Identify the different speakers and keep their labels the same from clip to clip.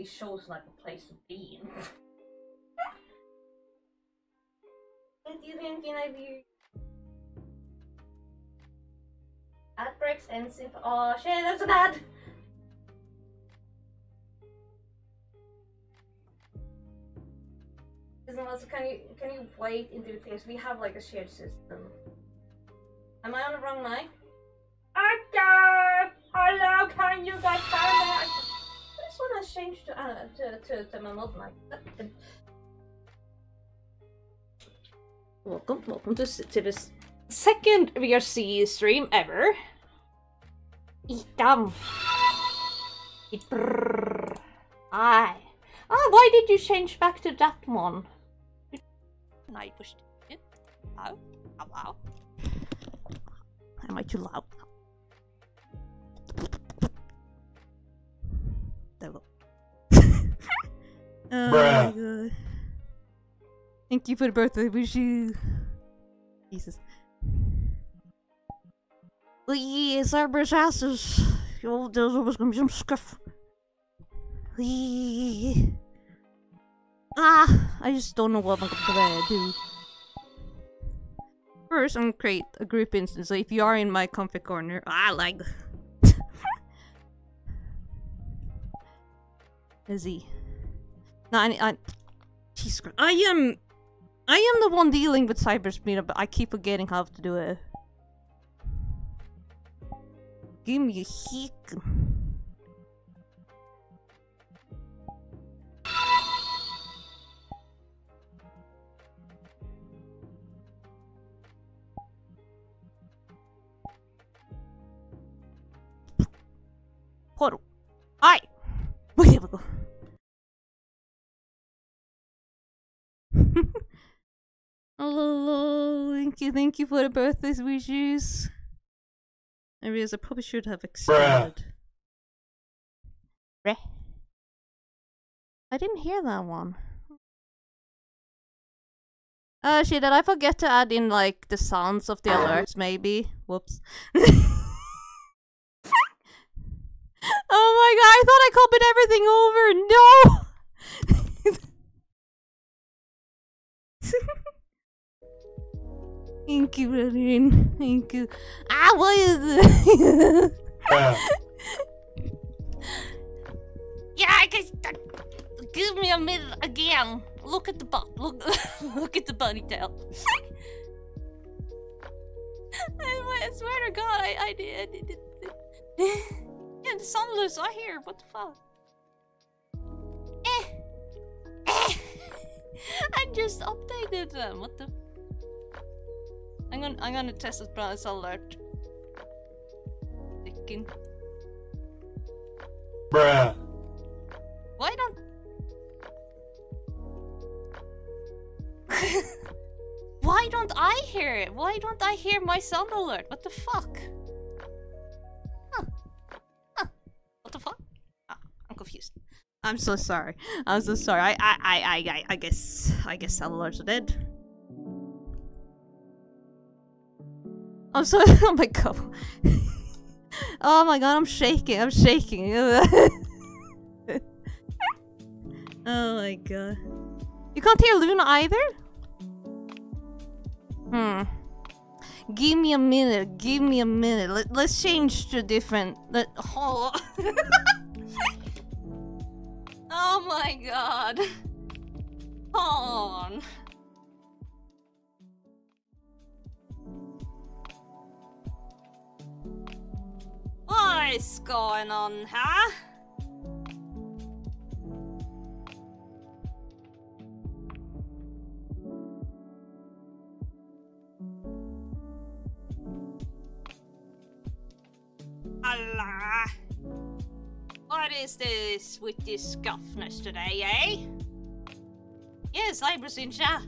Speaker 1: really chosen like a place to be in. what do you think in I view? Outbreaks and simp. Oh shit, that's bad! Also can you can you wait into things? We have like a shared system. To, to my mic. Welcome, welcome to, to this second VRC stream ever. Itam. Aye. Ah, why did you change back to that one? Now you pushed it. Ow. Ow, ow. Am I too loud? There we go. Oh my god. Thank you for the birthday wish you. Jesus. Well, yeah, Cyber's asses. Yo, there's always gonna be some scuff. Yeah. Ah, I just don't know what I'm gonna do. First, I'm gonna create a group instance. So if you are in my comfy corner, I like. Is he? No, I, I, Jesus Christ. I am, I am the one dealing with cyberspeed, but I keep forgetting how to do it. Give me a hick. Portal. Here we go. Hello, thank you, thank you for the birthday wishes. I realize I probably should have accepted. Bruh. I didn't hear that one. Uh, shit, did I forget to add in, like, the sounds of the alerts, maybe? Whoops. Oh my god, I thought I copied everything over. No! Thank you, Rodin. Thank you. Ah, what is it? yeah, I guess. Give me a minute again. Look at the butt. Look, look at the bunny tail. I, I swear to God, I, I did. I did. Yeah, the sun sunless are here. What the fuck? Eh. Eh. I just updated them. What the? I'm gonna I'm gonna test this browser alert. Sticking.
Speaker 2: Bruh.
Speaker 1: Why don't? Why don't I hear it? Why don't I hear my sound alert? What the fuck? Huh. Huh. What the fuck? Ah, I'm confused. I'm so sorry. I'm so sorry. I I I I I, I guess I guess sound alerts are dead. I'm so oh my god. oh my god, I'm shaking. I'm shaking. oh my god. You can't hear Luna either? Hmm. Give me a minute. Give me a minute. Let, let's change to different. Let, oh. oh my god. Hold on. What is going on, huh? Allah. What is this with this scuffness today, eh? Yes, Ibrasinja.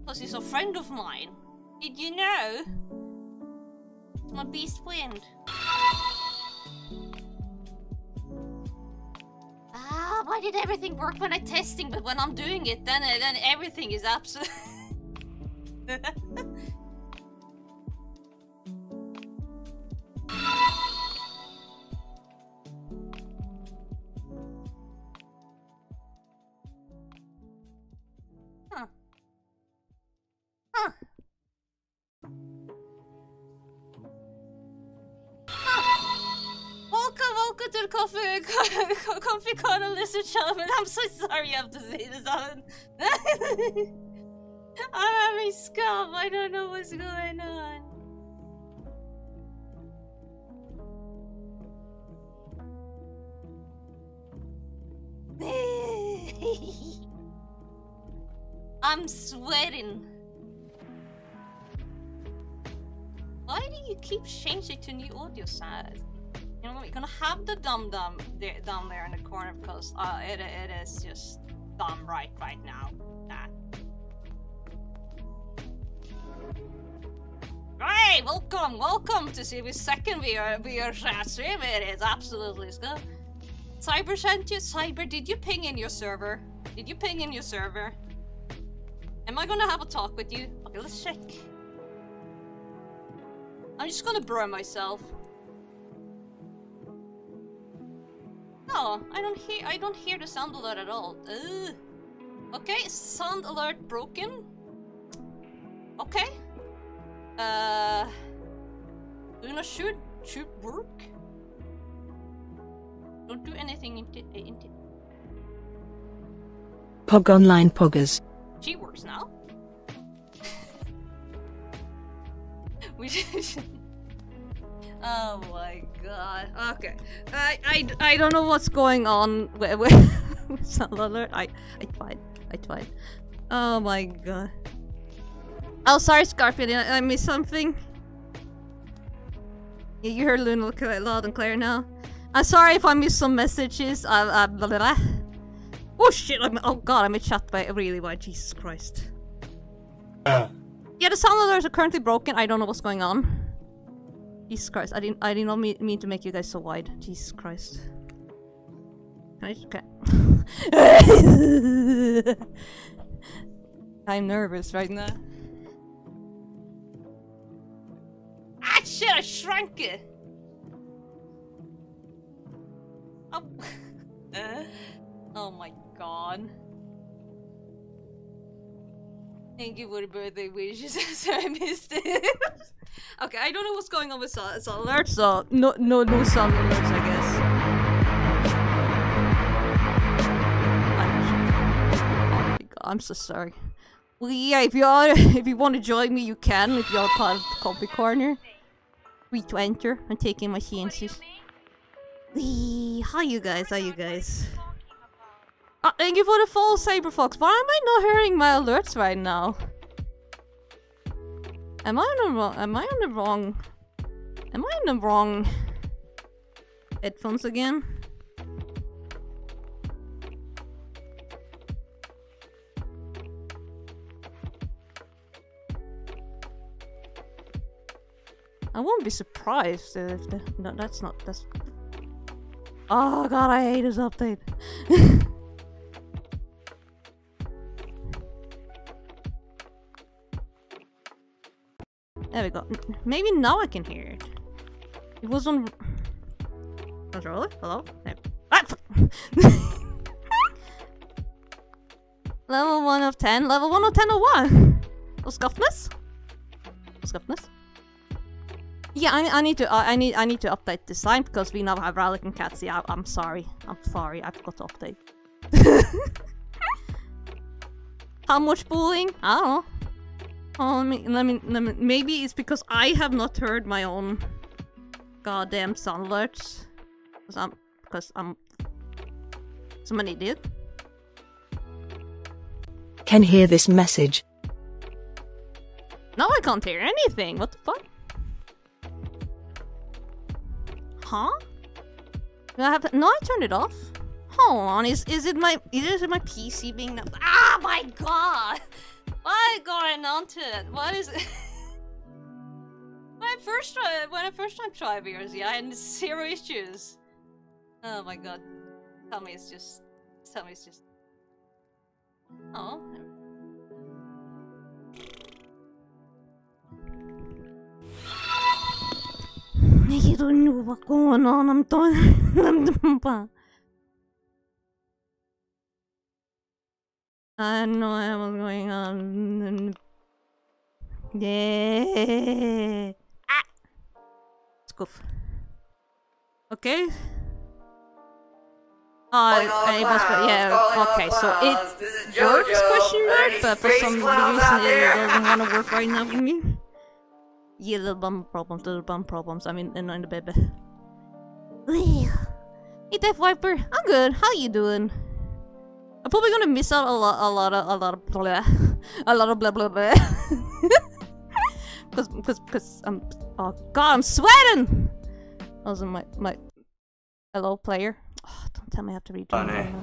Speaker 1: Because he's a friend of mine. Did you know? My beast friend. Why did everything work when I'm testing, but when I'm doing it, then then everything is absolute. co coffee corner, lizard gentlemen. I'm so sorry you have to say this, Alan. I'm having scum. I don't know what's going on. I'm sweating. Why do you keep changing to new audio size? We're gonna have the dum dum there, down there in the corner because uh, it it is just dumb right right now. Hey, welcome, welcome to CB's second VR VR chat stream. It is absolutely good. Cyber sent you. Cyber, did you ping in your server? Did you ping in your server? Am I gonna have a talk with you? Okay, let's check. I'm just gonna burn myself. No, I don't hear I don't hear the sound alert at all. Ugh. Okay, sound alert broken. Okay. Uh Luna should should work. Don't do anything into into
Speaker 3: Pog Online Poggers.
Speaker 1: She works now. we should. Oh my god. Okay. I I, I don't know what's going on with, with Sound Alert. I I tried. I tried. Oh my god. Oh, sorry, Scorpion. I, I missed something. Yeah, you heard Luna look loud and clear now. I'm sorry if I missed some messages. Uh, uh, blah, blah, blah. Oh shit! I'm, oh god, I'm in chat by really wide. Jesus Christ.
Speaker 4: Uh.
Speaker 1: Yeah, the sound alerts are currently broken. I don't know what's going on. Jesus Christ! I didn't. I did not mean, mean to make you guys so wide. Jesus Christ. Can I? just, Can... I'm nervous right now. Ah shit! I shrunk it. Oh. oh my god. Thank you for the birthday wishes. I missed it. Okay, I don't know what's going on with sun, sun alerts, so no, no, no sun alerts, I guess. I'm, oh my god, I'm so sorry. Well, yeah, if you are, if you want to join me, you can. If you're part of the Coffee Corner, free to enter. I'm taking my chances. How you guys? How you guys? Uh, thank you for the follow, Cyberfox. Why am I not hearing my alerts right now? Am I on the wrong? Am I on the wrong? Am I on the wrong headphones again? I won't be surprised if the, no, that's not that's. Oh god, I hate this update. There we go. Maybe now I can hear it. It was on... Controller? Hello? No. Ah! Level 1 of 10. Level 1 of 10 or what? Or scuffness? Or scuffness? Yeah, I, I need to uh, I need I need to update this time because we now have Relic and Catsy. I, I'm sorry. I'm sorry. I've got to update. How much bullying? I don't know. Oh, let me, let me, let me, maybe it's because I have not heard my own goddamn sound alerts. Because I'm, because I'm some an idiot.
Speaker 3: Can hear this message.
Speaker 1: No, I can't hear anything. What the fuck? Huh? Do I have to, no, I turned it off. Hold on, is is it my is it my PC being Ah my god! What going on to it? What is it? I first try, when I first time tried yeah, I had zero issues. Oh my god. Tell me it's just, tell me it's just. Oh. Don't know what's going on. I'm done. I don't know what was going on. Yeah. Ah. Scoof. Okay. I, I but yeah, okay, so it works, question mark, but for some reason it doesn't want to work right now for me. Yeah, little bum problems, little bum problems, I mean, in the baby. Hey, Death Viper, I'm good, how you doing? I'm probably gonna miss out a lot, a lot of, a lot of blah, a lot of blah blah blah. Cause, cause, cause I'm, oh god, I'm sweating! Also, my, my, hello player. Oh, don't tell me I have to read.
Speaker 5: Honey,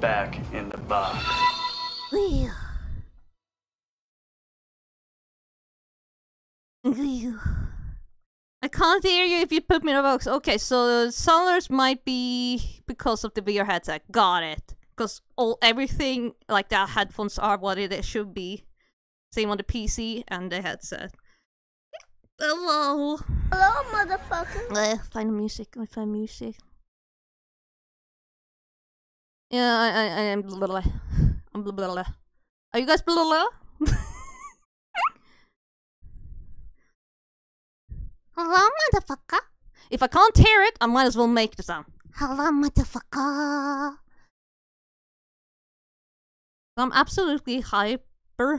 Speaker 5: back in the box.
Speaker 1: I can't hear you if you put me in a box. Okay, so sounders might be because of the VR headset. Got it. Because all everything like the headphones are what it should be. Same on the PC and the headset. Hello.
Speaker 6: Hello, motherfucker.
Speaker 1: Uh, find music. I find music. Yeah, I, I, I am blah, blah. I'm blah, blah, blah. Are you guys blah, blah?
Speaker 6: Hello, motherfucker.
Speaker 1: If I can't hear it, I might as well make the sound.
Speaker 6: Hello, motherfucker.
Speaker 1: I'm absolutely hyper. Uh,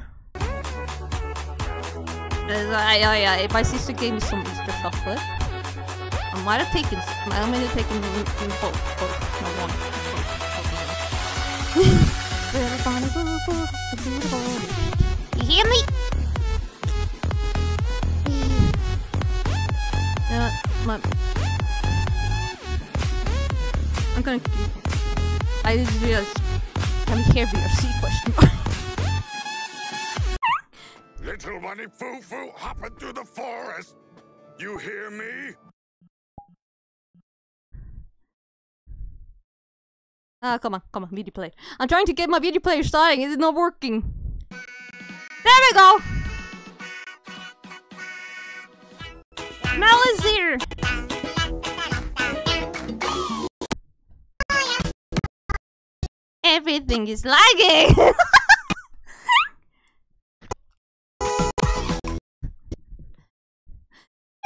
Speaker 1: I, I, I, my sister gave me some Easter chocolate. I might have taken, I might have taken both, both, no one.
Speaker 6: You hear me?
Speaker 1: Yeah, my. I'm gonna. I just realized. Can we hear VRC question?
Speaker 7: Little bunny foo foo hopping through the forest. You hear me?
Speaker 1: Ah, come on, come on, video player. I'm trying to get my video player starting. It's not working. There we go. Mel is here. Everything is lagging.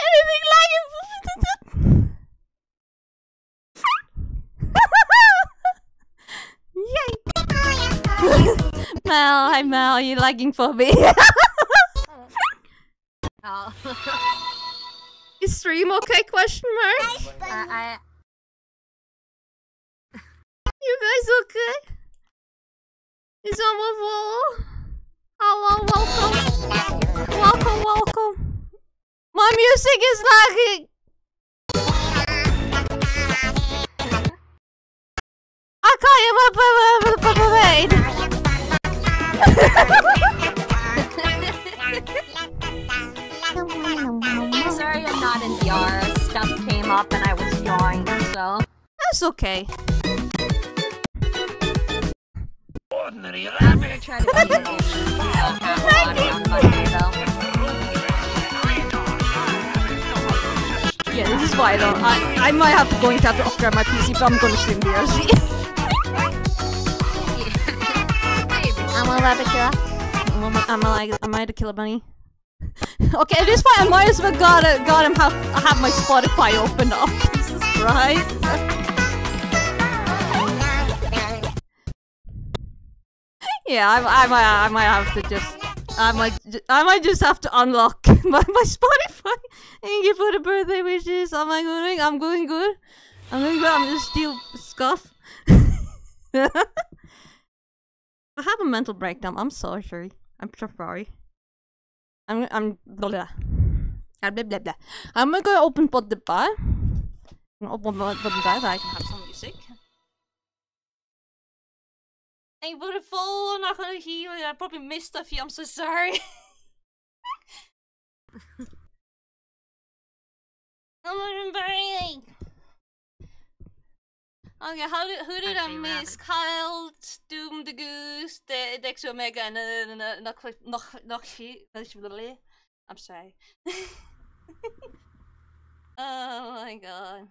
Speaker 1: Everything lagging. Yay! Mel, hi Mel, you lagging for me?
Speaker 8: Oh.
Speaker 1: Is stream okay? Question mark.
Speaker 8: Uh, I
Speaker 1: You guys okay? Is someone follow? Oh, Hello, welcome. Welcome, welcome. My music is lagging. I can't hear my
Speaker 8: sorry I'm not in VR. Stuff came up and I was drawing, so
Speaker 1: That's okay.
Speaker 5: Ordinary
Speaker 8: I'm gonna try to be in on
Speaker 1: Yeah, this is why I. I, I might have to going to have to upgrade my PC, but I'm gonna stream VRC.
Speaker 6: I'm a rabbit girl.
Speaker 1: I'm a, I'm a, like, am I the killer bunny? okay, at this point, I might as well got it, got him have have my Spotify open up. Jesus Christ. Yeah, I, I might, I might have to just, I might, I might just have to unlock my, my Spotify. Thank you for the birthday wishes. Am I going? I'm going good. I'm going good. I'm just still scuff. I have a mental breakdown. I'm so sorry. I'm so sorry. I'm I'm blah blah. Ah, blah blah blah. I'm gonna open pod the bar. I'm gonna open pod the bar so I can have some but if I'm not gonna hear you, I probably missed a few. I'm so sorry. I'm very Okay, how did who did I
Speaker 8: Okay,
Speaker 1: miss? Kyle, Doom the Goose, De Dex Omega, and uh, no, no, no, no, no, I'm sorry. oh my god.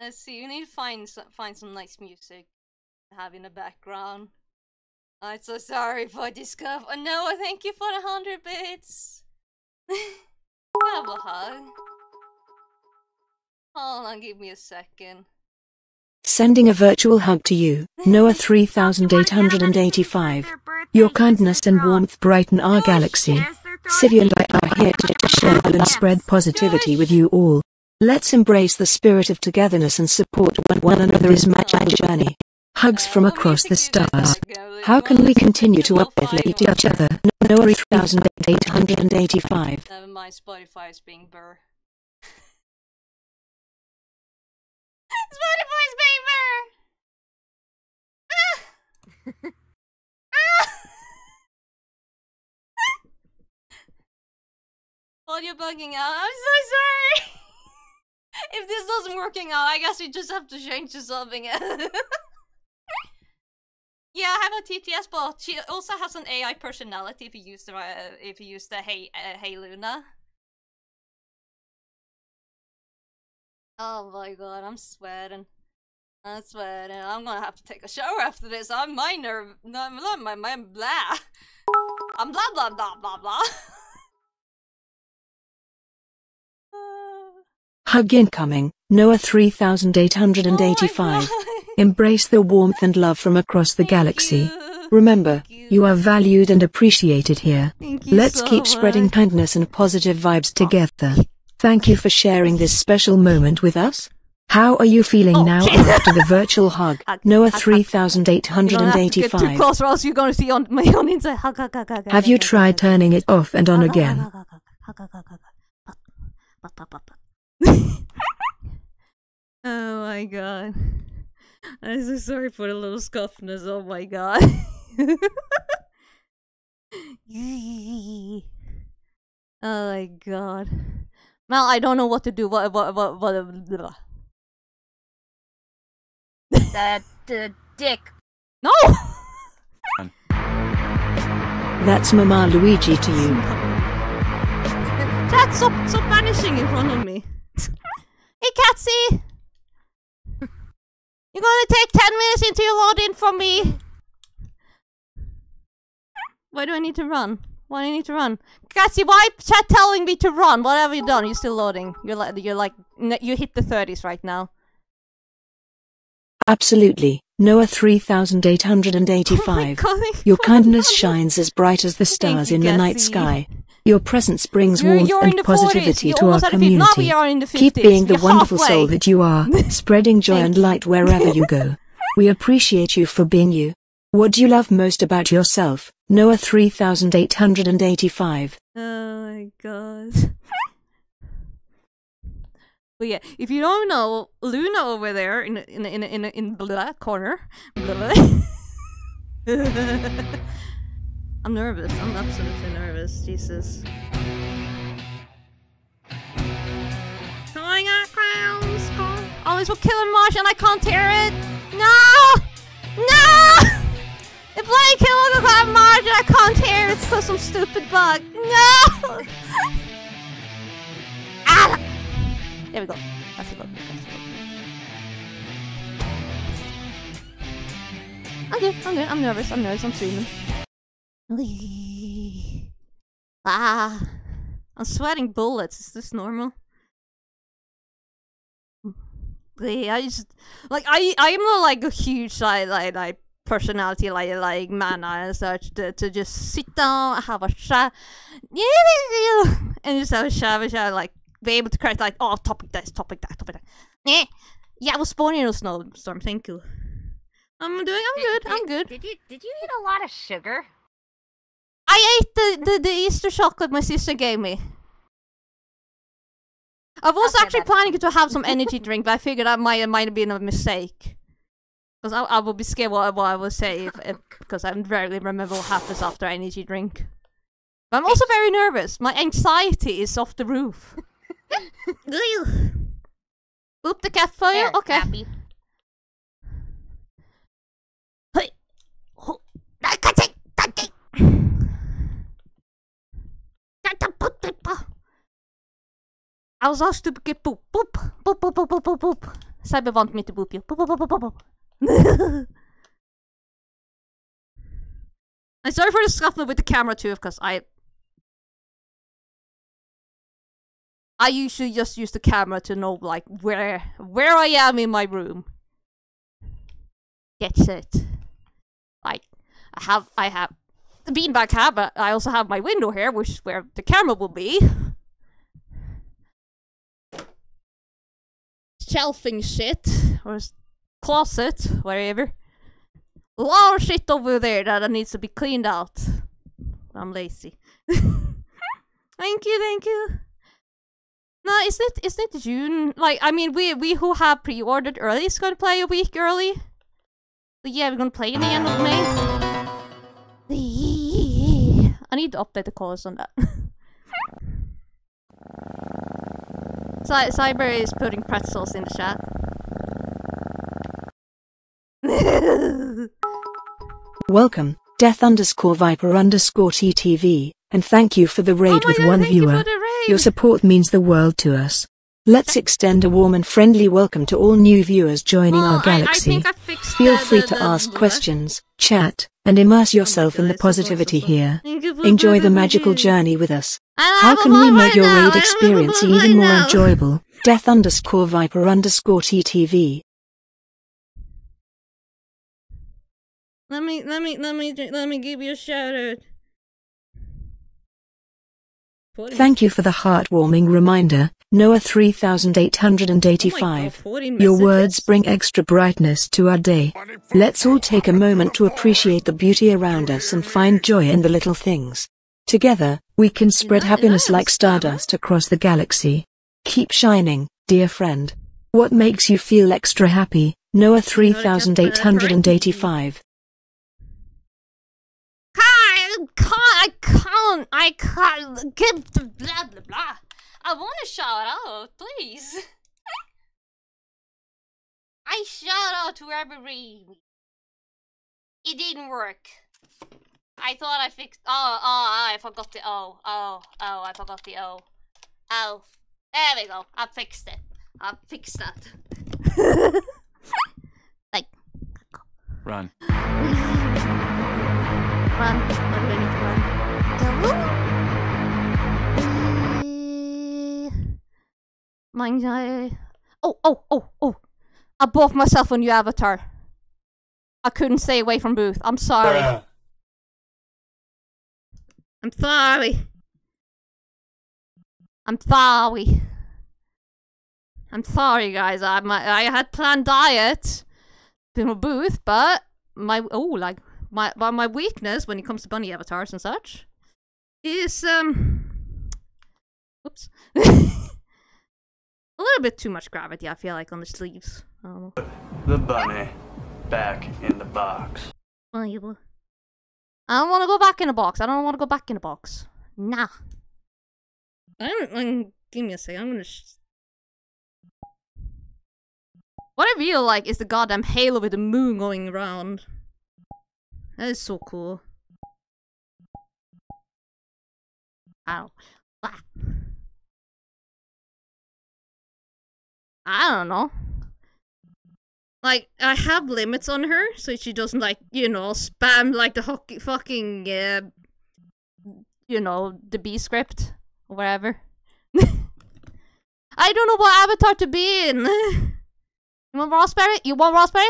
Speaker 1: Let's see. You need to find some, find some nice music have in the background. I'm so sorry for this stuff. Oh no, thank you for the hundred bits. Have a hug. Hold on, give me a second.
Speaker 3: Sending a virtual hug to you, Noah 3885. Your kindness and warmth brighten our galaxy. Sivi and I are here to share and spread positivity with you all. Let's embrace the spirit of togetherness and support one, one another as my journey. Hugs from across the stars. How can we continue to uplift each other? No, 3885.
Speaker 1: Never mind, Spotify is being burr. Spotify's being burr! Ah! ah! Audio bugging out. I'm so sorry. if this doesn't working out, I guess we just have to change to something else. yeah, I have a TTS bot. She also has an AI personality if you use the uh, if you use the Hey uh, Hey Luna. Oh my god, I'm sweating. I'm sweating. I'm gonna have to take a shower after this. I'm my nerve. No, my my my blah. I'm blah blah blah blah blah.
Speaker 3: Hug incoming, Noah 3885. Embrace the warmth and love from across the galaxy. Remember, you are valued and appreciated here.
Speaker 1: Thank you
Speaker 3: Let's
Speaker 1: so
Speaker 3: keep spreading
Speaker 1: much.
Speaker 3: kindness and positive vibes together. Thank you for sharing this special moment with us. How are you feeling
Speaker 1: Oh,
Speaker 3: now
Speaker 1: shit.
Speaker 3: after the virtual hug? Noah
Speaker 1: hug, hug. You don't have to get too
Speaker 3: 3885.
Speaker 1: close, or else you're gonna see on my inside. Hug, hug, hug, hug,
Speaker 3: Have you tried turning it off and on again?
Speaker 1: oh my god. I'm so sorry for the little scuffness. Oh my god. oh my god. Mal, I don't know what to do. What, what, what, what, blah.
Speaker 6: The, the dick.
Speaker 1: No!
Speaker 3: That's Mama Luigi to you.
Speaker 1: Chat, stop, stop vanishing in front of me. hey, Catsy! You're gonna take 10 minutes into your load in from me. Why do I need to run? Why do I need to run? Catsy, why chat telling me to run? What have you done? You're still loading. You're like, you're like, you hit the 30s right now.
Speaker 3: Absolutely, Noah
Speaker 1: Oh
Speaker 3: 3885.
Speaker 1: God,
Speaker 3: Your kindness shines as bright as the stars in the night sky. Your presence brings
Speaker 1: You're,
Speaker 3: warmth
Speaker 1: you're
Speaker 3: and positivity to our
Speaker 1: almost at the 50s. Now we
Speaker 3: community.
Speaker 1: are in the 50s.
Speaker 3: Keep being the
Speaker 1: We're
Speaker 3: wonderful
Speaker 1: halfway.
Speaker 3: soul that you are, spreading joy and light wherever you go. We appreciate you for being you. What do you love most about yourself? Noah 3885.
Speaker 1: Oh my god. but yeah, if you don't know, Luna over there in the- in in in the- in the blah corner. blah. I'm nervous. I'm absolutely nervous. Jesus. Going on crowns. Oh, this will kill a marsh and I can't hear it. No! No! If I kill the crab marsh and I can't hear it, it's for some stupid bug. No! ah! There we go. That's the good. That's the good. I'm good. I'm good. I'm nervous. I'm nervous. I'm streaming. Ah, I'm sweating bullets. Is this normal? I just like I I'm not like a huge like like, like personality like like man and such to, to just sit down have a chat. Yeah and just have a shower shower like be able to correct like oh topic this topic that topic that. Yeah. Yeah I was born in a snowstorm. Thank you. I'm doing I'm good I'm good.
Speaker 6: Did you did you eat a lot of sugar?
Speaker 1: I ate the, the, the Easter chocolate my sister gave me. I was
Speaker 6: Okay,
Speaker 1: actually planning to have some energy drink, but I figured that might might have been a mistake. Because I, I would be scared what, what I would say if, if, because I rarely remember what happens after energy drink. But I'm also very nervous. My anxiety is off the roof. Oop the cat for you? Okay.
Speaker 6: Happy.
Speaker 1: Hey. Oh. I was asked to get poop poop poop poop poop poop. boop, boop. Cyber want me to boop you. Boop, boop, boop, boop, boop. I'm sorry for the scuffling with the camera too, because I... I usually just use the camera to know, like, where where I am in my room. That's it. Like, I have, I have the beanbag habit. I also have my window here, which is where the camera will be. Shelving shit or closet, wherever. A lot of shit over there that needs to be cleaned out. I'm lazy. thank you, thank you. No, is it is it June? Like, I mean, we we who have pre-ordered early is gonna play a week early. But yeah, we're gonna play in the end of May. I need to update the colors on that. Cy- Cyber is putting pretzels in the chat.
Speaker 3: Welcome, death underscore viper underscore TTV, and thank you for the raid
Speaker 1: Oh
Speaker 3: with
Speaker 1: God,
Speaker 3: one
Speaker 1: you
Speaker 3: viewer.
Speaker 1: raid.
Speaker 3: Your support means the world to us. Let's extend a warm and friendly welcome to all new viewers joining
Speaker 1: Well,
Speaker 3: our
Speaker 1: I- I
Speaker 3: galaxy.
Speaker 1: think I fixed
Speaker 3: Feel
Speaker 1: the-
Speaker 3: free to
Speaker 1: the-
Speaker 3: ask
Speaker 1: the-
Speaker 3: questions, chat, and immerse yourself in the
Speaker 1: guys, so close,
Speaker 3: positivity here.
Speaker 1: Thank you for
Speaker 3: Enjoy the magical journey with us. How can we make your raid experience even more enjoyable? Death underscore viper underscore TTV.
Speaker 1: Let me let me let me let me give you a shout out.
Speaker 3: Thank you for the heartwarming reminder, Noah
Speaker 1: Oh
Speaker 3: 3885.
Speaker 1: 40
Speaker 3: Your words bring extra brightness to our day. Let's all take a moment to appreciate the beauty around us and find joy in the little things. Together, we can spread happiness like stardust across the galaxy. Keep shining, dear friend. What makes you feel extra happy? Noah 3885.
Speaker 1: I can't, I can't, I can't, blah blah blah.
Speaker 7: I want to shout out, please. I shout out to everybody. It didn't work. I thought I fixed. Oh, oh, oh I forgot the O. Oh, oh, I forgot the O. Oh, there we go. I fixed it. I fixed that.
Speaker 1: Like,
Speaker 5: Run.
Speaker 1: run, what do I need to run? Uh, oh, oh, oh, oh. I bought myself a new avatar. I couldn't stay away from Booth. I'm sorry. I'm sorry. I'm sorry. I'm sorry, guys. I my, I had planned diet in a booth, but my oh like my my my weakness when it comes to bunny avatars and such is um whoops a little bit too much gravity. I feel like on the sleeves. I don't.
Speaker 5: The bunny. Back in the box.
Speaker 1: Well, you- I don't want to go back in a box. I don't want to go back in a box. Nah. I don't. Um, give me a second. I'm gonna. Sh- what I feel like is the goddamn halo with the moon going around. That is so cool. Ow. Ah. I don't know. Like, I have limits on her, so she doesn't, like, you know, spam, like, the hockey, fucking, uh, you know, the B script, or whatever. I don't know what avatar to be in. you want raspberry? You want raspberry?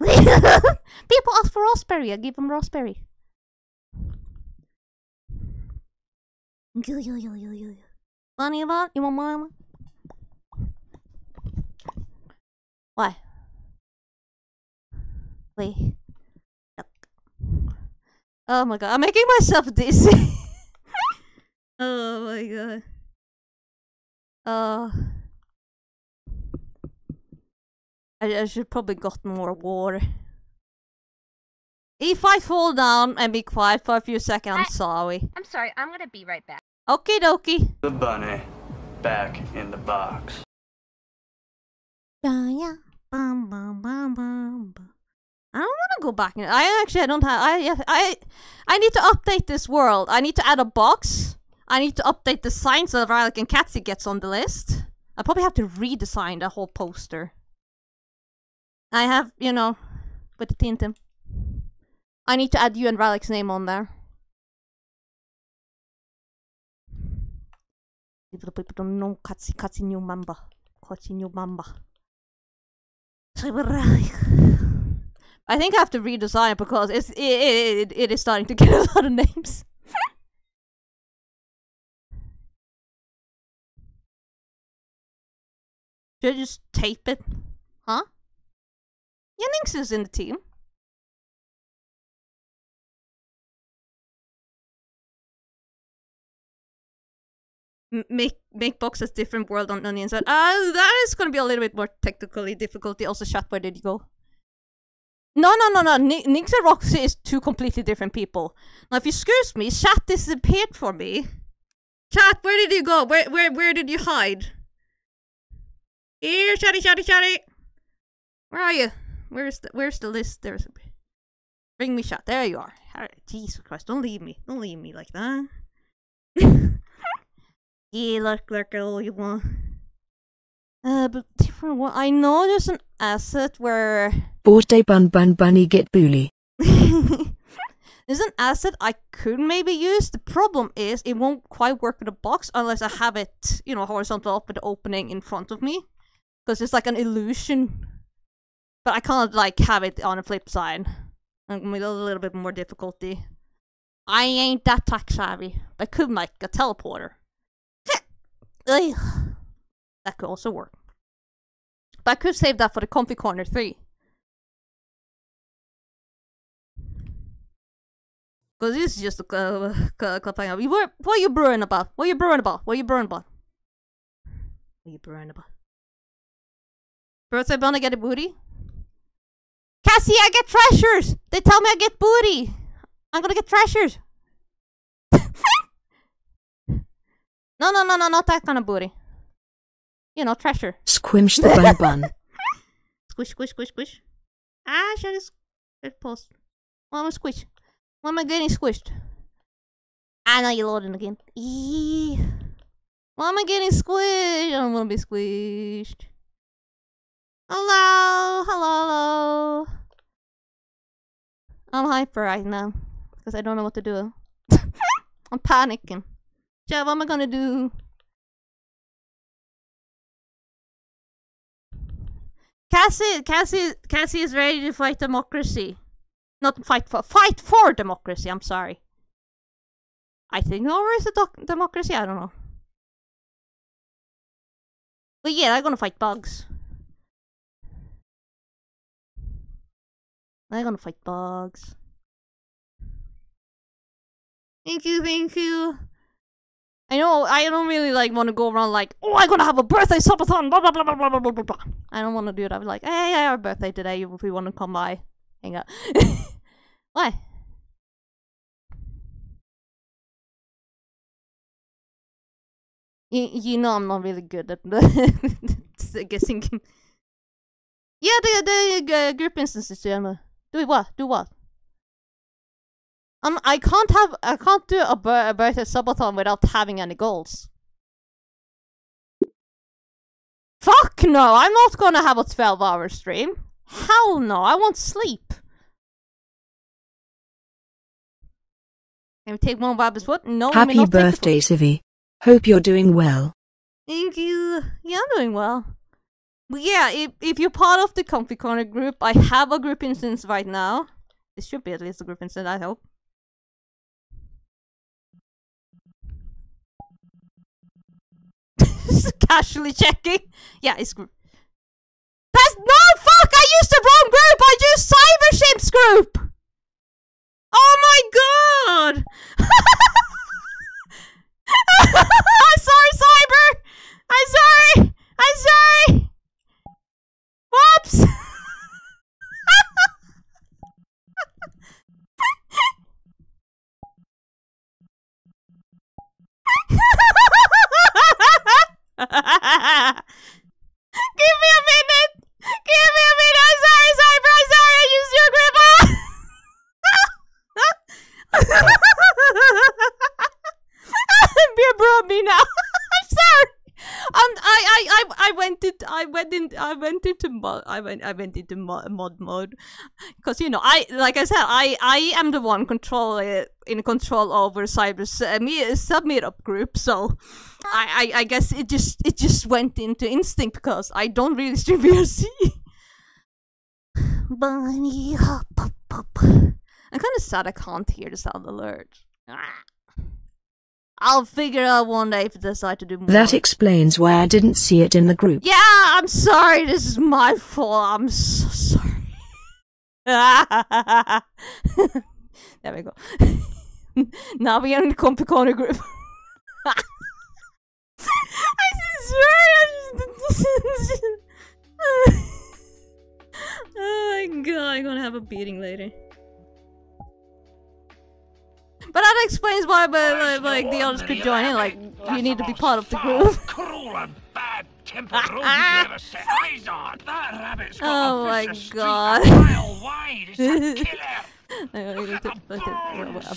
Speaker 1: People ask for raspberry, I give them raspberry. Bunny, what? You want mama? What? Wait. Oh my god, I'm making myself dizzy. oh my god. Uh, I, I should probably gotten more water. If I fall down and be quiet for a few seconds, I'm sorry.
Speaker 6: I'm sorry, I'm gonna be right back.
Speaker 1: Okie dokie.
Speaker 5: The bunny. Back in the box.
Speaker 1: Yeah, bum, bum, bum, bum, bum. I don't want to go back. in- I actually I don't have. I I I need to update this world. I need to add a box. I need to update the sign so that Rilek and Katsy gets on the list. I probably have to redesign the whole poster. I have, you know, with the Tintin. I need to add you and Ralek's name on there. People don't know Katsy Katsy new member. Clutching your mamba. I think I have to redesign because it's it, it, it is starting to get a lot of names. Should I just tape it? Huh? Yeah, Nix is in the team. Make make boxes different world on, on the inside. Uh, that is gonna be a little bit more technically difficult. Also, chat, where did you go? No, no, no, no. Ni- Nix and Roxy is two completely different people. Now, if you excuse me, chat disappeared for me. Chat, where did you go? Where, where, where did you hide? Here, chatty, chatty, chatty. Where are you? Where's the, where's the list? There's a... Bring me shot. There you are. Jesus Christ, don't leave me. Don't leave me like that. yeah, look, lurk all you want. Uh, but different one. I know there's an asset where
Speaker 3: Birthday bun bun bunny get bully.
Speaker 1: there's an asset I could maybe use. The problem is it won't quite work with a box unless I have it, you know, horizontal up with the opening in front of me. Because it's like an illusion. But I can't like have it on the flip side. I'm with a little bit more difficulty. I ain't that tech savvy. I could make a teleporter. Ugh. that could also work. But I could save that for the Comfy Corner 3. Because this is just a uh, cliffhanger. What, what are you brewing about? What are you brewing about? What are you brewing about? What are you brewing about? Birthday gonna get a booty? Cassie, I get treasures! They tell me I get booty! I'm gonna get treasures! No, no, no, no, not that kind of booty. You know, treasure.
Speaker 3: Squimsh the bun bun.
Speaker 1: Squish, squish, squish, squish. Ah, it. It post. Why am I squish? Why am I getting squished? I know you're loading again. Eee. Why am I getting squished? I don't want to be squished. Hello, hello, hello. I'm hyper right now because I don't know what to do. I'm panicking. Yeah, what am I gonna do? Cassie, Cassie, Cassie is ready to fight democracy. Not fight for, fight for democracy. I'm sorry. I think or is doc- democracy? I don't know. But yeah, they're gonna fight bugs. They're gonna fight bugs. Thank you, thank you. I know I don't really like want to go around like, oh, I'm gonna have a birthday subathon, blah blah blah blah blah blah blah blah. I don't want to do it. I'm like, hey, yeah, our birthday today. If we want to come by, hang out. Why? You, you know I'm not really good at guessing. Yeah, the the uh, group instances. Yeah, do what? Do what? Um, I can't have I can't do a, bir- a birthday subathon without having any goals. Fuck no! I'm not gonna have a 12 hour stream. Hell no! I want sleep. Can we take one Bob's foot? No.
Speaker 3: Happy
Speaker 1: not take the foot.
Speaker 3: birthday, Sivi. Hope you're doing well.
Speaker 1: Thank you. Yeah, I'm doing well. But yeah, if if you're part of the Comfy Corner group, I have a group instance right now. This should be at least a group instance, I hope. Casually checking. Yeah, it's group. That's no fuck! I used the wrong group. I used Cybershimp's group. Oh my god! I'm sorry, Cyber. I'm sorry. I'm sorry. Whoops. Give me a minute. Give me a minute. I'm sorry, Cyber. I'm sorry. I used your grip. Be brought me now. I'm sorry. Um, I, I, I, I went into I went in I went into mod I went I went into mod, mod mode because you know I like I said I I am the one control uh, in control over cyber's uh, sub meetup group so I, I I guess it just it just went into instinct because I don't really stream VRC.
Speaker 9: Bunny hop hop hop.
Speaker 1: I'm kind of sad I can't hear the sound alert. Ah. I'll figure out one day if I decide to do more.
Speaker 3: That explains why I didn't see it in the group.
Speaker 1: Yeah, I'm sorry. This is my fault. I'm so sorry. there we go. now we are in the Comfy Corner group. I swear. I just... oh my god, I'm gonna have a beating later. But that explains why, but like, like the others could join in. Like, you need to be part of the group.
Speaker 8: Cruel and bad tempered you ever set eyes on. That rabbit's got
Speaker 1: Oh my God.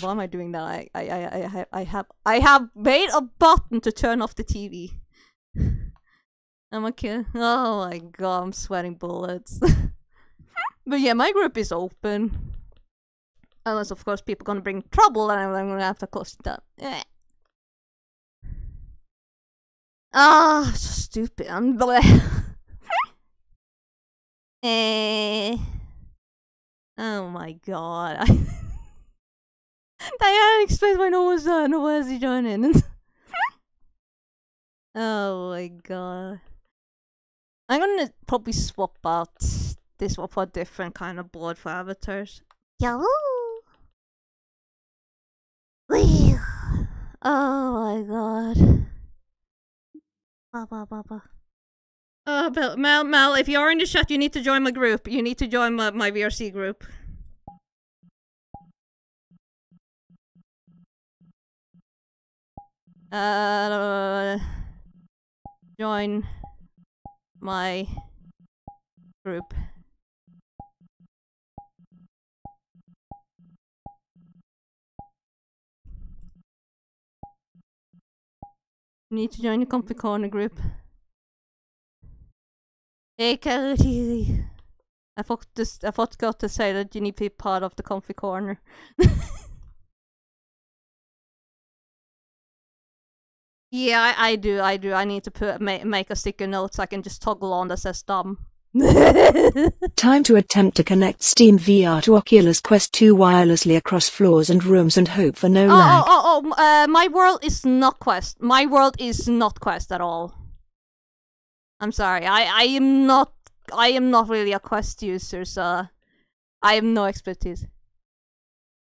Speaker 1: Why am I doing that? I, I, I, I, have- I have, I have made a button to turn off the TV. I'm a kid. Oh my god, I'm sweating bullets. but yeah, my group is open. Unless, of course, people gonna bring trouble, and I'm gonna have to close it down. Eh. Ah, so stupid. I'm bleh. eh. Oh my god. Diana explains why no one's uh, no one's joining. oh my god. I'm gonna probably swap out this one for a different kind of board for avatars.
Speaker 9: Yahoo!
Speaker 1: Oh my god. Oh, Bel- Mel, Mel, if you're in the chat, you need to join my group. You need to join my, my VRC group. Uh, join my group. You need to join the Comfy Corner group. Hey, Katie. I forgot to, s- I forgot to say that you need to be part of the Comfy Corner. yeah, I, I do, I do. I need to put ma- make a sticker note so I can just toggle on that says dumb.
Speaker 3: Time to attempt to connect Steam VR to Oculus Quest 2 wirelessly across floors and rooms and hope for no
Speaker 1: Oh,
Speaker 3: lag.
Speaker 1: oh, oh, oh, uh, my world is not Quest. My world is not Quest at all. I'm sorry. I, I am not. I am not really a Quest user, so I have no expertise.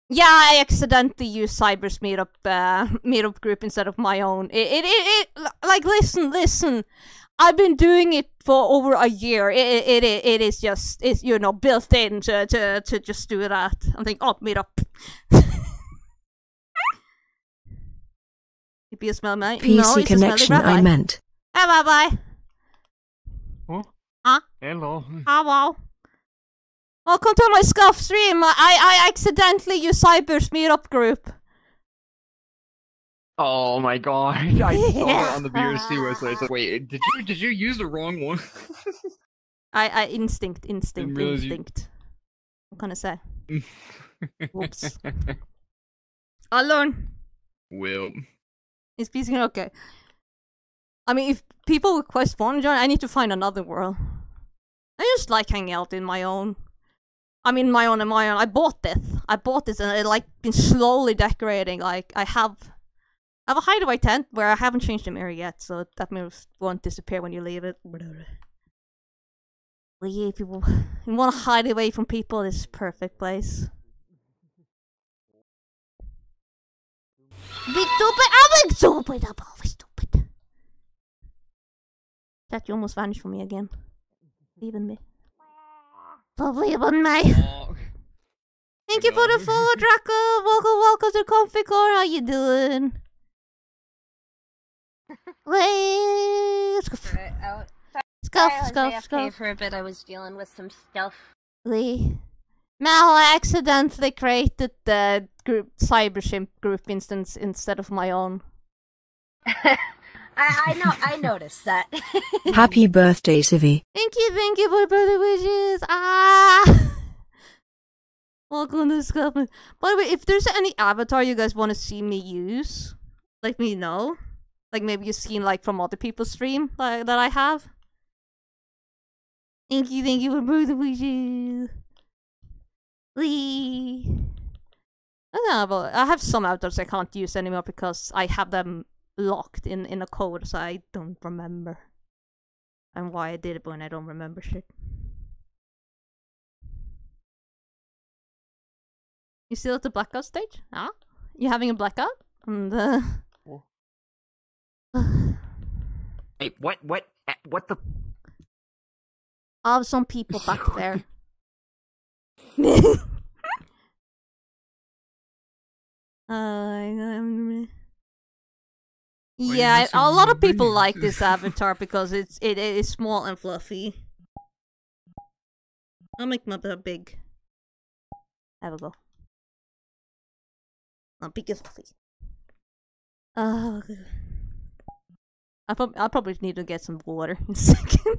Speaker 1: Yeah, I accidentally used Cyber's meetup uh, meetup group instead of my own. It, it, it, it, like, listen, listen. I've been doing it for over a year. It, it, it, it is just, it's you know, built in to, to, to just do that. I'm thinking, oh, meetup. It be a smell man.
Speaker 3: PC
Speaker 1: no, it's
Speaker 3: connection,
Speaker 1: a
Speaker 3: I
Speaker 1: rabbi.
Speaker 3: meant.
Speaker 1: Hey, bye bye. Huh?
Speaker 10: Hello.
Speaker 1: Hello. Welcome to my scuff stream. I I accidentally used Cyber's meetup group.
Speaker 10: Oh my god! I saw it on the VRC website. It's like, wait, did you did you use the wrong one?
Speaker 1: I I instinct instinct
Speaker 10: realize you-
Speaker 1: instinct. What can I say? Whoops. I learn.
Speaker 10: Well,
Speaker 1: Is PC okay? I mean, if people request one join, I need to find another world. I just like hanging out in my own. I mean, my own and my own. I bought this. I bought this, and I like been slowly decorating. Like I have, I have a hideaway tent where I haven't changed the mirror yet, so that mirror won't disappear when you leave it. Well, yeah, if you, you want to hide away from people, this is a perfect place.
Speaker 9: Be stupid. I'm stupid. I'm always stupid.
Speaker 1: That you almost vanished from me again. Leaving me.
Speaker 9: Believe in me.
Speaker 1: Thank you for the follow, Draco. Welcome, welcome to Core. How you doing? Wait, scuff, scuff, scuff, scuff.
Speaker 6: for a bit. I was dealing with some stuff.
Speaker 1: Lee. Mal, I accidentally created the group Cybershimp group instance instead of my own.
Speaker 6: I, I know. I noticed that.
Speaker 3: Happy birthday, Sivi.
Speaker 1: Thank you, thank you for the birthday wishes. Ah. Welcome to Scotland. By the way, if there's any avatar you guys want to see me use, let me know. Like maybe you've seen like from other people's stream like, that I have. Thank you, thank you for birthday wishes. Lee. I but I have some avatars I can't use anymore because I have them locked in in a code, so I don't remember. And why I did it when I don't remember shit. You still at the blackout stage? Ah? You having a blackout? And uh...
Speaker 10: Wait, what? What? eh, What the?
Speaker 1: I have some people back there. uh, yeah, a lot of people like this avatar because it's it, it is small and fluffy. I'll make my big. Have a go. Not big and fluffy. Oh, I prob- I probably need to get some water in a second.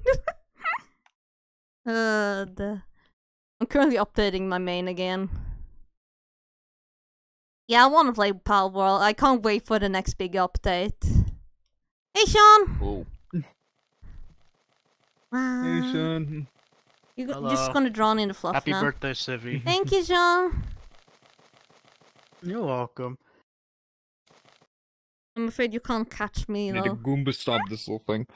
Speaker 1: uh, the I'm currently updating my main again. Yeah, I want to play Palworld. I can't wait for the next big update. Hey, Sean.
Speaker 10: Oh.
Speaker 1: Wow.
Speaker 10: Hey, son.
Speaker 1: You're
Speaker 11: Hello.
Speaker 1: just gonna drown in the fluff
Speaker 11: Happy
Speaker 1: now.
Speaker 11: birthday, Sivi.
Speaker 1: Thank you, Sean.
Speaker 11: You're welcome.
Speaker 1: I'm afraid you can't catch me,
Speaker 10: Need to
Speaker 1: though.
Speaker 10: Goomba stop this little thing.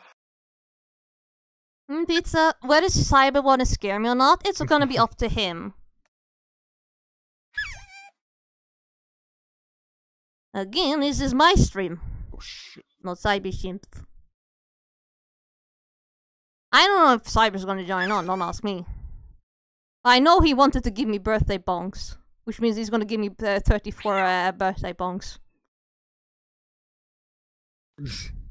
Speaker 1: Mm, pizza, whether Cyber want to scare me or not, it's gonna be up to him. Again, this is my stream.
Speaker 10: Oh shit.
Speaker 1: Not Cyber Shimp. I don't know if Cyber's gonna join on, don't ask me. I know he wanted to give me birthday bongs, which means he's gonna give me uh, 34 uh, birthday bongs.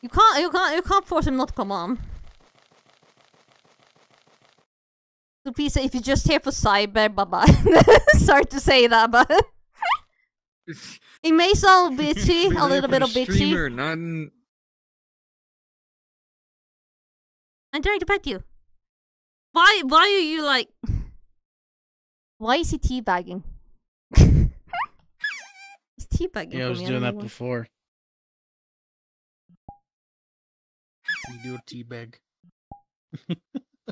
Speaker 1: You can't, you can't, you can't force him not to come on. So please, if you're just here for cyber, bye bye. Sorry to say that, but it may sound bitchy, a little bit of bitchy.
Speaker 10: Streamer, not in-
Speaker 1: I'm trying to pet you. Why? Why are you like? Why is he teabagging? He's teabagging.
Speaker 11: Yeah, I was doing that
Speaker 1: know why.
Speaker 11: before. You do a teabag.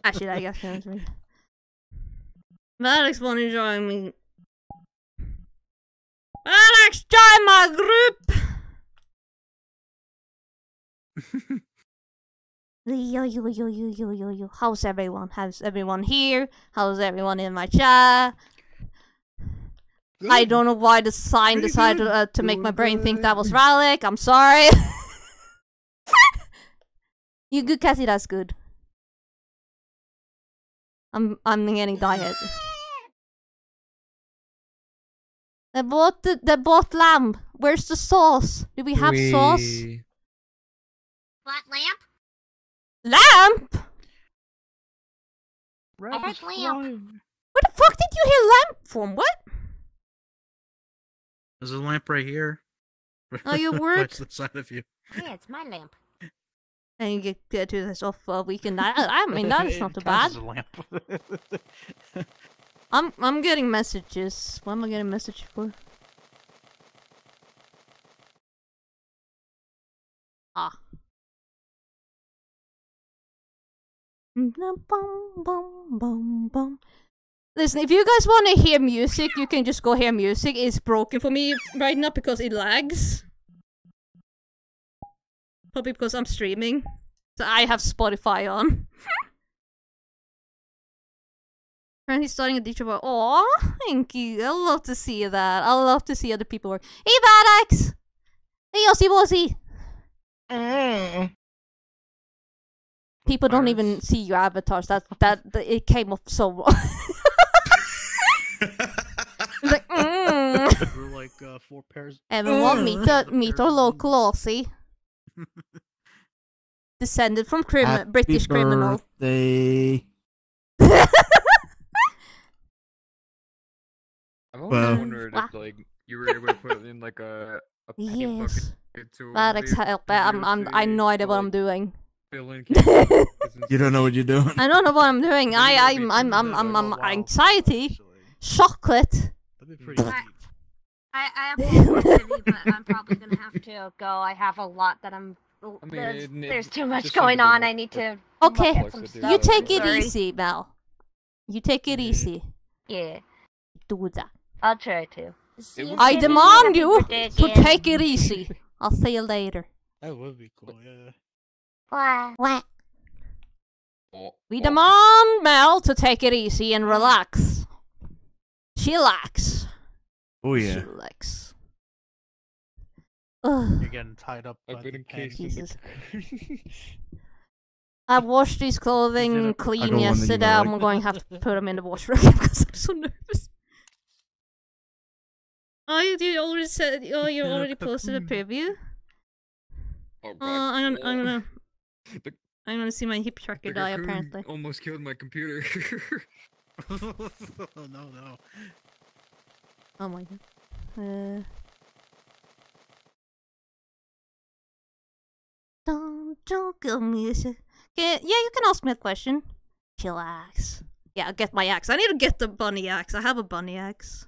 Speaker 1: Actually, I guess that's me. Alex wanna join me. Alex, join my group. Yo yo yo yo yo yo yo. How's everyone? How's everyone here? How's everyone in my chat? I don't know why the sign
Speaker 10: Pretty
Speaker 1: decided uh, to make my brain think that was
Speaker 10: good.
Speaker 1: Ralik. I'm sorry. you good, Cassie? That's good. I'm I'm getting diet. They bought the they bought lamb. Where's the sauce? Do we have sauce?
Speaker 9: What lamp?
Speaker 1: Lamp?
Speaker 11: Rabbit's
Speaker 9: lamp.
Speaker 11: flying.
Speaker 1: Where the fuck did you hear lamp from? What?
Speaker 11: There's a lamp right here.
Speaker 1: Oh, you
Speaker 11: Right
Speaker 1: work?
Speaker 11: to the side of you.
Speaker 9: Yeah, it's my lamp.
Speaker 1: And you get, get to this off uh, weekend. I, I mean that is not too
Speaker 11: counts
Speaker 1: bad.
Speaker 11: a lamp.
Speaker 1: I'm I'm getting messages. What am I getting message for? Ah. Bum, bum, bum, bum. Listen, if you guys want to hear music, you can just go hear music. It's broken for me right now because it lags. Probably because I'm streaming. So I have Spotify on. Currently starting a teacher work. Aw, thank you. I love to see that. I love to see other people work. Hey, Vadax! Hey, Yossi! People don't even see your avatars. That that, that it came up so wrong. It's like, mm.
Speaker 11: We're like uh, four pairs.
Speaker 1: Everyone meet the meet our local Aussie. Descended from crimi- British criminal.
Speaker 12: Birthday.
Speaker 10: I've always
Speaker 12: Well-
Speaker 10: wondered
Speaker 1: Wow.
Speaker 10: if like You were able to put in like a a paint
Speaker 1: Yes.
Speaker 10: bucket to
Speaker 1: Alex,
Speaker 10: leave
Speaker 1: help! I'm, I'm, I
Speaker 10: beer
Speaker 1: no idea
Speaker 10: to,
Speaker 1: what I'm
Speaker 10: like,
Speaker 1: doing.
Speaker 12: You don't know what you're doing.
Speaker 1: I don't know what I'm doing. I, I'm, I'm, I'm, I'm. I'm anxiety,
Speaker 11: Actually,
Speaker 1: chocolate.
Speaker 11: That'd be pretty neat.
Speaker 6: I, I have one activity, but I'm probably gonna have to go. I have a lot that I'm.
Speaker 10: mean,
Speaker 6: there's,
Speaker 10: it- it-
Speaker 6: there's too much going on. I need to.
Speaker 1: Okay,
Speaker 6: look at some
Speaker 10: Looks at
Speaker 6: stuff.
Speaker 1: you take it
Speaker 6: Sorry.
Speaker 1: easy, Mel. You take it easy.
Speaker 6: Yeah,
Speaker 1: Do that.
Speaker 6: I'll try to.
Speaker 1: I demand you to take it easy. I'll see you later.
Speaker 11: That would be cool. Yeah.
Speaker 9: Wah, wah.
Speaker 10: Oh,
Speaker 1: We demand Mel to take it easy and relax. She Chillax.
Speaker 12: Oh yeah.
Speaker 1: Chillax. Ugh.
Speaker 11: You're getting tied up.
Speaker 10: I've
Speaker 11: by
Speaker 10: been
Speaker 11: the
Speaker 10: encased in
Speaker 1: Jesus.
Speaker 10: the
Speaker 1: I washed these clothing
Speaker 11: it
Speaker 1: clean
Speaker 12: got one that you
Speaker 1: yesterday. I'm
Speaker 12: like.
Speaker 1: going to have to put them in the washer again because I'm so nervous. Oh, you, you already said. Oh, you already posted a preview.
Speaker 10: Oh, God.
Speaker 1: I'm gonna, I'm gonna,
Speaker 10: The-
Speaker 1: I'm gonna see my hip tracker die. Apparently.
Speaker 10: almost killed my computer.
Speaker 11: oh no, no.
Speaker 1: Oh my god. Uh. Don't don't kill me. Okay, yeah, you can ask me a question. Chillax. Yeah, I'll get my axe. I need to get the bunny axe. I have a bunny axe.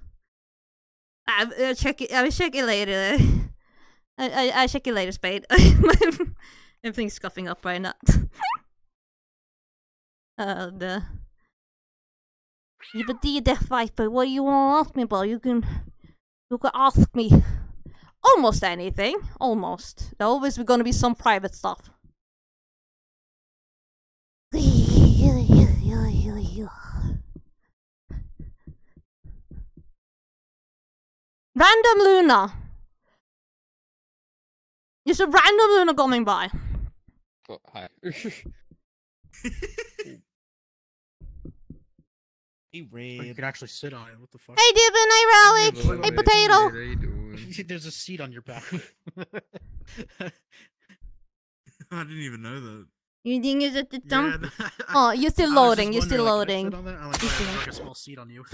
Speaker 1: I, will check it. I'll check it later. I I I'll check it later, Spade. Everything's scuffing up right now. uh, the. Yeah, but the Death Viper, what do you want to ask me about? You can, you can ask me almost anything. Almost. There's always gonna be some private stuff. Random Luna. Just a random Luna coming by.
Speaker 10: oh, hi.
Speaker 12: Hey
Speaker 11: Or you can actually sit on it. What the fuck?
Speaker 1: Hey, Dibbin. Hey, Raleigh.
Speaker 10: Hello,
Speaker 1: Hey,
Speaker 10: Ed.
Speaker 1: Potato.
Speaker 10: How you doing?
Speaker 11: There's a seat on your back.
Speaker 12: I didn't even know that.
Speaker 1: You think it's at the dump?
Speaker 11: Yeah,
Speaker 1: Oh, you're still loading. You're still loading.
Speaker 11: like, I sit on there? I'm like,
Speaker 1: You're
Speaker 11: "Oh,
Speaker 1: still-
Speaker 11: there's like a small seat on you.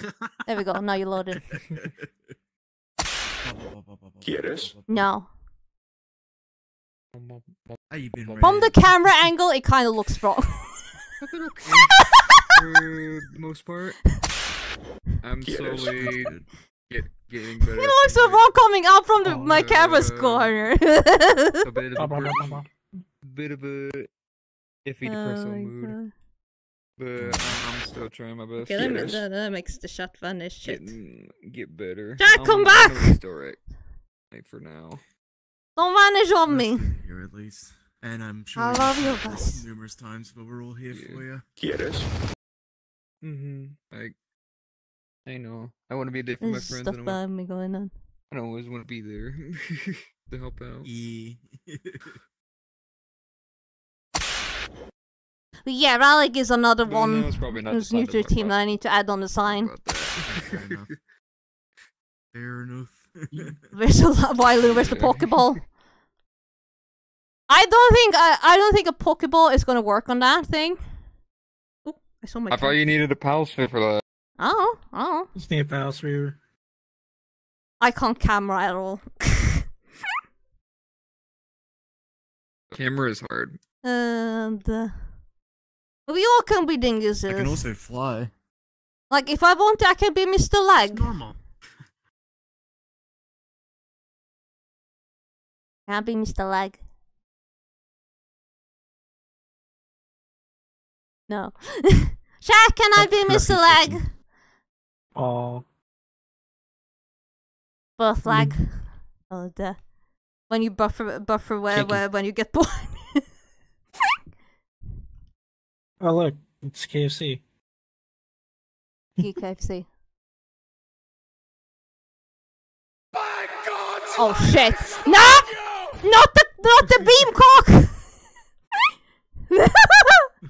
Speaker 1: There we go. Now you're loaded.
Speaker 8: ¿Quieres?
Speaker 1: No.
Speaker 12: How you been,
Speaker 1: From the camera angle, it kind of looks wrong.
Speaker 10: I've been okay for the most part. I'm
Speaker 8: Yes.
Speaker 10: slowly get, getting better.
Speaker 1: It looks so wrong coming out from the,
Speaker 11: Oh,
Speaker 1: my camera's corner.
Speaker 10: A bit of a, bit of a iffy
Speaker 1: Oh
Speaker 10: depressed
Speaker 1: my
Speaker 10: mood,
Speaker 1: God.
Speaker 10: but I'm, I'm still trying my best.
Speaker 1: Okay, that,
Speaker 10: to
Speaker 1: that, that makes the shot vanish. Shit.
Speaker 10: Getting, get better.
Speaker 1: Jack,
Speaker 10: I'm-
Speaker 1: come
Speaker 10: I'm
Speaker 1: back!
Speaker 10: at least alright. Like for now.
Speaker 1: Don't vanish on me.
Speaker 12: Here at least. And I'm sure
Speaker 1: I love you,
Speaker 12: told numerous times, but we're all here
Speaker 10: Yeah.
Speaker 12: for you.
Speaker 8: ¿Quieres?
Speaker 10: Mm-hmm. Like, I know. I want to be there for my friends,
Speaker 1: stuff
Speaker 10: and I, want,
Speaker 1: behind me going on.
Speaker 10: I don't always want to be there to help out.
Speaker 12: Yeah.
Speaker 1: But yeah, Ralik is another
Speaker 10: But
Speaker 1: one
Speaker 10: no, it's probably not
Speaker 1: who's new to the team that I need to add on the sign.
Speaker 12: Fair enough. Fair enough.
Speaker 1: Where's the la- Wailu? Where's the Pokeball? I don't think I, I don't think a Pokeball is gonna work on that thing. I saw my.
Speaker 10: I thought you needed a pals fit for that.
Speaker 1: Oh, oh.
Speaker 11: Just need a pals for.
Speaker 1: I can't camera at all.
Speaker 10: Camera is hard.
Speaker 1: and uh, we all can be dinguses.
Speaker 12: I can also fly.
Speaker 1: Like if I want, I can be Mr.
Speaker 11: It's
Speaker 1: Leg.
Speaker 11: normal.
Speaker 1: Can I be Mr. Leg? No. Shaq, can I be Mr. Leg?
Speaker 11: Oh.
Speaker 1: Birth mm. lag. Oh, the when you buffer buffer where,
Speaker 11: Chicken.
Speaker 1: where when you get born.
Speaker 11: Oh look, it's KFC.
Speaker 1: KFC.
Speaker 8: By God's
Speaker 1: Oh shit!
Speaker 8: I
Speaker 1: No! Not the not the beam cock.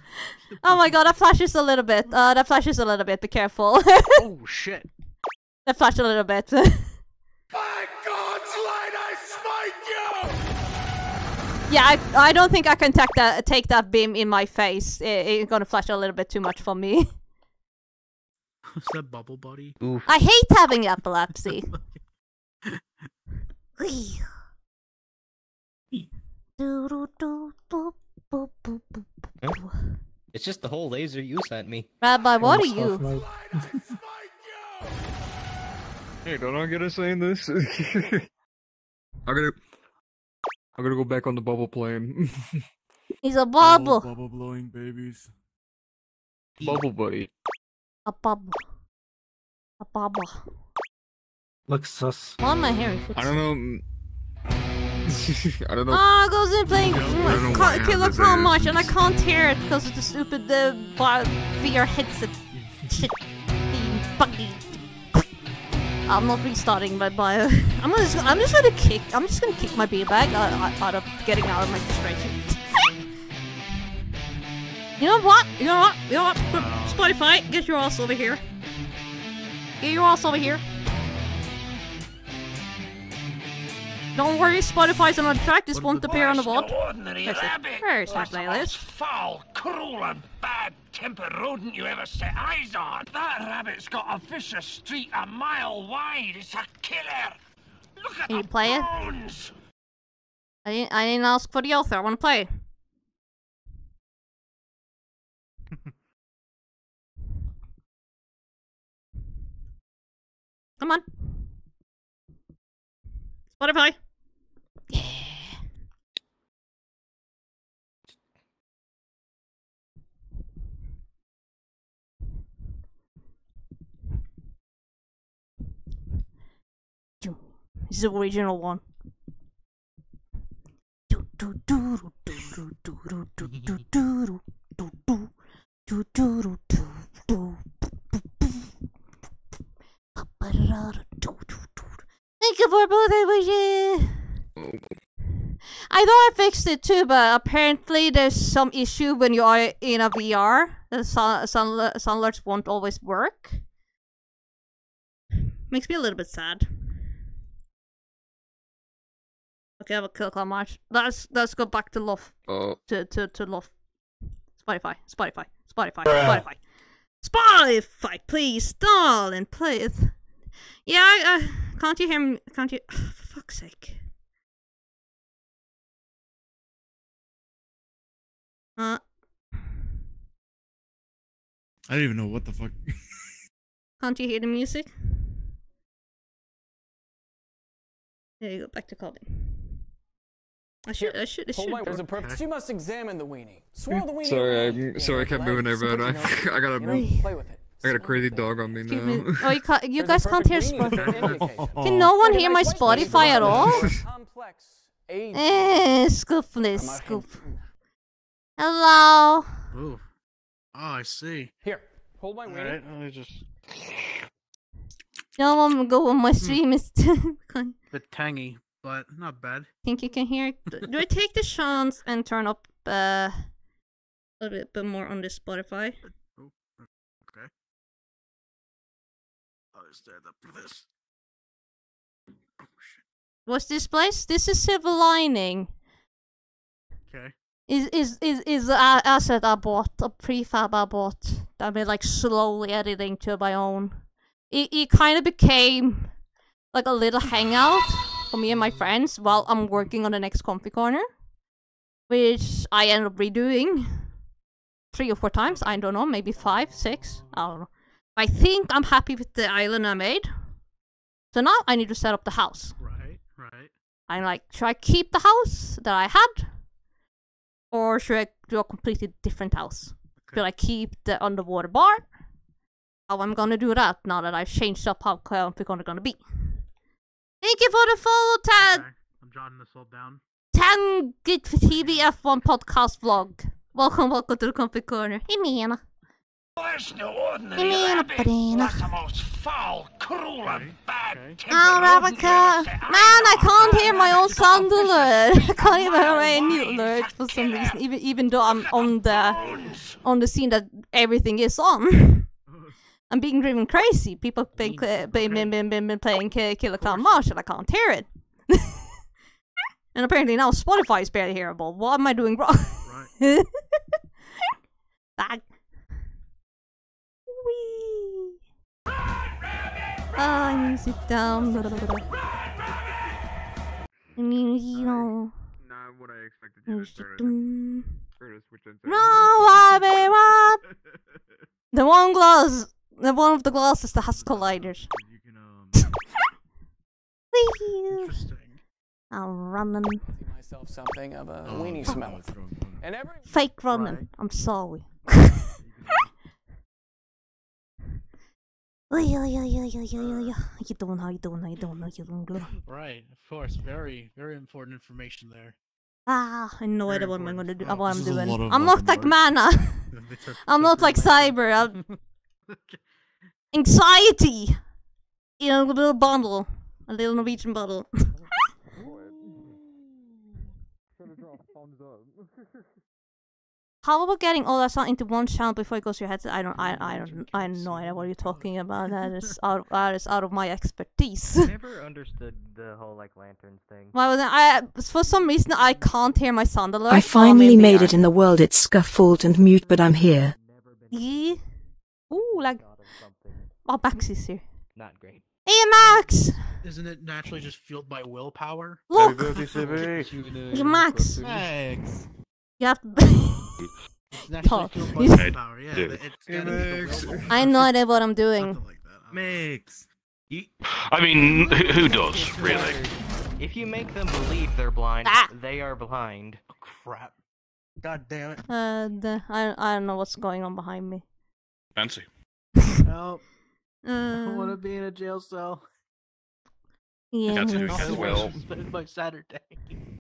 Speaker 1: oh my god, that flashes a little bit. Uh, that flashes a little bit. Be careful.
Speaker 11: Oh shit.
Speaker 1: that flashed a little bit.
Speaker 8: By God's light, I smite you!
Speaker 1: yeah, I, I don't think I can take that take that beam in my face. It, it's gonna flash a little bit too much for me.
Speaker 11: What's that bubble buddy?
Speaker 10: Oof.
Speaker 1: I hate having epilepsy.
Speaker 9: Wee. Do, do, do, boop, boop, boop, boop,
Speaker 13: Huh? It's just the whole laser you sent me.
Speaker 1: Rabbi, what are you?
Speaker 10: Hey, don't I get a saying this? I'm gonna. I'm gonna go back on the bubble plane.
Speaker 1: He's a
Speaker 12: Oh,
Speaker 1: bubble.
Speaker 12: bubble blowing babies.
Speaker 10: bubble buddy.
Speaker 1: A bubble. A bubble.
Speaker 11: Looks sus.
Speaker 1: Why am I hearing?
Speaker 10: I don't know. I don't know.
Speaker 1: Ah, goes in playing
Speaker 10: know
Speaker 1: Killer Clown. March, and I can't hear it because of the stupid uh, VR headset. Shit, being buggy. I'm not restarting my bio. I'm just, I'm just gonna kick. I'm just gonna kick my beanbag out, out- out of getting out of my frustration. you know what? You know what? You know what? Spotify, get your ass over here. Get your ass over here. Don't worry, Spotify's on the track. This won't appear on the Where's it? my playlist?
Speaker 8: foul, cruel, and bad-tempered rodent you ever set eyes on. That rabbit's got a vicious streak a mile wide. It's a killer. Look at
Speaker 1: Can you play it? I didn't, I didn't ask for the author. I want to play. Come on. Spotify. Yeah. This is the original one. Thank you for birthday wishes. I thought I fixed it too, but apparently there's some issue when you are in a VR. The sun, sun, sun alerts won't always work. Makes me a little bit sad. Okay, I have a kill clown march. Let's let's go back to love
Speaker 10: Oh.
Speaker 1: to to to love. Spotify, Spotify, Spotify,
Speaker 10: Bruh.
Speaker 1: Spotify, Spotify, please, darling, please. Yeah, I, uh, can't you hear me? Can't you? for fuck's sake. Uh,
Speaker 12: I don't even know what the fuck.
Speaker 1: can't you hear the music? There you go, back to Colin. I should, I should, it
Speaker 14: Hold
Speaker 1: should
Speaker 14: my
Speaker 1: work.
Speaker 14: words of purpose. You must examine the weenie. Swirl the weenie.
Speaker 10: Sorry. I'm
Speaker 14: Yeah,
Speaker 10: sorry. I kept moving everywhere.
Speaker 14: but,
Speaker 10: I, I got
Speaker 14: you know,
Speaker 10: a,
Speaker 14: play with it.
Speaker 10: I got a crazy dog on me
Speaker 1: Excuse me.
Speaker 10: now.
Speaker 1: Oh, you can't, you guys can't hear
Speaker 14: perfect
Speaker 1: Spotify. Can no one hear my
Speaker 14: nice white space
Speaker 1: Spotify at all?
Speaker 14: Complex age.
Speaker 1: Eh, scoopness,
Speaker 14: Am I
Speaker 1: scoop. Hello.
Speaker 12: Oh, oh, I see.
Speaker 14: Here, hold my weenie.
Speaker 12: Alright, I just
Speaker 1: No one go on my
Speaker 12: Hmm.
Speaker 1: stream. Is
Speaker 12: bit tangy, but not bad.
Speaker 1: think you can hear it. Do I take the chance and turn up uh, a little bit, bit more on the Spotify?
Speaker 12: Oh, okay. I'll stand up for this.
Speaker 1: What's this place? This is Silver Lining.
Speaker 12: Okay.
Speaker 1: Is is is is a asset I bought, a prefab I bought. that I've been like slowly editing to my own. It it kind of became like a little hangout for me and my friends while I'm working on the next comfy corner, which I end up redoing three or four times. I don't know, maybe five, six. I don't know. I think I'm happy with the island I made. So now I need to set up the house.
Speaker 12: Right, right.
Speaker 1: I'm like, should I keep the house that I had? Or should I do a completely different house? Should I keep the underwater bar? How I'm gonna do that now that I've changed up how comfy corner gonna be. Thank you for the follow, Tad!
Speaker 12: I'm jotting this all down.
Speaker 1: 10 Git for TBF1 podcast vlog. Welcome, welcome to the comfy corner. Hey.
Speaker 8: There's no ordinary
Speaker 1: You mean a
Speaker 8: rabbit.
Speaker 1: banana?
Speaker 8: That's the most foul, cruel, and bad-tempered
Speaker 1: Oh,
Speaker 8: rodent you ever
Speaker 1: Rebecca! Man, I can't hear my own sound alert. I can't even hear my new alert for some reason, even, even though I'm on the on the scene that everything is on. I'm being driven crazy. People have been, cl- been, been, been, been, been playing Ki- Killer Clown Marsh and I can't hear it. and apparently now Spotify is barely hearable. What am I doing wrong? Right. Back. Whee. Ah, music down. Blah, blah, blah, blah. you know.
Speaker 10: Not what I expected you to start. To switch into.
Speaker 1: No, I mean what? The one glass, the one of the glasses that has colliders.
Speaker 12: Interesting.
Speaker 1: I'm running.
Speaker 14: myself something of a weenie smell. And every
Speaker 1: Fake running. I'm sorry. you doing? How you doing? How you doing? How you doing? Glue?
Speaker 12: Right, of course. Very, very important information there.
Speaker 1: Ah, I know what I'm gonna do.
Speaker 12: Oh,
Speaker 1: What I'm
Speaker 12: this is a
Speaker 1: doing. I'm not
Speaker 12: fucking
Speaker 1: like mana.
Speaker 12: It's a
Speaker 1: I'm not like cyber. I'm anxiety in a little bottle, a little Norwegian bottle. How about getting all that sound into one channel before it goes to your headset? I don't, I, I don't, I have no idea what you're talking about. That is out, of, that is out of my expertise.
Speaker 13: I never understood the whole like lanterns thing.
Speaker 1: Well, then I, for some reason, I can't hear my sound alert.
Speaker 3: I
Speaker 1: oh,
Speaker 3: finally
Speaker 1: maybe
Speaker 3: made
Speaker 1: I-
Speaker 3: it in the world. It's scuffled and mute, but I'm here.
Speaker 1: Yeah. Ooh, like. Oh, Max is here.
Speaker 13: Not great.
Speaker 1: Hey, Max!
Speaker 12: Isn't it naturally just fueled by willpower?
Speaker 1: Look!
Speaker 12: Hey,
Speaker 1: Max!
Speaker 12: Max.
Speaker 1: You have to.
Speaker 12: It's naturally
Speaker 1: Talk.
Speaker 12: fueled by
Speaker 1: You-
Speaker 12: willpower. Yeah,
Speaker 15: Dude.
Speaker 12: it's gotta be the.
Speaker 1: I have no idea what I'm doing.
Speaker 13: Mix. You,
Speaker 15: I mean, who, who does, really?
Speaker 13: if you make them believe they're blind,
Speaker 1: Ah.
Speaker 13: they are blind.
Speaker 12: Crap. God damn it.
Speaker 1: Uh, the, I, I don't know what's going on behind me.
Speaker 15: Fancy.
Speaker 12: Help. I don't want
Speaker 1: Uh,
Speaker 12: to be in a jail cell.
Speaker 1: yeah.
Speaker 15: Fancy doing
Speaker 1: let's
Speaker 15: as
Speaker 1: see.
Speaker 15: well.
Speaker 12: Spend my Saturday.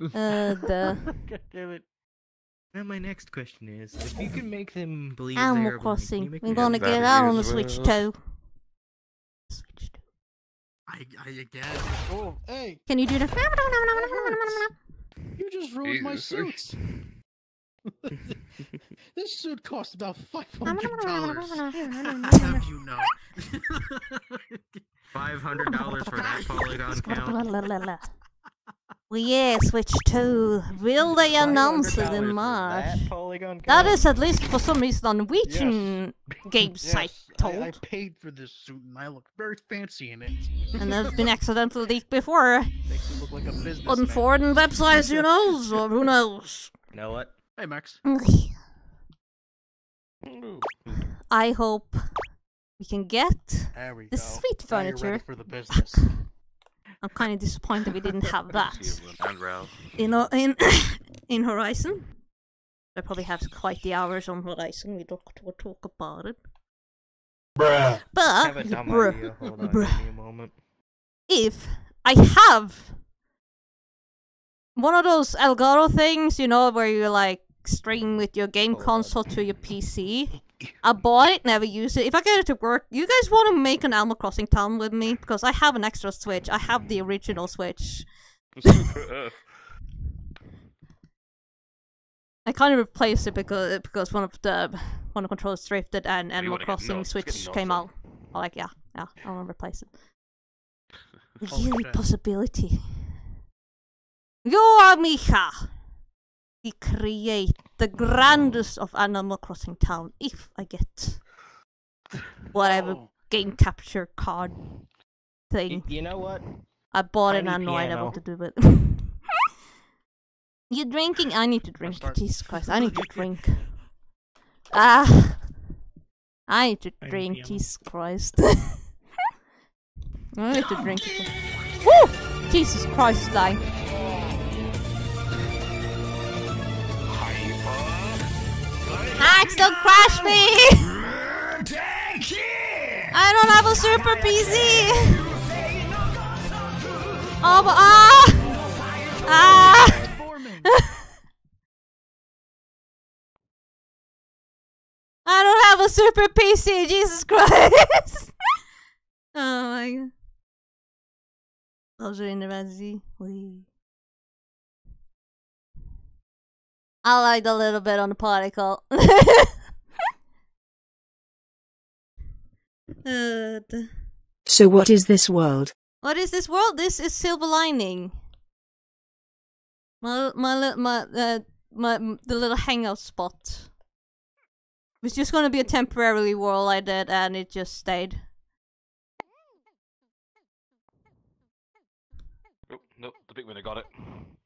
Speaker 1: Uh, the.
Speaker 12: God damn it.
Speaker 13: Now my next question is, if you can make them believe they
Speaker 1: Animal
Speaker 13: are blind, can you
Speaker 1: Crossing.
Speaker 13: make
Speaker 1: We're gonna get out on the
Speaker 13: blind?
Speaker 1: Switch too.
Speaker 12: I, I guess. Oh, hey,
Speaker 1: Can you do that?
Speaker 12: you just ruined my
Speaker 10: Jesus.
Speaker 12: suits. this suit cost about five hundred dollars. Have you know?
Speaker 13: Five hundred dollars for that polygon count.
Speaker 1: Well, yeah, Switch 2. Will they announce it in March?
Speaker 13: That polygon
Speaker 1: That
Speaker 13: count?
Speaker 1: is at least for some reason on Norwegian game site
Speaker 12: Yes,
Speaker 1: told.
Speaker 12: I, I paid for this suit and I look very fancy in it.
Speaker 1: and that's been accidentally leaked before.
Speaker 12: Makes me look like a
Speaker 1: On foreign websites, who knows? Or who knows?
Speaker 13: You know what?
Speaker 12: Hey, Max.
Speaker 1: I hope we can get
Speaker 12: There we
Speaker 1: the
Speaker 12: go.
Speaker 1: sweet
Speaker 12: Now you're ready
Speaker 1: furniture.
Speaker 12: for the business.
Speaker 1: I'm kind of disappointed we didn't have that
Speaker 15: And Ralph.
Speaker 1: in in in Horizon. I probably have quite the hours on Horizon. We don't we'll talk about it.
Speaker 11: Bruh.
Speaker 1: But
Speaker 13: have a dumb
Speaker 1: bruh,
Speaker 13: idea. Hold on,
Speaker 1: bruh,
Speaker 13: give me a moment.
Speaker 1: if I have one of those Elgato things, you know, where you like stream with your game console to your PC. I bought it, never used it. If I get it to work, you guys want to make an Animal Crossing town with me? Because I have an extra Switch. I have the original Switch. I kind of replaced it because because one of the one of the controllers drifted and Animal Crossing Switch came out. I'm like, yeah, yeah, I want to replace it. Really
Speaker 12: shit.
Speaker 1: possibility. You are. We create the grandest of Animal Crossing town if I get whatever
Speaker 12: Oh.
Speaker 1: game capture card
Speaker 13: Y-
Speaker 1: thing.
Speaker 13: you know what?
Speaker 1: I bought it and I
Speaker 13: tiny
Speaker 1: have no idea
Speaker 13: piano.
Speaker 1: to do it. you drinking? I need to drink. Jesus Christ, I need to drink. Ah, I need to drink. Jesus Christ. I need to drink. Woo! Jesus Christ, dying. Max, don't crash me! I don't have a super PC! Oh, but, ah! Ah! I don't have a super PC, Jesus Christ! oh my god. Those are in the I liked a little bit on the particle. uh,
Speaker 3: So what is this world?
Speaker 1: what is this world? This is Silver Lining. My my my uh, my the little hangout spot. It was just gonna be a temporary world I did, and it just stayed.
Speaker 15: Nope, the big winner got it.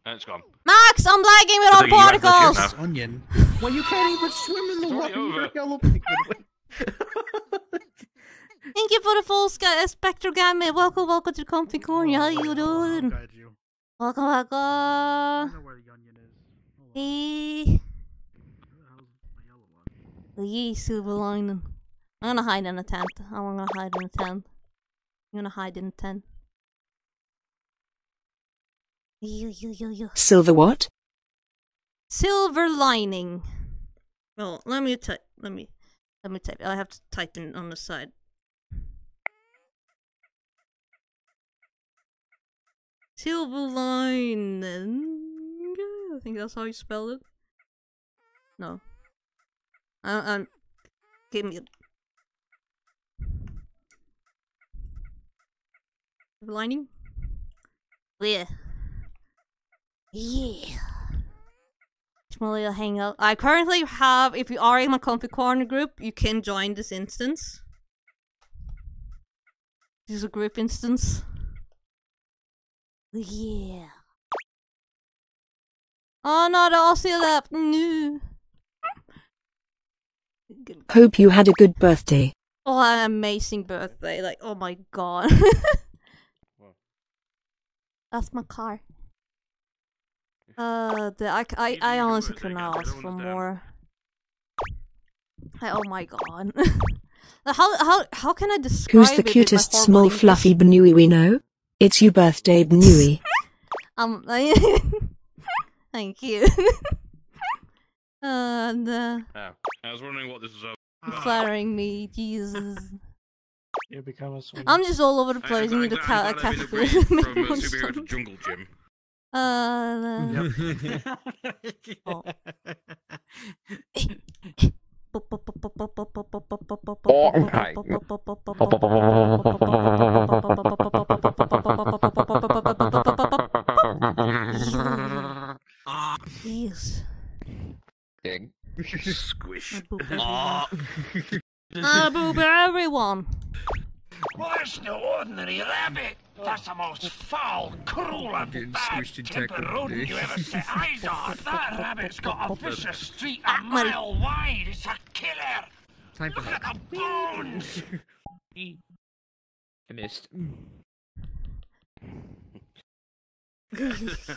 Speaker 15: And it's gone.
Speaker 1: Max, I'm lagging with all
Speaker 15: think you have the ship
Speaker 1: particles.
Speaker 12: Onion. Well, you can't even swim in the water.
Speaker 15: already
Speaker 12: You're
Speaker 15: over.
Speaker 12: yellow.
Speaker 1: Thank you for the full sky uh, spectral gamut. Welcome, welcome to Comfy Corner. How you doing? Welcome, welcome. Oh, hey. Yay, silver lining. I'm gonna hide in a tent. I'm gonna hide in a tent. I'm gonna hide in a tent. Yo, yo, yo, yo.
Speaker 3: Silver what?
Speaker 1: Silver lining. Well, let me type. Let me. Let me type. I have to type in on the side. Silver lining. I think that's how you spell it. No. I, I'm. Give me. a- Silver lining. Oh, yeah. Yeah. Small little hangout. I currently have, if you are in my comfy corner group, you can join this instance. This is a group instance. Yeah. Oh no, the Aussie left. No.
Speaker 3: Hope you had a good birthday.
Speaker 1: Oh, an amazing birthday. Like, oh my god. That's my car. Uh, the, I, I, I honestly could not ask for more. Like, oh my god. how, how, how can I describe
Speaker 3: Who's the
Speaker 1: it with my
Speaker 3: cutest
Speaker 1: horrible
Speaker 3: small
Speaker 1: English?
Speaker 3: fluffy Bnui we know? It's your birthday Bnui.
Speaker 1: Um, thank you. and, uh,
Speaker 15: Oh, I was wondering what this was about.
Speaker 1: flattering me, Jesus.
Speaker 11: You become a swimmer.
Speaker 1: I'm just all over the
Speaker 15: I-
Speaker 1: place. I
Speaker 15: I'm
Speaker 1: need a
Speaker 15: glad-
Speaker 1: cat.
Speaker 15: I'm
Speaker 1: A
Speaker 15: glad I've
Speaker 1: cat.
Speaker 15: been from uh, superhero jungle gym.
Speaker 1: Uh, oh. Yes.
Speaker 15: Squish.
Speaker 1: Ah, boo everyone.
Speaker 8: Well, that's no ordinary rabbit. That's the most foul, cruel, and bad
Speaker 10: squished and
Speaker 8: tempered rodent eh?
Speaker 10: you
Speaker 8: ever set eyes on. That rabbit's got a vicious streak a
Speaker 1: Mary.
Speaker 8: mile wide. It's a killer.
Speaker 10: Time for
Speaker 8: Look at the bones.
Speaker 10: Finished.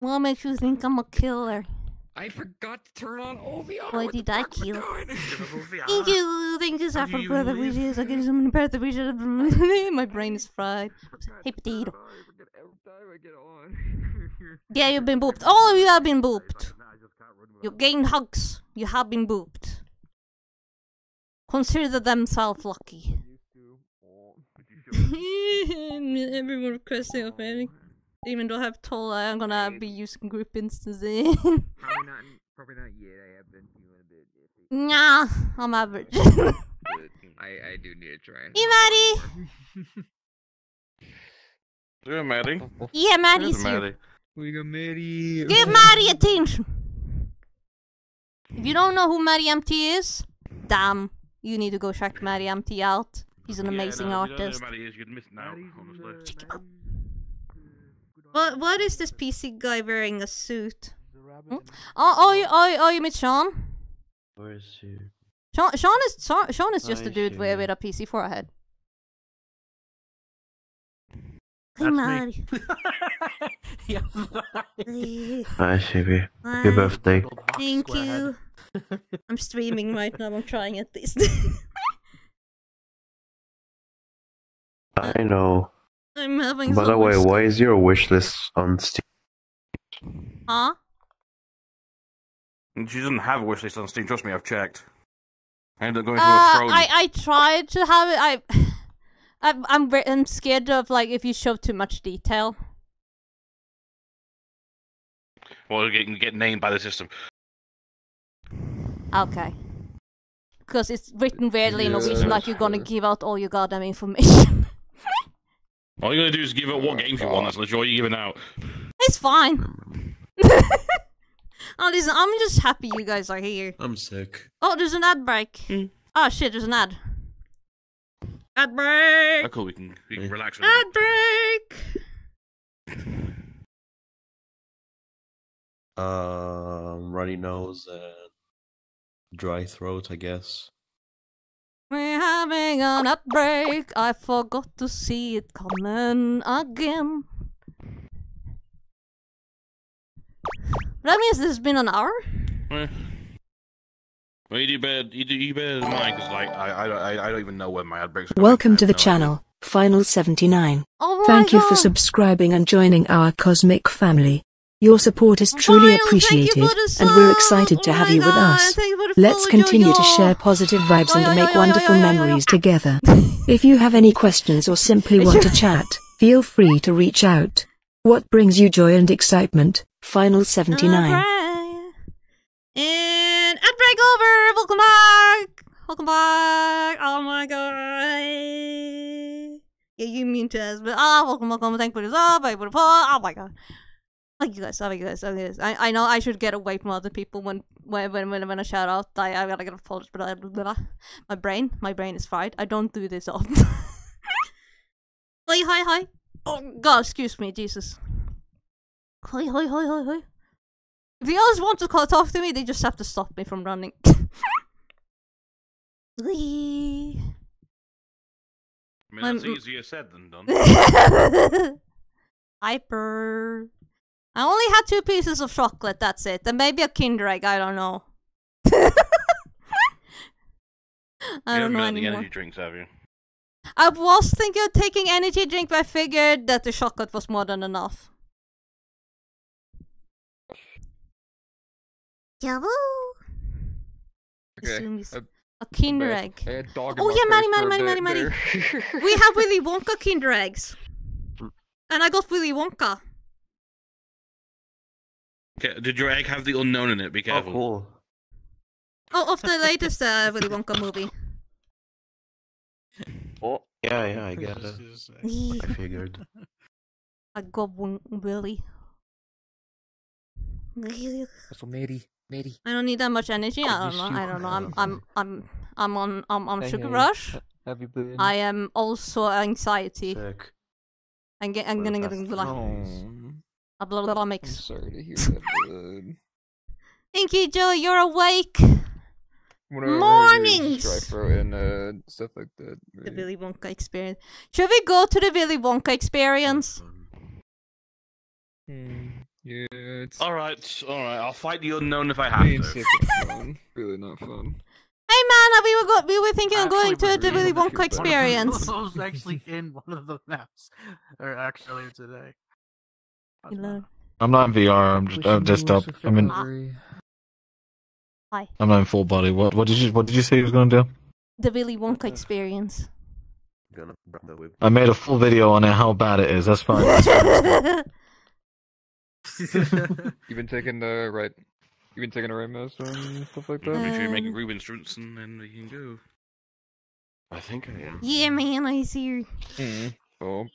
Speaker 1: What makes you think I'm a killer?
Speaker 10: I forgot to turn on OVR.
Speaker 1: Why
Speaker 10: What the
Speaker 1: did I
Speaker 10: fuck am
Speaker 1: kill?
Speaker 10: doing?
Speaker 1: Thank you, thank you, sir, for
Speaker 10: you
Speaker 1: brother
Speaker 10: leave?
Speaker 1: wishes. I get some birthday wishes. My brain is fried. Hey, potato.
Speaker 10: Every time I get on.
Speaker 1: Yeah, you've been booped. All of you have been booped. You gained hugs. You have been booped. Consider themselves lucky. Everyone requesting of me. Even though I've told I'm gonna be using group instances.
Speaker 10: Probably not. Probably not yet. I have been feeling a bit iffy.
Speaker 1: nah, I'm average.
Speaker 10: I I do need to try. and
Speaker 1: Hey, Maddie.
Speaker 10: more.
Speaker 15: Yeah, Maddie.
Speaker 1: Yeah, Maddie's
Speaker 15: There's
Speaker 1: here.
Speaker 15: Maddie.
Speaker 10: We got Maddie.
Speaker 1: Give Maddie attention. If you don't know who Maddie MT is, damn, you need to go check Maddie MT out. He's an amazing
Speaker 15: yeah, no, if you don't know
Speaker 1: artist.
Speaker 15: who Maddie is, you'd miss out, honestly.
Speaker 1: What what is this PC guy wearing a suit? Hmm? Oh oh you oh, you- oh you meet Sean?
Speaker 16: Where is he?
Speaker 1: Sean Sean is Sean, Sean is just
Speaker 16: I
Speaker 1: a dude
Speaker 16: see.
Speaker 1: with, with a PC forehead. Hey
Speaker 16: That's me.
Speaker 1: Maddie.
Speaker 16: Hi, Shibi.
Speaker 1: Hi.
Speaker 16: Happy birthday.
Speaker 1: Thank you. I'm streaming right now. I'm trying at least.
Speaker 16: I know.
Speaker 1: I'm having
Speaker 16: By
Speaker 1: so
Speaker 16: the way,
Speaker 1: much-
Speaker 16: why is your wish list on Steam?
Speaker 1: Huh?
Speaker 15: She doesn't have a wishlist on Steam. Trust me, I've checked. I ended up going to
Speaker 1: Uh,
Speaker 15: a throne.
Speaker 1: I I tried to have it. I I'm I'm I'm scared of like if you show too much detail.
Speaker 15: Well, you get, get named by the system.
Speaker 1: Okay. Because it's written weirdly in
Speaker 15: Yeah,
Speaker 1: Norwegian, like you're gonna give out all your goddamn information.
Speaker 15: All you gotta do is give out what games you want. That's literally all you're giving out.
Speaker 1: it's fine. oh, listen, I'm just happy you guys are here.
Speaker 16: I'm sick.
Speaker 1: Oh, there's an ad break. Oh shit, there's an ad. Ad break.
Speaker 15: Oh, cool. We can we can relax. with
Speaker 1: Ad break.
Speaker 16: Um, runny nose and dry throat, I guess.
Speaker 1: We're having an outbreak. I forgot to see it coming again. That means this has been an hour.
Speaker 15: Eh. Well, you do better. You do you better than mine because like I I I, I don't even know when my ad breaks.
Speaker 3: Welcome to the
Speaker 15: no
Speaker 3: channel, Final 79.
Speaker 1: Oh my
Speaker 3: Thank you for subscribing and joining our cosmic family. Your support is truly appreciated, and we're excited to
Speaker 1: Oh
Speaker 3: have you with us.
Speaker 1: you
Speaker 3: Let's continue to share positive vibes and
Speaker 1: Yo,
Speaker 3: to
Speaker 1: yo,
Speaker 3: make wonderful memories together. If you have any questions or simply want to chat, feel free to reach out. What brings you joy and excitement? Final 79.
Speaker 1: Alright. And ad break over. Welcome back. Welcome back. Oh my god. Yeah, you mean to us, but ah, welcome, welcome. Thank you for the sub. Thank you for the follow. Oh my god. Thank you guys. Thank you guys. Thank you guys. I, I know I should get away from other people when when when when, when I shout out. I I gotta get but I, blah, blah. my brain my brain is fried. I don't do this often. hi hi hi. Oh god, excuse me, Jesus. Hi hi hi hi hi. If you guys want to call, talk to me, they just have to stop me from running.
Speaker 15: I mean, that's
Speaker 1: I'm-
Speaker 15: easier said than done.
Speaker 1: Hyper. I only had two pieces of chocolate, that's it. And maybe a Kinder Egg, I don't know. I
Speaker 15: you
Speaker 1: don't
Speaker 15: haven't
Speaker 1: know
Speaker 15: got the
Speaker 1: anymore.
Speaker 15: energy drinks, have you?
Speaker 1: I was thinking of taking energy drink, but I figured that the chocolate was more than enough. Yahoo!
Speaker 10: Okay.
Speaker 1: Assume it's
Speaker 10: I-
Speaker 1: A Kinder
Speaker 10: bad.
Speaker 1: Egg.
Speaker 10: I had dog in
Speaker 1: Oh yeah, Manny,
Speaker 10: face
Speaker 1: Manny,
Speaker 10: for a
Speaker 1: Manny, Manny, Manny. we have Willy Wonka Kinder Eggs. Mm. And I got Willy Wonka.
Speaker 15: Okay, did your egg have the unknown in it? Be careful.
Speaker 16: Oh, cool.
Speaker 1: Oh, of the latest uh, Willy Wonka movie.
Speaker 16: Oh, yeah, yeah, I get it. I figured.
Speaker 1: I got one Willy.
Speaker 10: So Mary, Mary.
Speaker 1: I don't need that much energy. I don't know. I don't know. I'm, I'm I'm I'm on I'm on
Speaker 10: Hey,
Speaker 1: sugar
Speaker 10: hey,
Speaker 1: rush.
Speaker 10: ha- Have you been?
Speaker 1: I am also anxiety.
Speaker 16: Sick.
Speaker 1: I'm, get, I'm
Speaker 16: For
Speaker 1: gonna
Speaker 16: the
Speaker 1: get
Speaker 16: past
Speaker 1: blah, blah, blah, blah,
Speaker 10: I'm
Speaker 1: mix.
Speaker 10: sorry to hear that. bud.
Speaker 1: Thank you, Joe. You're awake.
Speaker 10: Whenever I
Speaker 1: Mornings.
Speaker 10: Dry throat and uh, stuff like that.
Speaker 1: The
Speaker 10: really.
Speaker 1: Willy Wonka experience. Should we go to the Willy Wonka experience?
Speaker 10: Hmm, Yeah, it's
Speaker 15: All right, all right. I'll fight the unknown if I have to.
Speaker 10: fun. Really not fun.
Speaker 1: Hey man, we were go- we were thinking of going to the Willy
Speaker 10: really
Speaker 1: Wonka experience.
Speaker 11: I was actually in one of the maps, or actually today.
Speaker 1: You.
Speaker 17: I'm not in VR. I'm just, I'm just up. I'm in.
Speaker 1: Hi.
Speaker 17: I'm not in full body. What? What did you? What did you say you was gonna do?
Speaker 1: The Willy Wonka experience.
Speaker 16: Gonna bring the whip.
Speaker 17: I made a full video on it. How bad it is. That's fine.
Speaker 10: You've been taking the right. You've been taking the right meds and stuff like that.
Speaker 15: Make sure you're making
Speaker 1: Um,
Speaker 15: Ruben instruments and then we can go.
Speaker 16: I think I am.
Speaker 1: yeah, man, I see. you.
Speaker 10: Mm. Oh,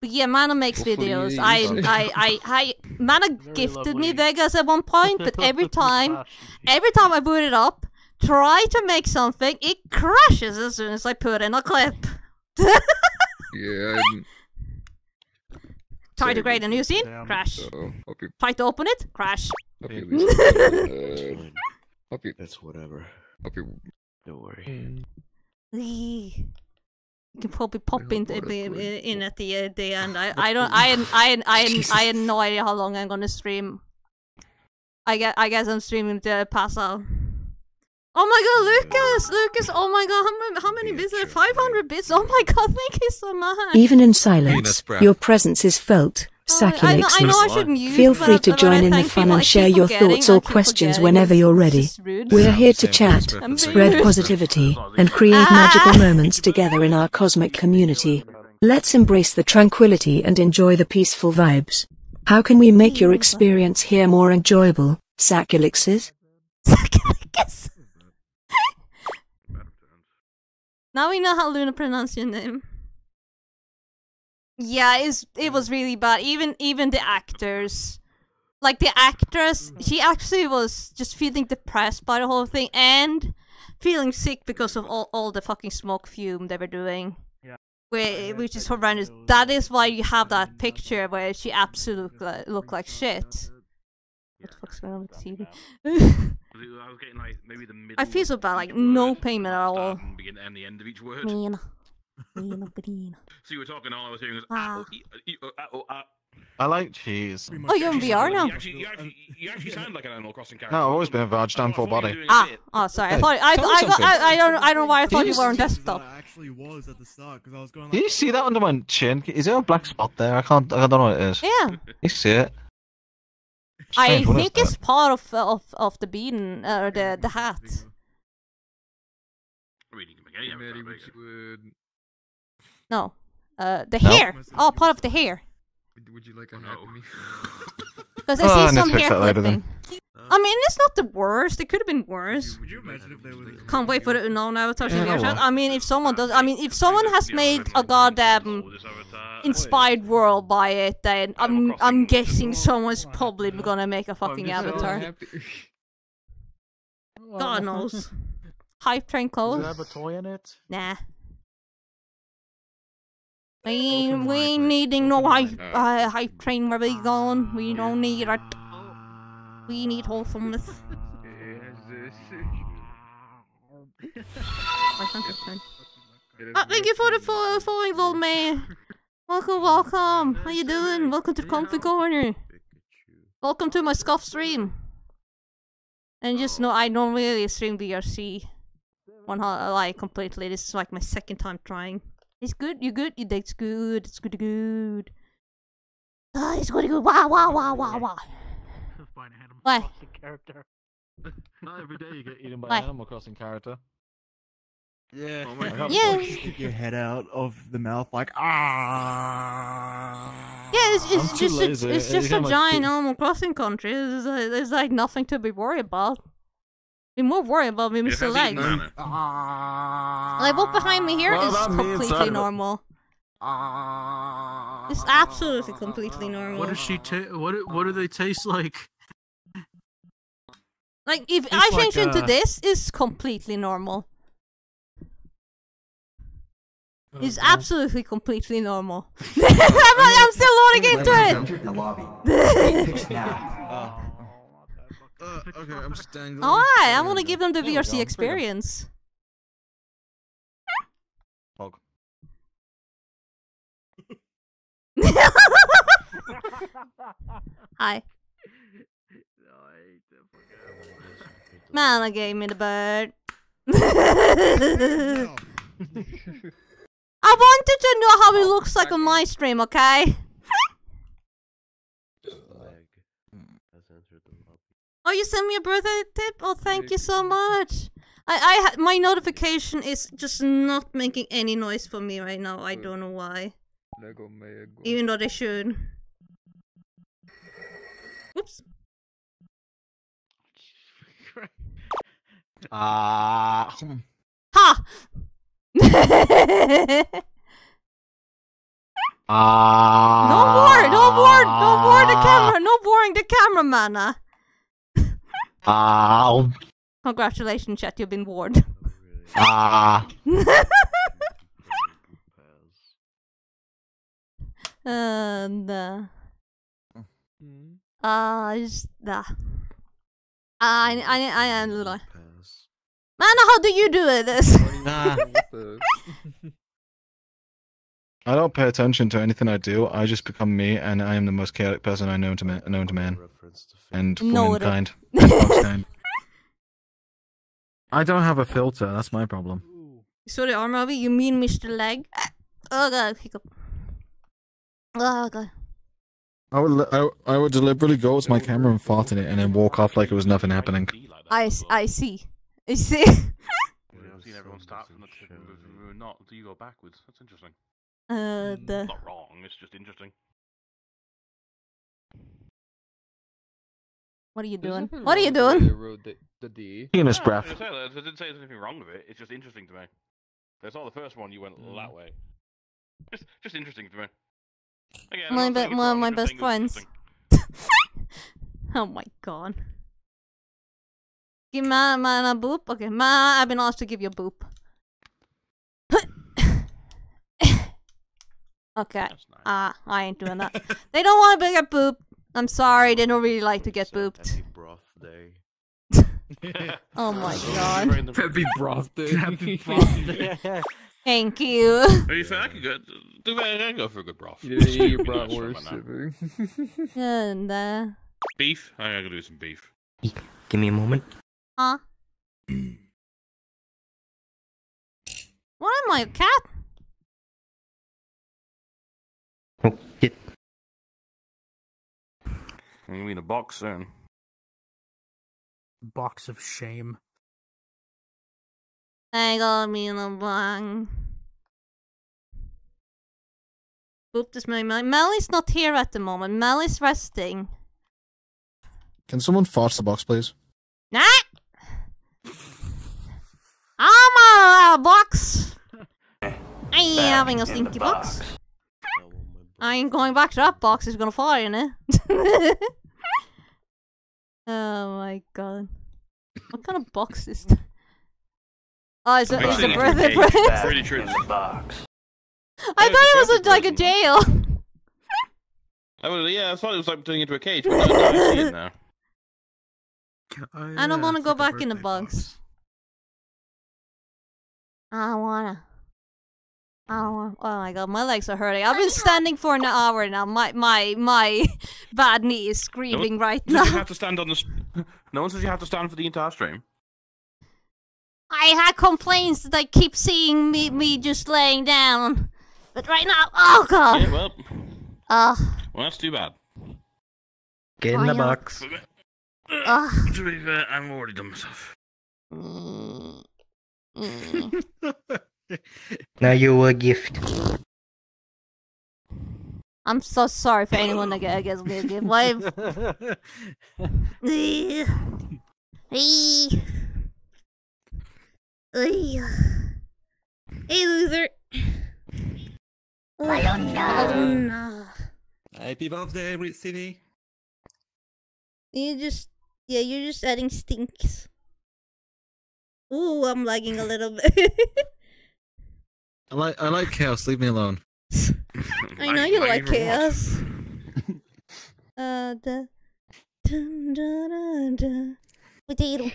Speaker 1: But yeah, Mana makes
Speaker 10: Hopefully
Speaker 1: videos.
Speaker 10: you
Speaker 1: I, I, I, I, Mana
Speaker 11: Very
Speaker 1: gifted me. Vegas at one point, but every time, every time I boot it up, try to make something, it crashes as soon as I put in a clip.
Speaker 10: yeah. I'm,
Speaker 1: Try to create a new scene,
Speaker 11: Damn.
Speaker 1: crash.
Speaker 10: so hope you.
Speaker 1: Try to open it, crash.
Speaker 10: Hope you.
Speaker 16: It's
Speaker 10: uh,
Speaker 16: fine.
Speaker 10: hope you.
Speaker 16: It's whatever.
Speaker 10: Hope you.
Speaker 16: Don't worry.
Speaker 10: Mm.
Speaker 1: You can probably pop
Speaker 10: hope
Speaker 1: in, in,
Speaker 10: good.
Speaker 1: in at the, uh, the end. I, I don't, I, I, I, I had no idea how long I'm gonna stream. I guess, I guess I'm streaming to pass out. Oh my god, Lucas! Lucas, oh my god, how, how many bits? 500 bits? Oh my god, thank you so much!
Speaker 3: Even in silence, your presence is felt.
Speaker 1: I, know, I know I
Speaker 3: Saculixes.
Speaker 1: should mute,
Speaker 3: Feel free to join in the fun and share your
Speaker 1: forgetting,
Speaker 3: thoughts or questions
Speaker 1: forgetting,
Speaker 3: whenever you're ready. We're here to chat,
Speaker 17: breath
Speaker 1: I'm
Speaker 17: as
Speaker 3: spread positivity, and create magical moments together in our cosmic community. Let's embrace the tranquility and enjoy the peaceful vibes. How can we make your experience here more enjoyable, Saculixes?
Speaker 1: Sacalicus. now we know how Luna pronounced your name. Yeah, it's, it was really bad. Even even the actors, like the actress, mm-hmm. she actually was just feeling depressed by the whole thing, and feeling sick because of all, all the fucking smoke fume they were doing.
Speaker 11: Yeah.
Speaker 1: Where, which is horrendous. That is why you have that picture where she absolutely look, look like shit. What the fuck's going on with the TV?
Speaker 15: I was getting like maybe the middle.
Speaker 1: I feel so bad, like no payment at all.
Speaker 15: begin and the end of each word.
Speaker 1: Mean. Mean, mean.
Speaker 15: So you were talking, all I was hearing was
Speaker 1: Ah.
Speaker 15: uh, ah.
Speaker 17: I like cheese.
Speaker 1: Oh, you're in VR now?
Speaker 15: You actually, you actually, you actually sound like an Animal Crossing character.
Speaker 17: No, I've always been a VR, just full body.
Speaker 1: Ah, oh, sorry. I
Speaker 17: Hey,
Speaker 1: thought I,
Speaker 17: tell
Speaker 1: I,
Speaker 17: something.
Speaker 1: I, I don't, I don't know why I thought you
Speaker 17: Here's-
Speaker 1: were on desktop.
Speaker 18: I actually was at the start because I was going
Speaker 17: Do
Speaker 18: like.
Speaker 17: you see that under my chin? Is there a black spot there? I can't. I don't know what it is.
Speaker 1: Yeah.
Speaker 17: You see it?
Speaker 1: I
Speaker 17: Strange, what is
Speaker 1: think it's part of of of the bean uh, the the hat.
Speaker 10: Maybe we should.
Speaker 1: No, uh, the
Speaker 17: No.
Speaker 1: hair. Oh, part of the hair.
Speaker 10: Would, would you like a hat of me?
Speaker 1: Because I
Speaker 17: Oh,
Speaker 1: see
Speaker 17: need to
Speaker 1: some hair
Speaker 17: that later then.
Speaker 1: I mean, it's not the worst. It could have been worse.
Speaker 18: Would you imagine if they were?
Speaker 1: Can't wait for the unknown avatar to
Speaker 17: Yeah, I
Speaker 1: shot. I mean, if someone does, I mean, if someone has made a goddamn inspired world by it, then I'm I'm guessing someone's probably gonna make a fucking avatar. God knows. Hype train
Speaker 11: Does
Speaker 1: clothes?
Speaker 11: it have a toy in it?
Speaker 1: Nah. We ain't, we ain't needing no hype, uh, hype train where we going. We don't need it. We need wholesomeness. I think it's fine. Ah, thank you for the fo- following, little man. Welcome, welcome. How you doing? Welcome to Comfy Corner. Welcome to my scuff stream. And just know I don't really stream VRC. One ho- like completely. This is like my second time trying. It's good. You good? You it's good. It's good. Good. Ah, it's good. Good. Wow. Wow. Wow. Wow. Wow.
Speaker 11: Find an Animal
Speaker 1: Why?
Speaker 11: Crossing character.
Speaker 17: Not every day you get eaten by
Speaker 1: Why?
Speaker 17: an Animal Crossing character.
Speaker 18: Yeah.
Speaker 17: Oh my God.
Speaker 1: Yeah.
Speaker 18: Stick your head out of the mouth like ah.
Speaker 1: Yeah, it's, it's just a,
Speaker 17: lazy.
Speaker 1: it's just a giant Animal Crossing country. There's, like, there's like nothing to be worried about. Be more worried about me Mr. Legs. Like what behind me here is
Speaker 17: Well, that means
Speaker 1: completely
Speaker 17: that-
Speaker 1: normal. It's absolutely completely normal.
Speaker 11: What does she ta- what do- what do they taste like?
Speaker 1: Like if
Speaker 11: It's
Speaker 1: I
Speaker 11: like,
Speaker 1: change into
Speaker 11: uh,
Speaker 1: this, it's completely normal. It's
Speaker 11: Oh,
Speaker 1: absolutely completely normal. I'm, I'm still loading into it.
Speaker 19: the lobby.
Speaker 10: Uh, okay, I'm just dangling.
Speaker 1: Alright, I'm gonna give them the
Speaker 17: There we go,
Speaker 1: VRC
Speaker 17: freedom.
Speaker 1: experience.
Speaker 17: Hog.
Speaker 1: Hi. Mana gave me the bird. I wanted to know how it looks like on my stream, okay? Oh, you sent me a birthday tip? Oh, thank you so much. I, I, ha- my notification is just not making any noise for me right now. I don't know why. Even though they should. Oops.
Speaker 17: Ah.
Speaker 1: Ha!
Speaker 17: Ah.
Speaker 1: No more! No more! No more the camera! No boring the camera, mana!
Speaker 17: Ah.
Speaker 1: Congratulations, chat, you've been warned.
Speaker 17: Ah.
Speaker 1: and, uh... Uh, just, uh... I, I, I am little. Mana, how do you do it? This?
Speaker 17: Nah. I don't pay attention to anything I do. I just become me, and I am the most chaotic person I know to man, known to man, and
Speaker 1: Noted.
Speaker 17: Womankind. and foxkind. I don't have a filter. That's my problem.
Speaker 1: Sorry, Armavi, you mean Mr. Leg? Oh god, hiccup. Oh god.
Speaker 17: I would, I, I would deliberately go to my camera and fart in it, and then walk off like it was nothing happening.
Speaker 1: I, see. I see.
Speaker 15: I've seen everyone start from the tip and move- not. Do you go backwards? That's interesting.
Speaker 1: uh, the...
Speaker 15: Not wrong. It's just interesting.
Speaker 1: What are you doing? What are you
Speaker 10: wrong with the way
Speaker 1: doing?
Speaker 10: they wrote the, the D.
Speaker 17: Penis breath.
Speaker 15: I didn't say that. I didn't say there's anything wrong with it. It's just interesting to me. I saw the first one. You went that way. Just, just interesting to me. Again,
Speaker 1: my be- one of my best friends. oh my god. Give my man a boop. Okay, ma. I've been asked to give you a boop. okay. Ah, I ain't doing that. they don't want to get booped. I'm sorry. They don't really like to get booped.
Speaker 16: Birthday.
Speaker 1: Oh my god.
Speaker 10: Happy broth day.
Speaker 13: Happy broth day.
Speaker 1: Thank you.
Speaker 15: Are you think? I could go. Do that. I can go for a good broth.
Speaker 10: You didn't eat your bratwurst,
Speaker 15: for a minute.
Speaker 10: Sivi.
Speaker 1: and uh,
Speaker 15: Beef. I think I could do some beef.
Speaker 13: Give me a moment.
Speaker 1: huh? What am I, a cat?
Speaker 13: Oh, shit.
Speaker 15: I'm gonna be in a box soon.
Speaker 11: Box of shame.
Speaker 1: I got me in a bang. Boop this my Mel. Melly's not here at the moment. Melly's resting.
Speaker 17: Can someone force the box, please?
Speaker 1: Nah! I'm a box! I ain't having a
Speaker 5: in
Speaker 1: stinky box.
Speaker 5: box.
Speaker 1: I ain't going back to that box. It's gonna fly in it. oh my god. What kind of box is that? Oh, it's a,
Speaker 15: I'm
Speaker 1: it's a
Speaker 15: actually
Speaker 1: birthday
Speaker 15: engaged.
Speaker 1: present.
Speaker 15: Pretty sure
Speaker 5: in
Speaker 15: it's-
Speaker 5: the box.
Speaker 1: I thought it was a, like a jail.
Speaker 15: I was, yeah, I thought it was like turning into a cage. But no, no, I now.
Speaker 1: I don't want to go back in the box. I wanna. I don't want. Oh my god, my legs are hurting. I've been standing for an hour now. My my my bad knee is screaming right
Speaker 15: No one says you have to stand on the. No one says you have to stand for the entire stream.
Speaker 1: I had complaints that I keep seeing me me just laying down, but right now, oh god.
Speaker 15: Yeah, well,
Speaker 1: Uh,
Speaker 15: well, that's too bad.
Speaker 13: Get in the
Speaker 1: Fire.
Speaker 13: box.
Speaker 1: uh,
Speaker 15: To be fair, I'm already done myself.
Speaker 1: mm, mm.
Speaker 13: Now you were a gift.
Speaker 1: I'm so sorry for anyone that g- gets me a gift. Why? Hey, hey, loser. Balonda.
Speaker 18: Oh, Happy birthday, Rit City.
Speaker 1: You just, yeah, you're just adding stinks. Ooh, I'm lagging a little bit.
Speaker 17: I like I like chaos. Leave me alone.
Speaker 1: I know you like chaos. Uh, da, dun, dun, dun, dun. Potato.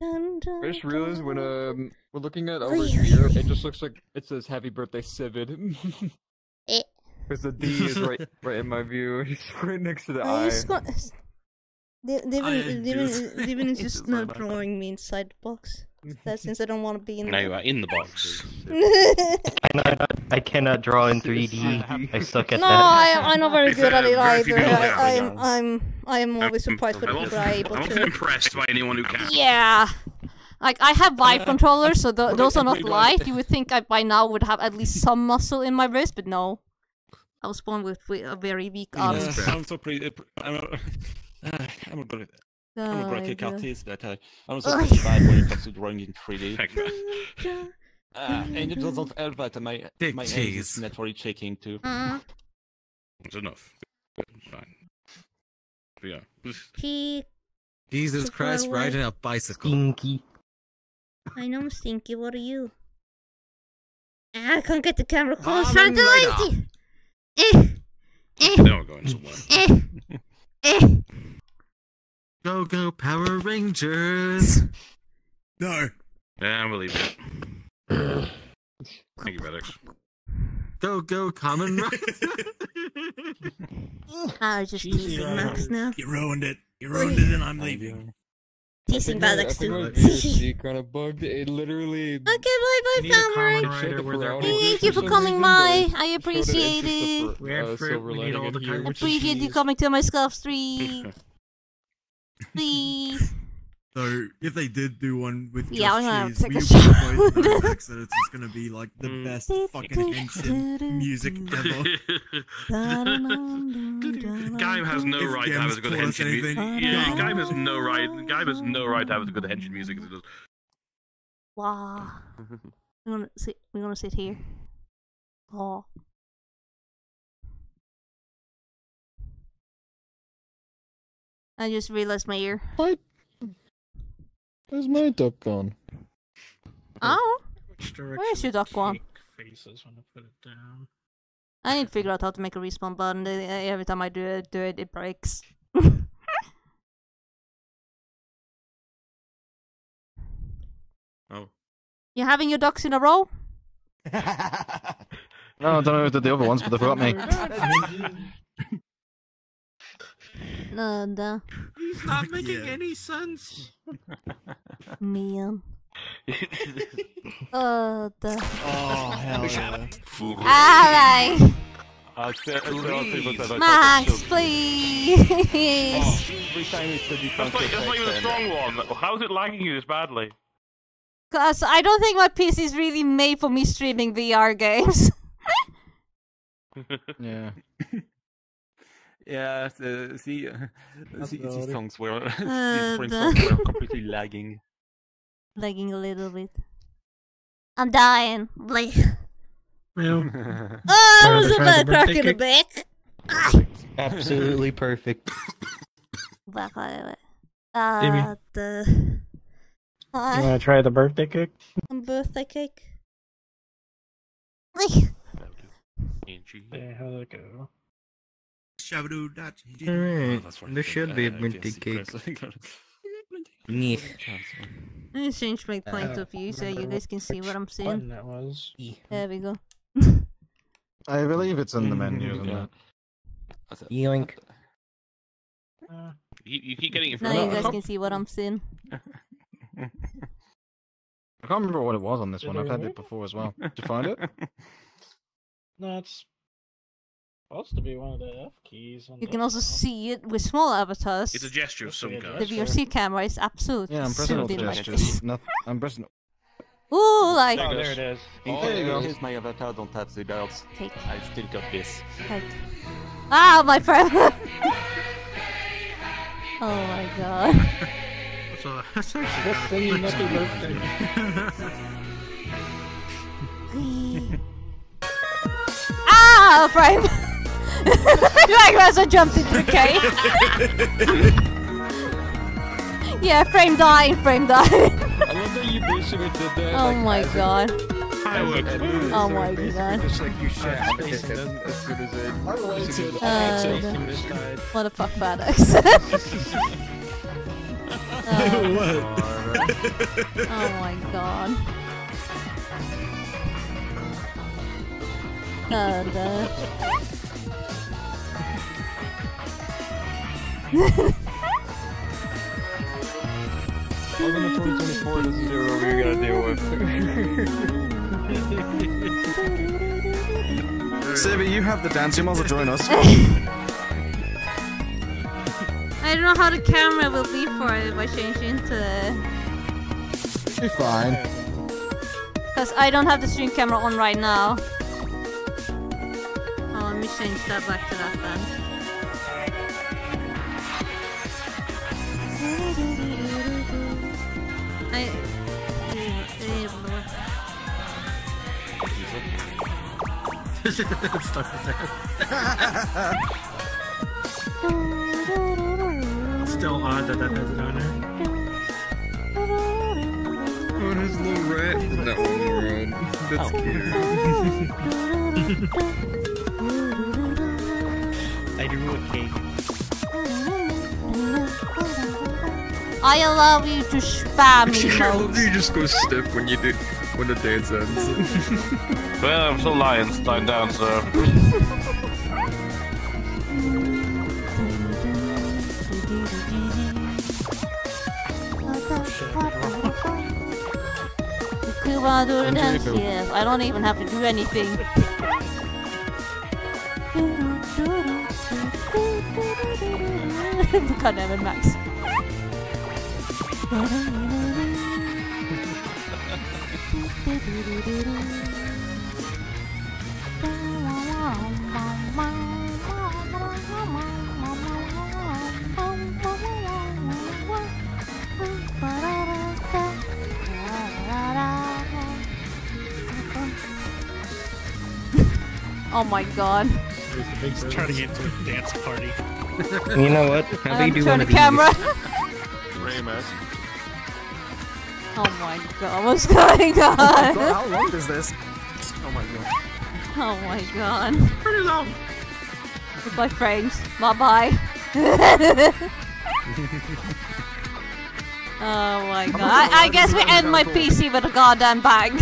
Speaker 1: Dun, dun,
Speaker 10: I just realized when um we're looking at over here, it just looks like it says "Happy Birthday, Civid."
Speaker 1: Eh.
Speaker 10: Because the D is right right in my view. It's right next to the
Speaker 1: I
Speaker 10: I.
Speaker 1: just got. Devin, Devin,
Speaker 18: just-
Speaker 1: Devin, Devin is just not drawing me inside the box. That since I don't want to be in
Speaker 15: Now
Speaker 1: the
Speaker 15: you are in the box.
Speaker 13: I cannot, I cannot draw in 3D. I suck at
Speaker 1: No,
Speaker 13: that.
Speaker 1: I, I'm not very good at it either. I,
Speaker 15: have
Speaker 1: I'm. I'm, I'm always surprised when
Speaker 15: I'm
Speaker 1: people are able
Speaker 15: often, I'm often
Speaker 1: to.
Speaker 15: impressed by anyone who can.
Speaker 1: Yeah, like I have Vive controllers, so th- those are not
Speaker 18: Wait, wait.
Speaker 1: light. You would think I by now would have at least some muscle in my wrist, but no. I was born with, with a very weak arm.
Speaker 18: Uh, I'm so pretty. I'm a, I'm a good. I'm a
Speaker 1: Oh
Speaker 18: great
Speaker 1: my
Speaker 18: kick
Speaker 1: God.
Speaker 18: artist, but uh, I'm so
Speaker 1: Oh,
Speaker 18: pretty bad when it comes to drawing in 3D.
Speaker 15: Heck.
Speaker 18: Uh, and it doesn't help that my
Speaker 12: Big
Speaker 18: my hand
Speaker 12: cheese.
Speaker 18: is naturally shaking too.
Speaker 1: Mm,
Speaker 15: It's enough. Fine. But yeah.
Speaker 1: he,
Speaker 12: Jesus Christ,
Speaker 1: away.
Speaker 12: riding a bicycle.
Speaker 13: Stinky.
Speaker 1: I know I'm stinky. What are you? Ah, I can't get the camera
Speaker 12: Kamen
Speaker 1: closer. I'm
Speaker 12: Rider.
Speaker 1: lazy. Eh, eh,
Speaker 15: Now we're going somewhere.
Speaker 1: eh, eh.
Speaker 12: Go go Power Rangers!
Speaker 18: No.
Speaker 15: Yeah, I believe it. Thank you, Redex.
Speaker 12: Go go Kamen Rider!
Speaker 1: I was just teasing Max now.
Speaker 18: You ruined it. You ruined it, and I'm leaving.
Speaker 1: Teasing
Speaker 10: I think
Speaker 1: Balix
Speaker 10: my- I
Speaker 1: too.
Speaker 10: think kind of bugged. It literally.
Speaker 1: Okay, bye bye,
Speaker 12: Need a Kamen
Speaker 1: Cameron.
Speaker 10: it showed
Speaker 12: Rider
Speaker 10: the
Speaker 12: where they're
Speaker 10: Ferrari
Speaker 12: all-
Speaker 1: Thank
Speaker 10: for
Speaker 1: you for coming
Speaker 10: reason,
Speaker 1: by. I appreciate
Speaker 10: it's just a
Speaker 1: it.
Speaker 12: We had
Speaker 10: uh,
Speaker 12: fruit,
Speaker 10: silver
Speaker 12: we need all the
Speaker 10: here,
Speaker 12: kind
Speaker 10: which is
Speaker 1: Appreciate you coming to my Scuff Street. Please.
Speaker 18: So if they did do one with
Speaker 1: Yeah,
Speaker 18: just
Speaker 1: I'm gonna
Speaker 18: cheese,
Speaker 1: take
Speaker 18: we
Speaker 1: a
Speaker 18: would
Speaker 1: shot.
Speaker 18: both know Max, that it's just gonna be like the
Speaker 15: Mm.
Speaker 18: best fucking henshin music ever.
Speaker 15: Gaim has no
Speaker 18: If
Speaker 15: right to have
Speaker 18: Gaim's
Speaker 15: as good
Speaker 18: taught
Speaker 15: music.
Speaker 18: anything,
Speaker 15: Yeah,
Speaker 18: Gaim-
Speaker 15: Gaim has no right. Gaim has no right to have as good henshin music as it does.
Speaker 1: Wow. We're gonna sit. We're gonna sit here. Oh. I just realized my ear.
Speaker 17: What? Where's my duck gone?
Speaker 1: Oh, where's your duck gone?
Speaker 12: Faces when I put it down.
Speaker 1: I need to figure out how to make a respawn button. Every time I do it, do it, it breaks.
Speaker 18: Oh.
Speaker 1: You're having your ducks in a row?
Speaker 17: No, I don't know who did the other ones, but they forgot me.
Speaker 1: No, no.
Speaker 12: He's not making any sense.
Speaker 1: Man. Oh, the.
Speaker 12: Oh, hell yeah.
Speaker 1: Alright.
Speaker 19: Uh,
Speaker 1: Max, please.
Speaker 19: Every time it's a different
Speaker 15: That's not, that's not even a
Speaker 19: effect,
Speaker 15: strong one. How's it lagging you this badly?
Speaker 1: Cause I don't think my PC is really made for me streaming VR games.
Speaker 17: yeah.
Speaker 19: Yeah, the the, uh, the, the songs were
Speaker 1: Uh,
Speaker 19: the spring
Speaker 1: the-
Speaker 19: songs were completely lagging.
Speaker 1: Lagging a little bit. I'm dying. Like.
Speaker 12: Well,
Speaker 1: Oh, I was
Speaker 12: try
Speaker 1: about
Speaker 12: the
Speaker 1: to crack in the back.
Speaker 13: Absolutely perfect.
Speaker 1: Back on it. Uh, the.
Speaker 12: you
Speaker 1: Uh,
Speaker 12: want to try the birthday cake?
Speaker 1: birthday cake. Angie.
Speaker 12: Yeah, how'd that go?
Speaker 18: Alright, eh, there should be a birthday cake. Nyeh.
Speaker 1: Let me change my point
Speaker 12: Uh,
Speaker 1: of view so you guys can see what I'm
Speaker 12: Button
Speaker 1: seeing.
Speaker 12: that was.
Speaker 1: There we go.
Speaker 17: I believe it's in the menu, isn't it?
Speaker 13: Yoink.
Speaker 12: Uh,
Speaker 15: You, you keep getting it from
Speaker 1: Now you guys can see what I'm seeing.
Speaker 17: I can't remember what it was on this
Speaker 12: Did
Speaker 17: one.
Speaker 12: I
Speaker 17: I've had it before as well. Did you find it?
Speaker 12: no, it's supposed to be one of the F keys. On
Speaker 1: You can also
Speaker 12: one.
Speaker 1: see it with small avatars.
Speaker 15: It's a gesture of some
Speaker 12: Yeah,
Speaker 15: kind.
Speaker 1: The VRC camera is absolutely
Speaker 17: Yeah, I'm pressing all the
Speaker 1: suited like
Speaker 17: gestures.
Speaker 1: this.
Speaker 17: I'm pressing.
Speaker 1: Ooh, like.
Speaker 12: Oh, there it is.
Speaker 19: In
Speaker 17: there you go.
Speaker 19: case my avatar don't have the belts,
Speaker 1: Take.
Speaker 19: I still got this.
Speaker 1: Take. Ah, my friend! oh my god.
Speaker 12: So that's actually
Speaker 11: Just sing you happy birthday.
Speaker 1: ah, frame! like as I jumped into the cave. yeah, frame dying, frame dying.
Speaker 10: I love that you basically did that.
Speaker 1: oh
Speaker 10: like,
Speaker 1: my
Speaker 10: as
Speaker 1: god.
Speaker 10: as it
Speaker 1: Oh my god.
Speaker 10: Just like you shot space and then as soon as it. as soon
Speaker 1: Uh,
Speaker 10: as soon
Speaker 1: the-
Speaker 10: as it died.
Speaker 1: What a fuck FedEx. oh my god. Uh, the...
Speaker 10: Welcome to 2024. This is zero we gotta deal with.
Speaker 17: Sivi, you have the dance. You might as well join us.
Speaker 1: I don't know how the camera will be for it if changing to... the...
Speaker 17: Be fine.
Speaker 1: Because I don't have the stream camera on right now. Oh, let me change that back to that then. I...
Speaker 12: Stuck with that. Still odd that that has it on there.
Speaker 10: Oh, and his little rat in that one world. That's oh. cute.
Speaker 11: I drew a cake.
Speaker 1: I allow you to spam me,
Speaker 10: I love
Speaker 1: emotes.
Speaker 10: that you just go stiff when you do when the dance ends.
Speaker 15: Well, I'm still lying, lying down, so.
Speaker 1: Cuba do dance, yes. I don't even have to do anything. God damn it, Max. Oh my god.
Speaker 12: He's turning it into a dance party.
Speaker 13: You know what? How about
Speaker 1: Um,
Speaker 13: you do
Speaker 1: turn
Speaker 13: one
Speaker 1: the camera.
Speaker 15: Ramus.
Speaker 1: Oh my god, what's going on?
Speaker 11: God, how long is this? Oh my god.
Speaker 1: Oh my god.
Speaker 11: Pretty long.
Speaker 1: Goodbye, frames. Bye bye. oh my god. I, I guess we end my PC with a goddamn bang.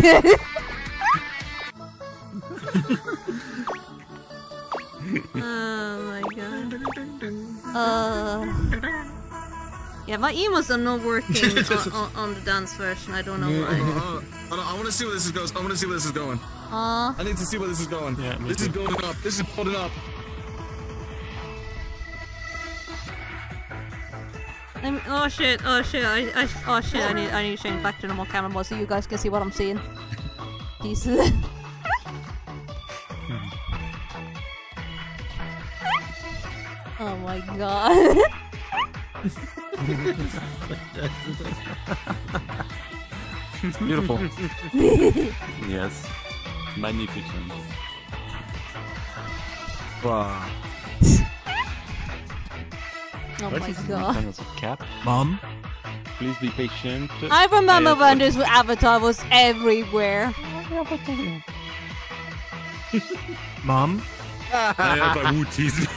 Speaker 1: oh my god. Uh, yeah, my emos are not working on, on, on the dance version. I don't know why.
Speaker 17: uh, uh, I want to see where this is goes. I want to see where this is going.
Speaker 1: Uh,
Speaker 17: I need to see where this is going.
Speaker 19: Yeah, me
Speaker 17: this is
Speaker 19: too.
Speaker 17: building up. This is building up.
Speaker 1: Let me- oh shit! Oh shit! I, I oh shit! I need I need to change back to normal camera mode so you guys can see what I'm seeing. Jesus. oh my god.
Speaker 17: It's beautiful.
Speaker 19: yes. Magnificent.
Speaker 17: Wow.
Speaker 1: Oh
Speaker 19: What
Speaker 1: my
Speaker 19: is
Speaker 1: god.
Speaker 19: kind of cap?
Speaker 17: Mom?
Speaker 19: Please be patient.
Speaker 1: I remember when this avatar was everywhere.
Speaker 17: Mom?
Speaker 18: I have a Wooties.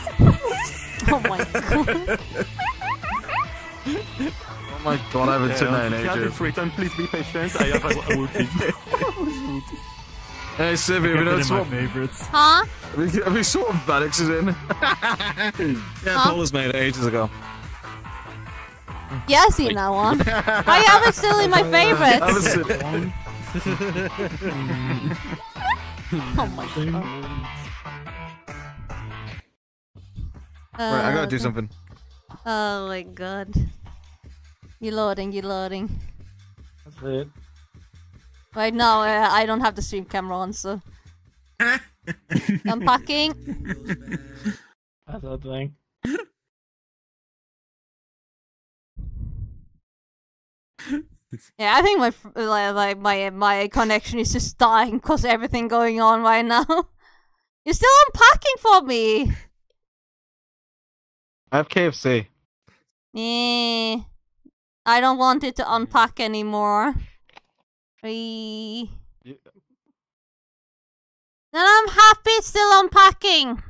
Speaker 1: Oh my god.
Speaker 17: oh my god, I haven't seen that in ages.
Speaker 19: If please be patient. I have a
Speaker 17: Hey, Sivi, we know it's what...
Speaker 18: favorites.
Speaker 1: Huh?
Speaker 17: Have we, have we sort of Badix is in? yeah,
Speaker 1: huh?
Speaker 17: Paul was made ages ago.
Speaker 1: Yeah, I've seen that one. Why you haven't still in my favorites?
Speaker 17: I haven't seen that one.
Speaker 1: oh my god.
Speaker 17: Right, I gotta do
Speaker 1: Uh,
Speaker 17: something.
Speaker 1: Oh my god. You're loading, you're loading.
Speaker 17: That's it.
Speaker 1: Right now, uh, I don't have the stream camera on, so. I'm Unpacking.
Speaker 19: That's a thing.
Speaker 1: Yeah, I think my like, like my my connection is just dying because everything going on right now. You're still unpacking for me.
Speaker 17: I have KFC.
Speaker 1: Eh, I don't want it to unpack anymore. Eh. Then I'm happy it's still unpacking.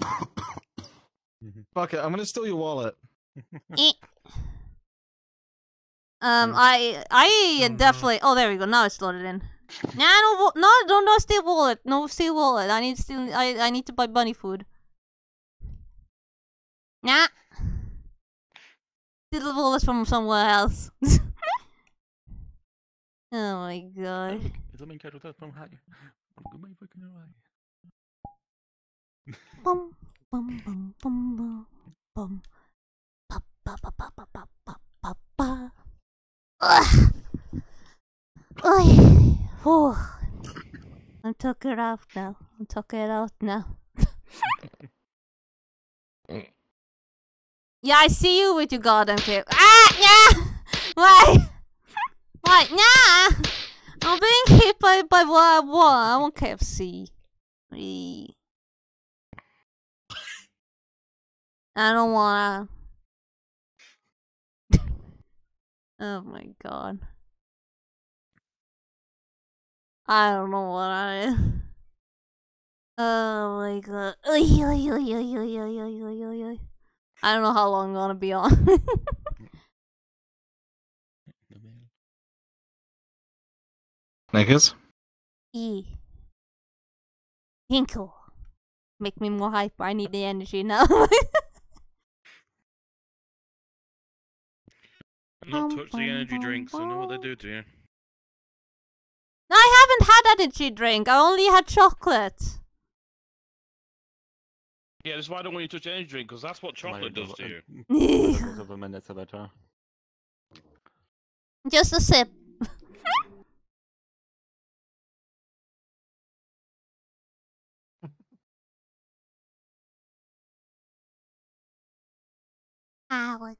Speaker 17: Fuck it, I'm gonna steal your wallet.
Speaker 1: Eh. Um, I I definitely. Oh, there we go. Now it's loaded in. Nah, no, no, no, no, steal wallet. No, steal wallet. I need still. I I need to buy bunny food. Nah. Steal the wallet from somewhere else. oh my god.
Speaker 19: Ito may karutat from high. Gumay pa ka na
Speaker 1: Bum bum bum bum bum bum. Ba ba ba ba ba ba ba ba ba. Ugh. Oy. Whew. I'm took it out now. I'm took it out now. yeah, I see you with your goddamn tape. Ah, yeah. Why? Why? Nah. I'm being hit by by what I want. I want KFC. Eee. I don't wanna. oh my god. I don't know what I. Oh my god. I don't know how long I'm gonna be on.
Speaker 17: Niggas?
Speaker 1: E. Hinkle. Make me more hyper. I need the energy now.
Speaker 15: I'm not touch the energy drinks. I know what they do to you.
Speaker 1: No, I haven't had energy drink. I only had chocolate.
Speaker 15: Yeah, that's why I don't want you to touch any drink because that's what chocolate does to you.
Speaker 19: Because of a minute avatar.
Speaker 1: Just a sip. ah, look.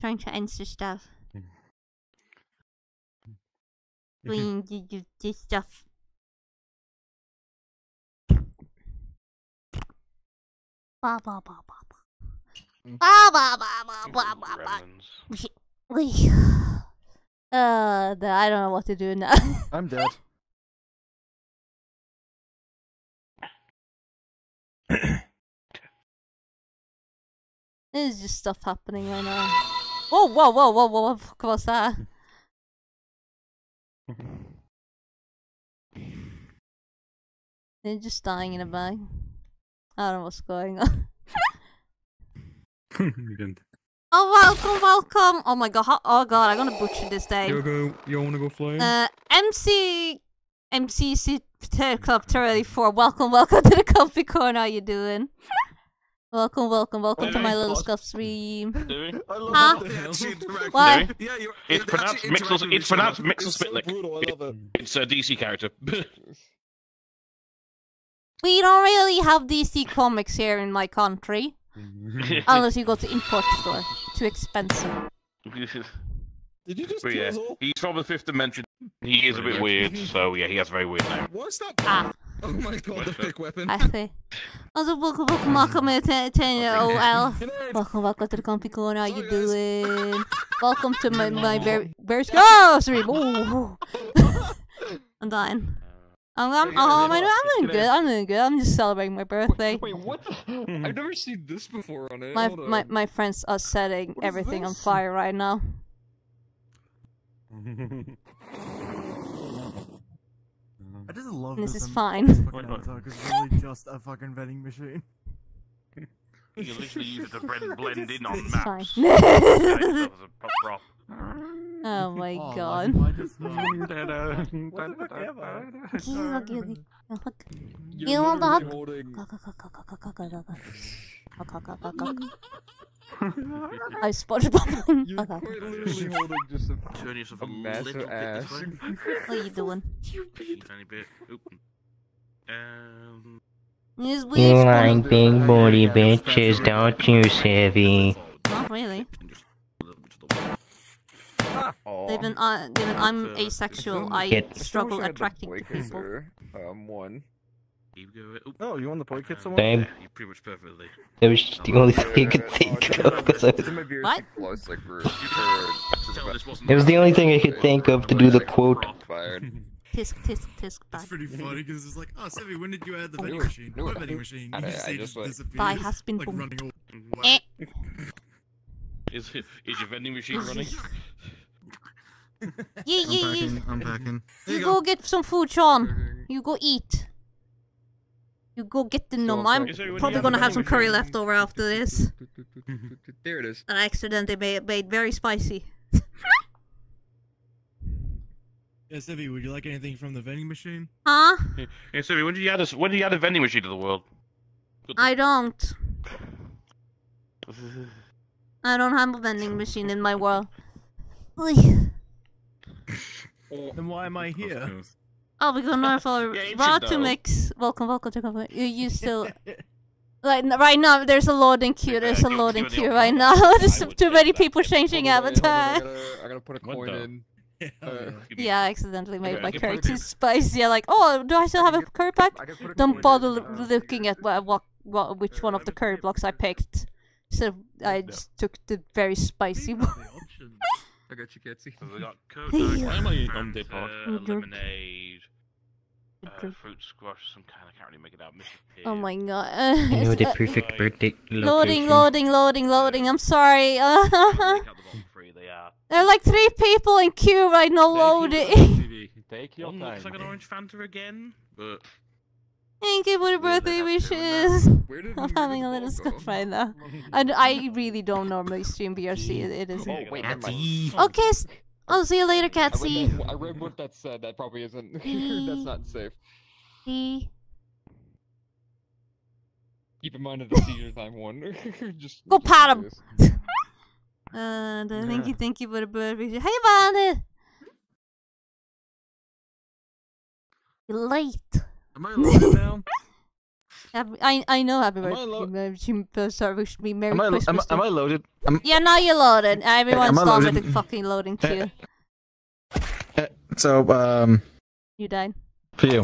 Speaker 1: Trying to answer stuff. Doing the- the- this stuff. Ba ba ba ba ba. Ba ba ba ba ba ba ba. Uh, the- I don't know what to do now.
Speaker 17: I'm dead.
Speaker 1: There's just stuff happening right now. Whoa, whoa, whoa, whoa, whoa, what the fuck was that? They're just dying in a bag. I don't know what's going on. Oh, welcome, welcome! Oh my god, ho- oh god, I'm gonna butcher this day.
Speaker 10: You go. You wanna go flying?
Speaker 1: Uh, MC MCC Club 34. Welcome, welcome to the comfy corner. How you doing? welcome, welcome, welcome to my little scuff stream.
Speaker 15: Do we?
Speaker 1: Huh? What?
Speaker 15: Do we? It's pronounced Mixel. It's pronounced Mixel Spitlick. It's a DC character.
Speaker 1: We don't really have DC comics here in my country. Unless you go to import store. Too expensive.
Speaker 15: Did you just but yeah, he's from the fifth dimension. He is a bit weird, so yeah, he has a very weird name.
Speaker 12: What's that?
Speaker 1: Ah.
Speaker 12: Oh my god, the big weapon.
Speaker 1: I see. Also, welcome, welcome, welcome to 10 10 OL. Welcome, welcome to the comfy corner. How you doing? Welcome to my, my very, very, oh, sorry. Ooh. I'm dying. I'm, I'm, oh, I'm, I'm doing good. I'm doing good. I'm just celebrating my birthday.
Speaker 10: Wait, what? The? I've never seen this before on it.
Speaker 1: My,
Speaker 10: Hold
Speaker 1: my,
Speaker 10: on.
Speaker 1: my friends are setting everything on fire right now.
Speaker 20: I just love
Speaker 1: This
Speaker 20: this.
Speaker 1: is fine.
Speaker 20: this fucking it's really just a fucking vending machine.
Speaker 15: You literally use it to blend, blend in on
Speaker 1: It's
Speaker 15: maps.
Speaker 1: fine.
Speaker 15: Yeah, stuff as a prop- prop.
Speaker 1: Oh my
Speaker 20: Oh,
Speaker 1: god.
Speaker 20: like, why just-
Speaker 10: What the fuck
Speaker 1: You want that?
Speaker 10: holding.
Speaker 1: I SpongeBob.
Speaker 10: You're quite literally holding just a,
Speaker 15: Turn yourself
Speaker 10: a
Speaker 15: a
Speaker 10: massive
Speaker 15: little bit
Speaker 10: ass.
Speaker 15: this way.
Speaker 1: What are you doing?
Speaker 15: Teeny tiny bit. Oop. Um.
Speaker 1: Yes, we
Speaker 13: You
Speaker 1: Spon-
Speaker 13: like big booty bitches, don't you, Savvy?
Speaker 1: Not really. Even, uh, even I'm asexual. I struggle
Speaker 10: I had the
Speaker 1: attracting to people.
Speaker 10: kisser, Um, one.
Speaker 15: Keep going. Oop.
Speaker 17: Oh, you want the boy kid someone?
Speaker 13: Babe,
Speaker 15: You pretty much perfectly.
Speaker 13: that was just the only thing I could think of. 'cause I
Speaker 10: It's in my
Speaker 13: was,
Speaker 1: What?
Speaker 10: Plus, like, group.
Speaker 15: Tell this wasn't
Speaker 13: it was the only thing I could think of to do the quote.
Speaker 10: Fired.
Speaker 1: Tisk, tisk, tisk,
Speaker 20: It's pretty funny because it's like, oh, Sivi, when did you add the vending machine?
Speaker 10: Knew
Speaker 20: What vending machine? You
Speaker 10: I-
Speaker 20: just
Speaker 10: I
Speaker 20: say
Speaker 10: just,
Speaker 20: just
Speaker 10: like-
Speaker 20: disappears.
Speaker 1: Bye has been
Speaker 20: like
Speaker 1: boom.
Speaker 20: running over.
Speaker 1: Eh.
Speaker 15: Is is your vending machine running?
Speaker 1: Yeah,
Speaker 20: I'm
Speaker 1: yeah, yeah.
Speaker 20: packing. I'm packing. There
Speaker 1: You
Speaker 20: you
Speaker 1: go
Speaker 20: go.
Speaker 1: get some food, Sean. You go eat. You go get the num. I'm
Speaker 10: Is
Speaker 15: there- when
Speaker 1: probably
Speaker 15: you
Speaker 1: gonna
Speaker 15: have
Speaker 1: have some curry
Speaker 15: machine-
Speaker 1: left over after this.
Speaker 10: There it is.
Speaker 1: That I accidentally made, made very spicy.
Speaker 20: Yeah, Sivi, would you like anything from the vending machine?
Speaker 1: Huh?
Speaker 15: Hey, Sivi, when did you add a when did you add a vending machine to the world?
Speaker 1: I don't. I don't have a vending machine in my world. Oy.
Speaker 20: Then why am I here?
Speaker 1: Oh, we're gonna for
Speaker 15: Yeah, you
Speaker 1: raw to mix. Welcome, welcome to cover. You, you still like right now? There's a loading queue.
Speaker 15: Yeah,
Speaker 1: There's a
Speaker 15: you're
Speaker 1: loading queue right
Speaker 15: one.
Speaker 1: now.
Speaker 15: I
Speaker 1: There's too many people changing
Speaker 10: Hold on, wait, hold on, I
Speaker 1: avatar.
Speaker 10: gotta, I gotta put a coin
Speaker 15: the?
Speaker 10: in. Uh,
Speaker 20: yeah.
Speaker 1: Yeah, I accidentally made
Speaker 15: Okay,
Speaker 1: my
Speaker 15: I
Speaker 1: curry too
Speaker 15: in.
Speaker 1: spicy. Yeah, like, oh, do I still have a curry pack?
Speaker 10: I gotta put a coin
Speaker 1: Don't
Speaker 10: in,
Speaker 1: bother
Speaker 10: uh,
Speaker 1: looking at what, what, what, which one of the curry blocks I picked. So I just took the very spicy one.
Speaker 10: I got you, Ketsy.
Speaker 15: So we got Coke,
Speaker 1: Why
Speaker 15: Coke,
Speaker 19: am I
Speaker 15: Fanta,
Speaker 19: on Depart?
Speaker 1: Jerk.
Speaker 15: lemonade, uh, fruit squash, some kind. I can't really make it out. Mr. Pig.
Speaker 1: Oh my god.
Speaker 13: I know the perfect birthday
Speaker 1: loading,
Speaker 13: location.
Speaker 1: loading, loading, loading. loading. I'm sorry.
Speaker 15: Can't make out the bottom three. They are.
Speaker 1: there are like three people in queue right now loading.
Speaker 19: Take your
Speaker 15: One
Speaker 19: time.
Speaker 15: looks like an orange Fanta again, but
Speaker 1: Thank you for the birthday
Speaker 15: the heck did
Speaker 1: wishes. I'm having a little
Speaker 10: ball
Speaker 1: stuff right now. And I really don't normally stream VRC. It, it is.
Speaker 10: Oh, wait, never mind.
Speaker 13: Catty.
Speaker 1: Okay, I'll see you later,
Speaker 10: I
Speaker 1: Catsy.
Speaker 10: that, I read what that said. That probably isn't. that's not safe.
Speaker 1: See?
Speaker 10: Keep in mind that the seizure time one. just
Speaker 1: Go
Speaker 10: just
Speaker 1: pat
Speaker 10: in
Speaker 1: 'em.
Speaker 10: case.
Speaker 1: And uh, thank you, thank you for the birthday wishes. Hey, Vanna! You're late.
Speaker 20: Am I loaded now?
Speaker 1: Happy, I I know happy
Speaker 20: Am I
Speaker 1: birthday.
Speaker 20: lo-
Speaker 1: uh, She sorry, wished me Merry
Speaker 17: Am I,
Speaker 1: Christmas.
Speaker 17: am, am I
Speaker 1: too.
Speaker 17: loaded? Am,
Speaker 1: Yeah, now you're loaded. Everyone's
Speaker 17: I
Speaker 1: done
Speaker 17: loaded?
Speaker 1: the fucking loading queue.
Speaker 17: eh, so, um,
Speaker 1: You died.
Speaker 17: for you.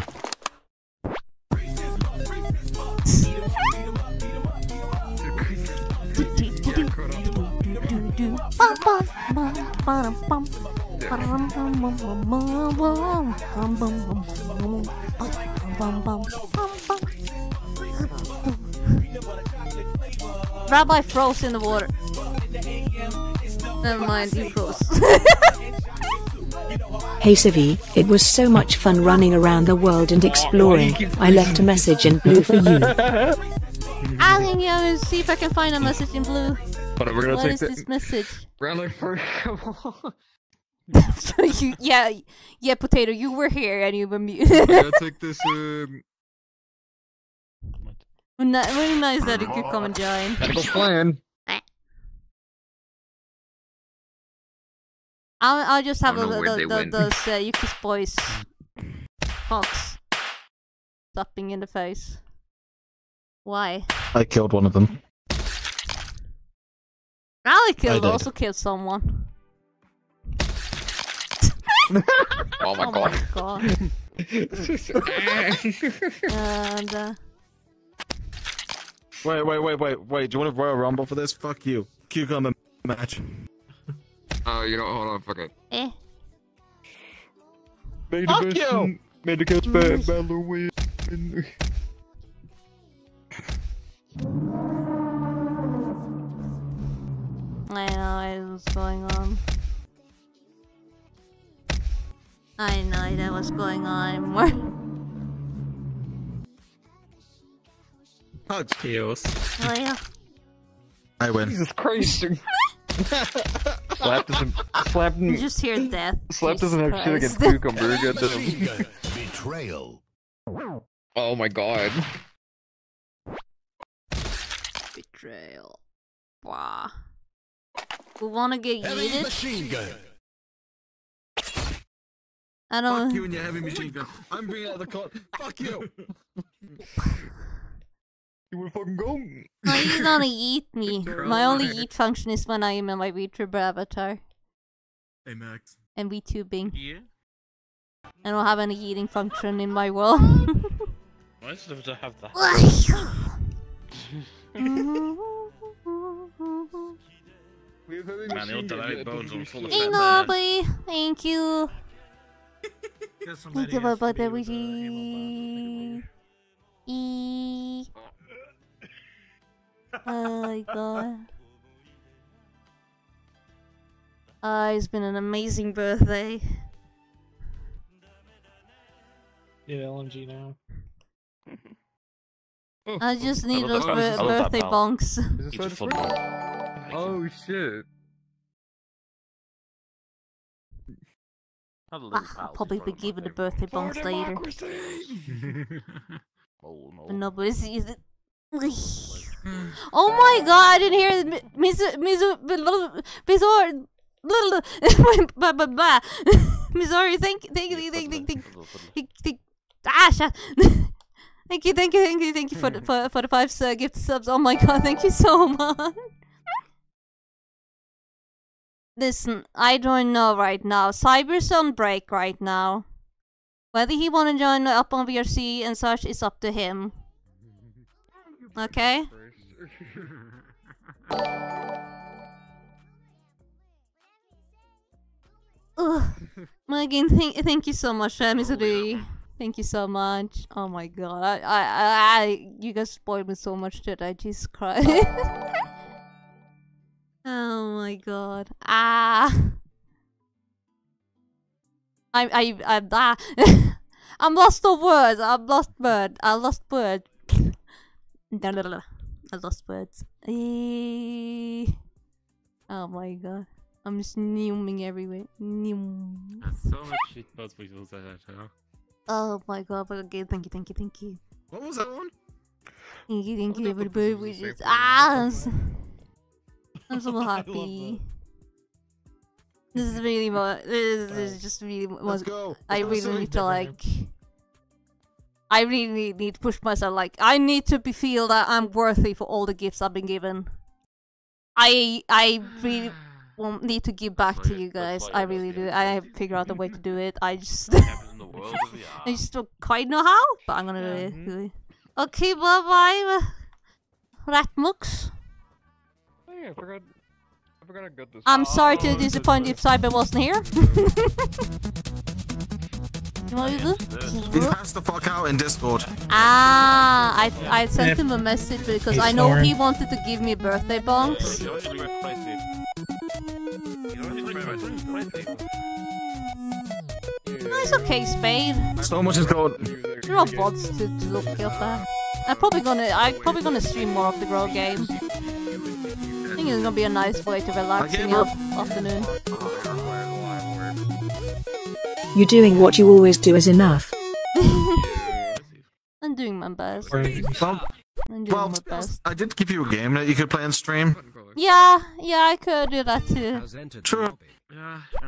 Speaker 1: Rabbi froze in the water. Never mind, you froze.
Speaker 3: Hey Sivi, it was so much fun running around the world and exploring. I left a message in blue for you.
Speaker 1: I'll I'm gonna see if I can find a message in blue.
Speaker 10: Hold on, we're gonna
Speaker 1: What
Speaker 10: take
Speaker 1: is
Speaker 10: the-
Speaker 1: this message?
Speaker 10: Round like first.
Speaker 1: So you, yeah, yeah, potato, you were here and you were
Speaker 10: we're
Speaker 1: muted.
Speaker 10: gonna take this. Um,
Speaker 1: Ni- Really nice that you could come and join.
Speaker 10: medical plan.
Speaker 1: I'll, I'll just have
Speaker 10: Don't
Speaker 1: a,
Speaker 10: know
Speaker 1: the, the, the,
Speaker 10: went.
Speaker 1: those uh, Yuki's boys fox stopping in the face. Why?
Speaker 17: I killed one of them.
Speaker 1: Rally killed
Speaker 17: did.
Speaker 1: also killed someone.
Speaker 10: Oh my
Speaker 1: Oh
Speaker 10: god.
Speaker 1: my god. and uh,
Speaker 17: Wait, wait, wait, wait, wait. Do you want a Royal Rumble for this? Fuck you. Cucumber match.
Speaker 10: Oh, you know, hold on, fuck it.
Speaker 1: eh.
Speaker 10: May
Speaker 17: Fuck you!
Speaker 10: and- May the cat's bad battle win.
Speaker 1: I know what's going on. I know that was going on. More.
Speaker 18: Hugs. Chaos.
Speaker 1: Oh, yeah.
Speaker 17: I win.
Speaker 10: Jesus Christ. Slap doesn't. Slap.
Speaker 1: You just hear death.
Speaker 10: Slap
Speaker 1: Jesus
Speaker 10: doesn't have shit against
Speaker 1: Christ.
Speaker 10: cucumber. Get them.
Speaker 19: Betrayal.
Speaker 10: Oh my god.
Speaker 1: Betrayal. Wow. We wanna get
Speaker 19: Heavy
Speaker 1: yeeted?
Speaker 19: Machine gun.
Speaker 1: I don't.
Speaker 17: Fuck you and your heavy machine gun. I'm bringing out the cot. Fuck you.
Speaker 10: You wanna fucking go?
Speaker 1: No, he's not a yeet me. My only eat function is when I am in my VTuber avatar
Speaker 20: Hey Max.
Speaker 1: and VTubing.
Speaker 15: Yeah.
Speaker 1: I don't have any eating function in my world.
Speaker 15: Why does it have to have that? Man, the old dynamic bones on full of
Speaker 1: Hey,
Speaker 15: fat
Speaker 1: Nobby, thank you. Thank
Speaker 20: somebody
Speaker 1: you,
Speaker 20: has to
Speaker 1: Baba
Speaker 20: be with, uh,
Speaker 1: Luigi. E. Oh my god. Uh, it's been an amazing birthday.
Speaker 21: Yeah, LMG now.
Speaker 1: I just need those
Speaker 21: that- I
Speaker 1: bir-
Speaker 21: love that
Speaker 1: birthday
Speaker 21: pal.
Speaker 1: bonks.
Speaker 10: Is this
Speaker 15: It's
Speaker 10: right
Speaker 15: just
Speaker 10: for
Speaker 15: fun.
Speaker 10: Oh shit.
Speaker 1: Ah, I'll probably be given the birthday bonks later.
Speaker 15: Oh
Speaker 1: But no, but it's, is it? Oh my god, I didn't hear the Miss Miss Bizarre. Blah blah blah. Missouri, thank thank you, thank thank thank thank thank ah shut. Thank you, thank you, thank you, thank you for the for, for the five uh, gift subs. Oh my god, thank you so much. Listen, I don't know right now. Cyber's on break right now. Whether he want to join up on VRC and such is up to him. Okay? Ugh. Again, thank thank you so much, uh, Thank you so much. Oh my god, I, I, I, I you guys spoiled me so much that I just cried. Oh my god. Ah. I, I, I, ah. I'm lost of words. I'm lost word. I lost word. I lost words. Oh my god. I'm just neuming everywhere. Neum.
Speaker 18: so much shit about say that, huh?
Speaker 1: Oh my god, but again, thank you, thank you, thank you.
Speaker 17: What was that one?
Speaker 1: Thank you, thank you, everybody. We just, ah, I'm so, I'm so
Speaker 20: I love
Speaker 1: happy. This is really what, this is just really what,
Speaker 17: go.
Speaker 1: I
Speaker 17: Let's go
Speaker 1: really need to like, I really need to push myself, like, I need to be feel that I'm worthy for all the gifts I've been given. I, I really want, need to give back to you guys. I really do. I figure out the way to do it. I just, I just don't quite know how, but I'm gonna do it. really. Okay, bye bye, Ratmux.
Speaker 10: Oh yeah, I forgot
Speaker 1: I'm sorry to disappoint you if Cyber wasn't here. you want to do?
Speaker 17: He passed the fuck out in Discord.
Speaker 1: Ah, I I sent him a message because
Speaker 17: He's
Speaker 1: I know he wanted to give me birthday bonks. No, it's okay, Spade.
Speaker 17: So much is going.
Speaker 1: There are bots to, to look up at. I'm probably gonna I'm probably gonna stream more of the Grow game. I think it's gonna be a nice way to relax in the afternoon.
Speaker 3: You're doing what you always do is enough.
Speaker 1: I'm doing my best.
Speaker 17: Well,
Speaker 1: I'm doing
Speaker 17: well,
Speaker 1: my best.
Speaker 17: I did give you a game that you could play on stream.
Speaker 1: Yeah, yeah, I could do that too.
Speaker 17: True.
Speaker 1: I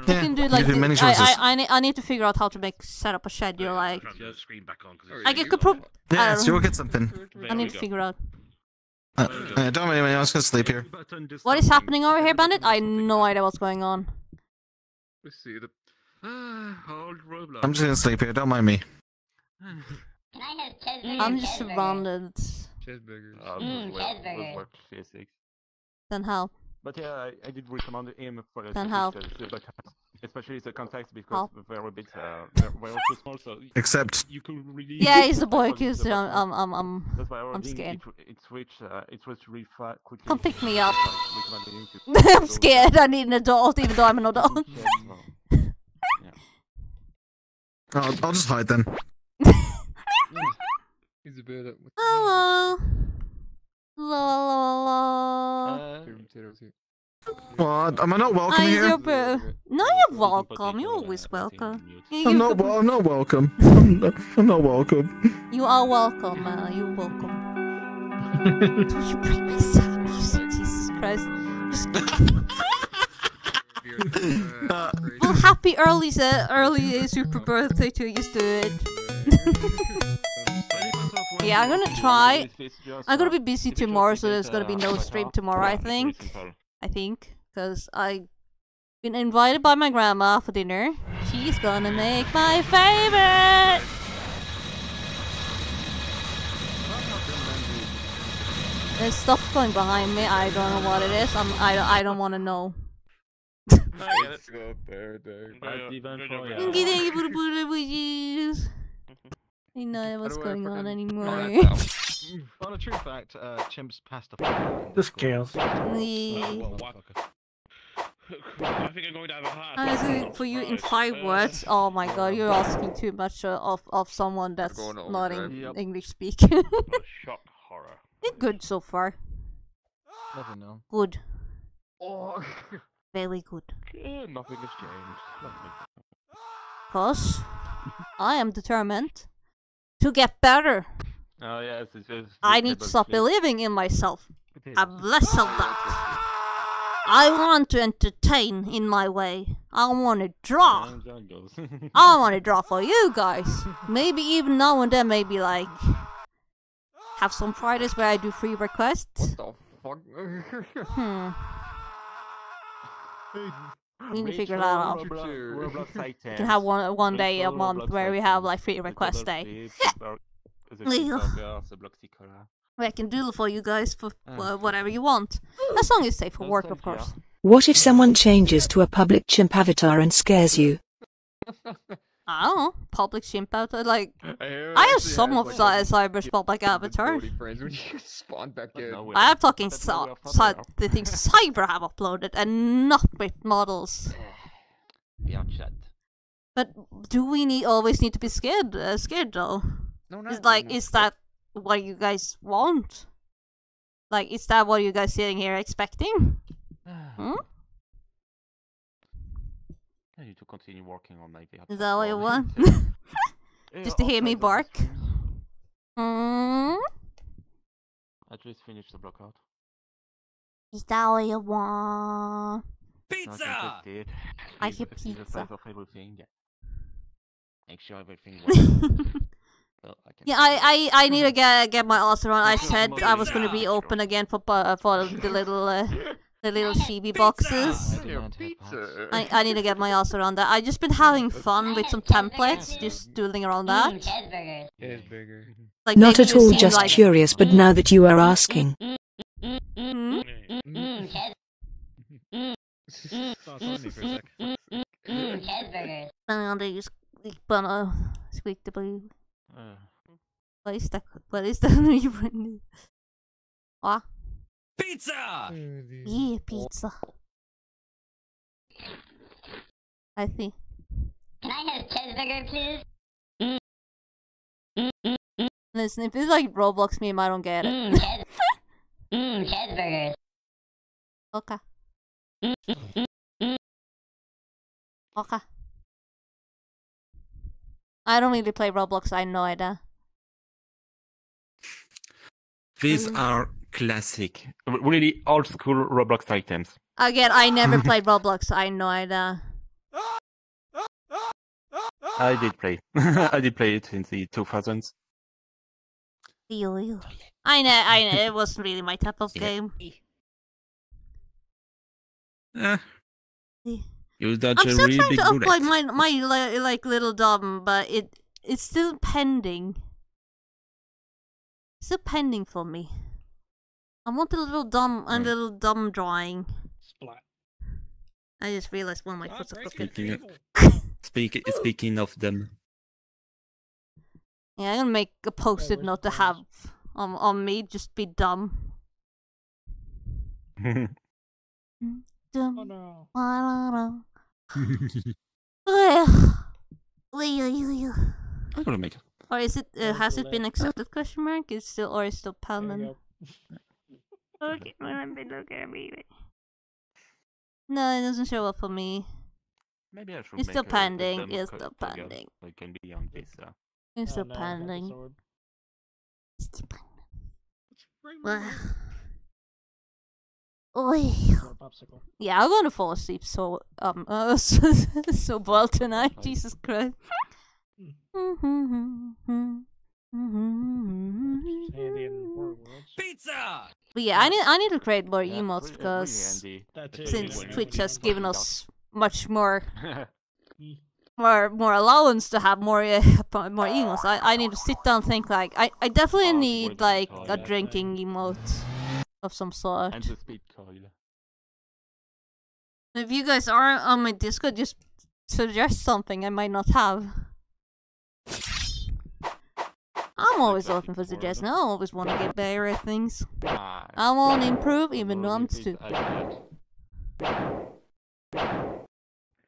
Speaker 17: Yeah,
Speaker 1: can do
Speaker 17: you
Speaker 1: like
Speaker 17: do many
Speaker 1: I. I, I, need, I need to figure out how to make set up a schedule. Like
Speaker 15: Your screen back on. 'cause
Speaker 1: I
Speaker 15: it's-
Speaker 1: could prob. I
Speaker 17: Yeah,
Speaker 1: don't
Speaker 17: so you'll get something.
Speaker 1: I need to figure out
Speaker 17: Uh, uh, don't mind me, I was gonna sleep here.
Speaker 1: what is happening over here, Bandit. I have no idea what's going on.
Speaker 10: Let's see the. Old Roblox.
Speaker 17: I'm just gonna sleep here, don't mind me.
Speaker 1: I'm just surrounded.
Speaker 10: Cheeseburgers.
Speaker 1: Mm,
Speaker 22: well,
Speaker 1: cheeseburger.
Speaker 22: was work physics.
Speaker 1: Then how?
Speaker 22: But yeah, I, I did recommend him for the
Speaker 1: Then how?
Speaker 22: Physics, especially the context because
Speaker 1: How?
Speaker 22: very bit, uh, they're, they're too small, so
Speaker 17: Except-
Speaker 22: you could really.
Speaker 1: Yeah, he's the boy
Speaker 22: because why
Speaker 1: who's
Speaker 22: the
Speaker 1: I'm I'm I'm I'm,
Speaker 22: That's why I
Speaker 1: I'm
Speaker 22: think
Speaker 1: scared.
Speaker 22: It, it switched. Uh, it switched really fa- quickly.
Speaker 1: Come pick me up.
Speaker 22: Like, recommending him to-
Speaker 1: I'm scared. I need an adult, even though I'm an adult.
Speaker 17: I'll, I'll just hide then.
Speaker 10: He's a bit at.
Speaker 1: Hello. La la la.
Speaker 22: Uh,
Speaker 17: What? Am I not welcome
Speaker 1: Hi,
Speaker 17: here?
Speaker 1: you're No, you're welcome. You're always welcome.
Speaker 17: I'm not. Well, I'm not welcome. I'm not, I'm not welcome.
Speaker 1: you are welcome. Uh, you're welcome. Don't you bring my son? Jesus Christ.
Speaker 17: Uh,
Speaker 1: Well, happy early, uh, early super birthday to you, Stuart. yeah, I'm gonna try. I'm gonna be busy tomorrow, so there's gonna be no stream tomorrow. I think. I think, cause I been invited by my grandma for dinner. She's gonna make my favorite. There's stuff going behind me. I don't know what it is. I'm. I. I don't want to know.
Speaker 22: Let's go birthday. Even for
Speaker 1: Thank you, thank you for the I know what's going on anymore.
Speaker 11: On a true fact, uh, chimps passed the.
Speaker 21: This chaos.
Speaker 15: I think I'm going to have a heart.
Speaker 1: Honestly, for you in five words, oh my god, you're asking too much uh, of of someone that's not
Speaker 15: with
Speaker 1: in
Speaker 15: that.
Speaker 1: English speaking.
Speaker 15: Shock horror.
Speaker 1: It's good so far.
Speaker 11: Never know.
Speaker 1: Good.
Speaker 10: Oh.
Speaker 1: Very good.
Speaker 15: Yeah, nothing has changed. Nothing.
Speaker 1: Cause I am determined to get better.
Speaker 22: Oh yes, it's just.
Speaker 1: I need to stop believing in myself. I've less of that. I want to entertain in my way. I want to draw. I want to draw for you guys. Maybe even now and then, maybe like have some Fridays where I do free requests.
Speaker 10: What The fuck?
Speaker 1: Hmm. We need to figure that out. We can have one one day a month where we have like free request day. I can doodle for you guys for uh, whatever you want, as long as it's safe for work, of course.
Speaker 3: What if someone changes to a public chimp avatar and scares you?
Speaker 1: I don't know, public chimp avatar, like I have some of Cy- Cyber's public avatar.
Speaker 10: friends when you spawn back in.
Speaker 1: I am talking so, so, the things Cyber have uploaded and not with models.
Speaker 22: Yeah, chat.
Speaker 1: But do we need always need to be scared? Uh, scared though?
Speaker 22: No,
Speaker 1: Is like is that what you guys want? Like is that what you guys sitting here expecting? Hmm?
Speaker 22: I need to continue working on my day.
Speaker 1: Is that what you want? Just to hear me bark?
Speaker 22: the stream.
Speaker 1: Hmm?
Speaker 22: I just finished the blockout.
Speaker 1: Is that what you want?
Speaker 22: Pizza! I,
Speaker 1: I
Speaker 22: I
Speaker 1: hear
Speaker 22: see the
Speaker 1: pizza.
Speaker 22: size of everything. Make sure everything works. Well, I can
Speaker 1: Yeah, I, I, I need to get get my ass around. I said I was gonna be open again for bu- for the little uh, the little chibi boxes. I, I need to get my ass around that. I just been having fun with some templates, just doodling around that. Like
Speaker 3: Not at all just
Speaker 1: like,
Speaker 3: curious, but now that you are asking.
Speaker 1: Hmm?
Speaker 19: Thought on me for a sec.
Speaker 9: Cheeseburgers.
Speaker 1: And they just gonna squeak the blue.
Speaker 22: Uh,
Speaker 1: What is that? What is that new brand? What?
Speaker 19: Pizza!
Speaker 1: Yeah, pizza. I see.
Speaker 9: Can I have a cheeseburger, please?
Speaker 1: Listen, if it's like Roblox meme, I don't get it.
Speaker 9: Mmm, cheese- mm, cheeseburgers.
Speaker 1: okay. Okay. I don't really play Roblox, I have no idea.
Speaker 19: These are classic, really old school Roblox items.
Speaker 1: Again, I never played Roblox, I have no idea.
Speaker 19: I did play. I did play it in the 2000s.
Speaker 1: Ew. I know, I know, it wasn't really my type of game.
Speaker 19: Eh,
Speaker 1: Yeah.
Speaker 19: You dodge
Speaker 1: I'm
Speaker 19: a
Speaker 1: still
Speaker 19: really
Speaker 1: trying
Speaker 19: big
Speaker 1: to upload my my li- like little dom, but it it's still pending. It's Still pending for me. I want a little dumb a little dumb drawing.
Speaker 21: Splat.
Speaker 1: I just realized one of my foot's are crooked.
Speaker 19: Speaking of, speak, speaking of them,
Speaker 1: Yeah, I'm gonna make a post-it note to have on on me. Just be dumb. Dumb.
Speaker 21: Oh no.
Speaker 1: I'm
Speaker 19: I'm gonna make it.
Speaker 1: Or is it? Uh, has it been accepted? Question mark. Is still or is still pending? Okay, remember look at me. No, it doesn't show up for me.
Speaker 19: Maybe I should
Speaker 1: It's still
Speaker 19: a- a
Speaker 1: pending.
Speaker 19: demo
Speaker 1: It's still pending.
Speaker 19: it can be on this. Uh,
Speaker 1: It's still
Speaker 21: Oh, no, not the
Speaker 1: pending. Well. Oy.
Speaker 21: Or popsicle.
Speaker 1: Yeah, I'm gonna fall asleep so um uh, so, so well tonight. Jesus Christ.
Speaker 19: Pizza.
Speaker 1: But yeah, I need I need to create more
Speaker 19: Yeah,
Speaker 1: emotes
Speaker 19: really- really
Speaker 1: because
Speaker 19: handy.
Speaker 21: That too,
Speaker 1: since. Twitch has given us much more more more allowance to have more uh, more emotes. I, I need to sit down and think like I, I definitely need like a drinking emote of some sort.
Speaker 19: and the speed coil.
Speaker 1: If you guys are on my Discord, just suggest something I might not have. I'm always open for suggestions. I always want to get better at things. I want to improve, even though I'm stupid.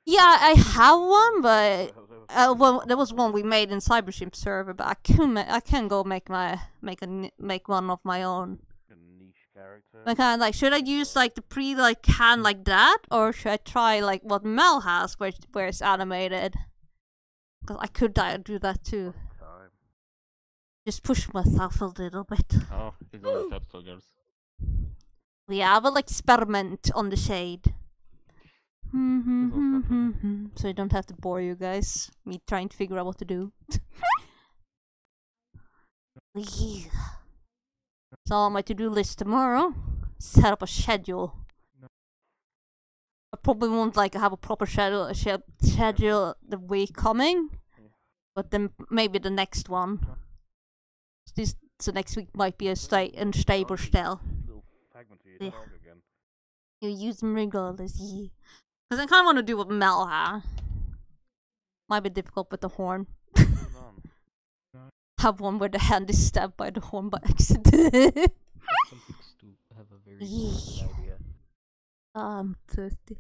Speaker 1: Yeah, I have one, but uh, well, there was one we made in Cybershimp server, but I can I can go make my make a make one of my own. I kind of like should I use like the pre like hand like that, or should I try like what Mel has, where where it's animated? Because I could do that too. Just push myself a little bit.
Speaker 19: Oh, he's on the girls.
Speaker 1: Yeah, I will experiment on the shade. Hmm, hmm, hmm, so I don't have to bore you guys. Me trying to figure out what to do. Yeah. So on my to-do list tomorrow, set up a schedule. I probably won't like have a proper schedule a schedule the week coming, but then maybe the next one. This so next week might be a sta- unstable still. Yeah. You use them regardless, yeah. Because I kind of want to do what Mel had. Might be difficult with the horn. Have one where the hand is stabbed by the horn by accident. yeah. I'm thirsty.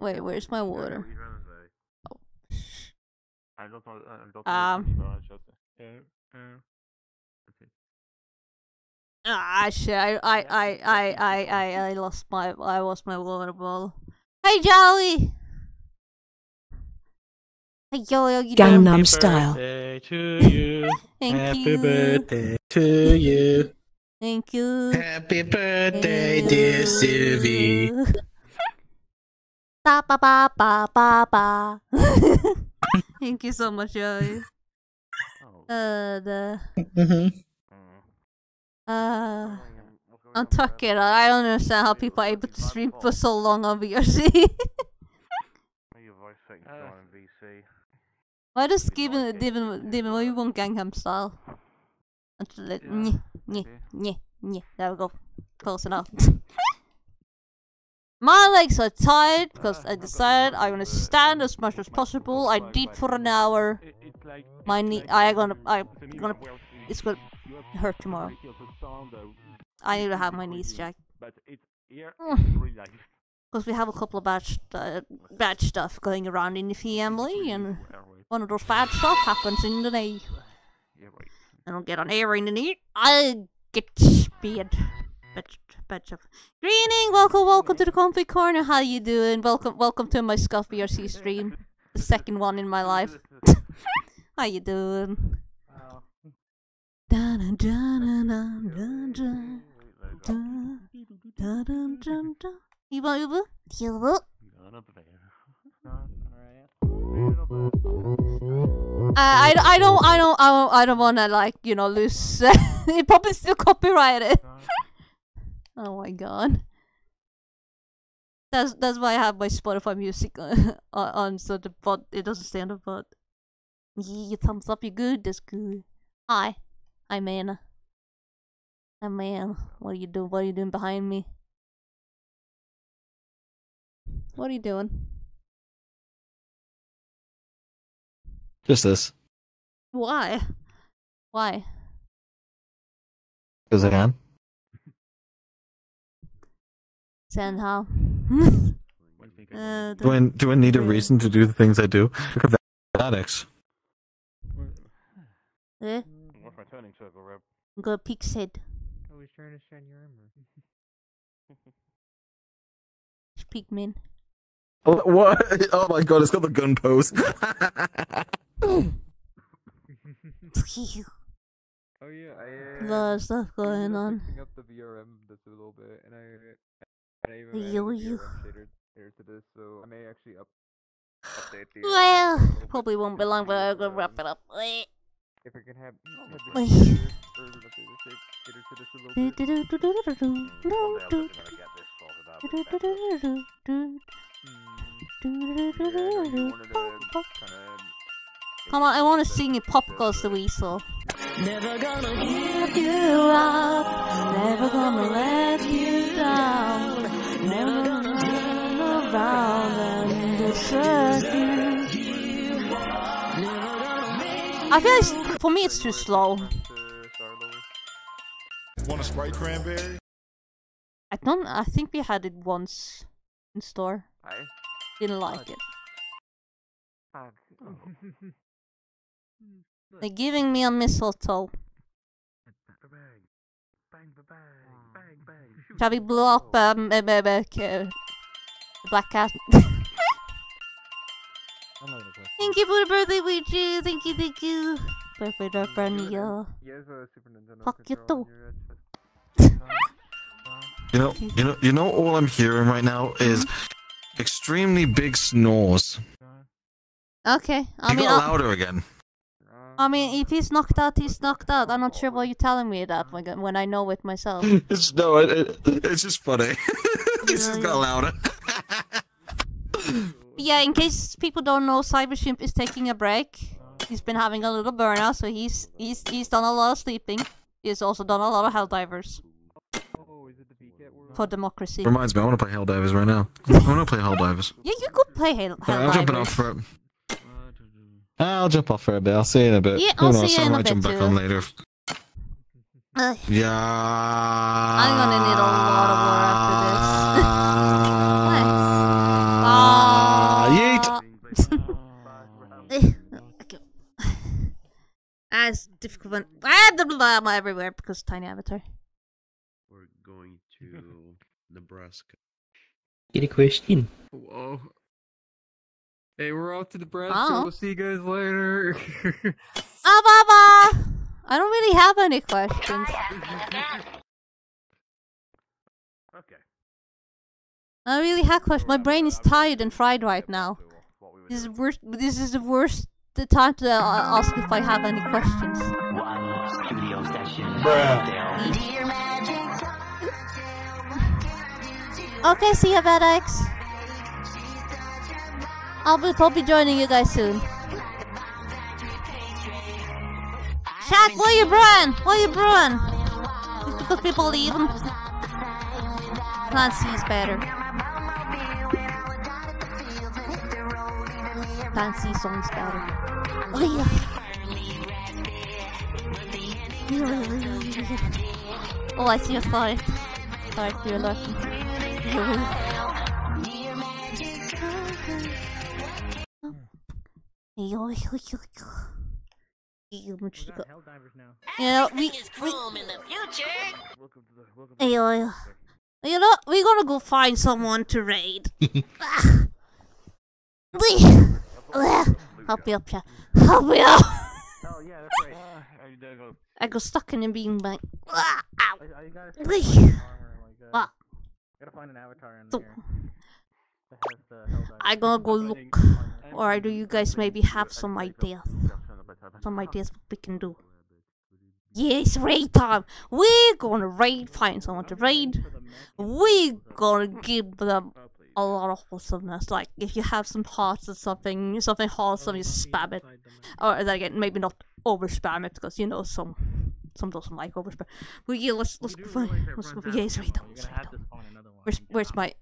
Speaker 1: Wait, where's my water?
Speaker 19: I don't know. I don't know.
Speaker 1: Um.
Speaker 19: Uh, uh, okay.
Speaker 1: Ah, shit! I, I, I, I, I, I, I lost my, I lost my water bottle. Hey, Jolly. Hey, Jolly, how you doing?
Speaker 3: Gangnam Style.
Speaker 18: Birthday to you.
Speaker 1: Thank
Speaker 18: Happy
Speaker 1: you.
Speaker 18: birthday to you.
Speaker 1: Thank you.
Speaker 18: Happy birthday, dear Sivi.
Speaker 1: Ba ba ba ba ba ba. Thank you so much, Joey. Uh, the
Speaker 18: Mhm.
Speaker 1: uh, I'm talking. I don't understand how people are able to stream for so long on VRC. Why does Given Devin Devin why you want Gangnam Style? Until it, nyeh, nyeh, nyeh, nyeh. There we go. Close enough. My legs are tired because I decided I'm gonna stand as much as possible. I did for an hour. My knee, I gonna, I gonna, it's gonna hurt tomorrow. I need to have my knees checked. Because we have a couple of bad, uh, bad stuff going around in the family, and one of those bad stuff happens in the knee. I don't get an air in the knee. I get bad, bad stuff. Greening, welcome, welcome to the comfy corner. How you doing? Welcome, welcome to my Scuff VRC stream, the second one in my life. How you doing? Dun, Uh, I, I don't I don't I don't, I don't want to like you know lose. it probably still copyrighted. oh my god. That's that's why I have my Spotify music on, on so the bot it doesn't stay on the bot. Yeah, thumbs up. You good? That's good. Hi, I'm Anna. I'm man. What are you doing? What are you doing behind me? What are you doing?
Speaker 17: Just this.
Speaker 1: Why? Why?
Speaker 17: Because I can.
Speaker 1: Send how? uh,
Speaker 17: Do I, do I need a reason to do the things I do? Look at that. Addicts.
Speaker 1: Eh?
Speaker 15: What's my turning circle, Reb?
Speaker 1: Go pig's head.
Speaker 11: I was trying to shine your armor.
Speaker 1: Pigman.
Speaker 17: Oh, what? Oh my god, it's got the gun pose.
Speaker 10: Oh yeah, I. Uh,
Speaker 1: lot of stuff going on.
Speaker 10: Up the VRM just a little bit, and I. And I even
Speaker 1: Yo, yo.
Speaker 10: Shader here to this, so I may actually up update the. uh,
Speaker 1: Well,
Speaker 10: bit
Speaker 1: probably won't be long, but I'm gonna
Speaker 10: um,
Speaker 1: wrap it up.
Speaker 10: If I can have, this shader,
Speaker 1: Come on, I want to sing it. Pop goes the weasel. Never gonna give you up. Never gonna let you down. Never gonna turn around and desert you. I feel like for me it's too slow.
Speaker 23: Want a Sprite cranberry?
Speaker 1: I don't. I think we had it once in store. I Didn't like it. Oh. They're giving me a mistletoe. Shall we blow up um, uh, uh, uh, the black cat? thank you for the birthday with. Thank you, thank you. Birthday, birthday, Neo. Fuck you too.
Speaker 17: You know, you know, you know. All I'm hearing right now is extremely big snores.
Speaker 1: Okay, I
Speaker 17: You
Speaker 1: mean,
Speaker 17: got
Speaker 1: I,
Speaker 17: louder again.
Speaker 1: I mean, if he's knocked out, he's knocked out. I'm not sure why you're telling me that when, I know it myself.
Speaker 17: It's no, it, it, it's just funny. it's just got louder.
Speaker 1: yeah, in case people don't know, Cybershimp is taking a break. He's been having a little burnout, so he's he's he's done a lot of sleeping. He's also done a lot of hell Helldivers. For democracy.
Speaker 17: Reminds me, I want to play Helldivers right now. I want to play Helldivers.
Speaker 1: Yeah, you could play Hell
Speaker 17: Alright, I'm jumping off
Speaker 1: Helldivers.
Speaker 17: for it. I'll jump off for a bit. I'll see you in a bit.
Speaker 1: Yeah, I'll
Speaker 17: knows,
Speaker 1: see you
Speaker 17: I
Speaker 1: in a
Speaker 17: might
Speaker 1: bit
Speaker 17: jump back
Speaker 1: too.
Speaker 17: on later.
Speaker 1: Ugh,
Speaker 17: Yeah.
Speaker 1: I'm gonna need a lot of war after this.
Speaker 17: Yeet.
Speaker 1: As difficult one. Ah, blah, blah, blah, blah, everywhere because tiny avatar.
Speaker 16: We're going to Nebraska.
Speaker 18: Get a question.
Speaker 10: Whoa. Hey, we're off to Nebraska.
Speaker 1: Oh.
Speaker 10: We'll see you guys later.
Speaker 1: Ah, Baba! I don't really have any questions.
Speaker 15: Okay.
Speaker 1: I really have questions. My brain is tired and fried right now. This is worst. This is the worst the time to uh, ask if I have any questions.
Speaker 24: Studio.
Speaker 1: Okay, see you, Bad X. I'll be probably joining you guys soon. Shaq, are you brewing? Why you brewing? It's because people leaving. Plant is better. Plant songs better. Oh yeah. Oh, I see a fight. Sorry, you're lucky. Yeah, we, we yeah, you know, we're gonna go find someone to raid. We- Help me up, chat. Help me up.
Speaker 11: Oh yeah, that's right.
Speaker 1: I got stuck in a beanbag. Ow.
Speaker 11: I, I gotta find like, uh, gotta find an avatar in
Speaker 1: So-
Speaker 11: here. That has the Helldiver.
Speaker 1: I gonna go look. Or do you guys maybe have some ideas? Some ideas what we can do? Yes, raid time! We're gonna raid, find someone to raid. We're gonna give them a lot of wholesomeness. Like, if you have some hearts or something, something wholesome, you spam it. Or then again, maybe not over spam it, because you know, some some doesn't like over spam. But yeah, let's, let's go find. Let's go. Yes, raid them. Let's raid them. Where's, where's my.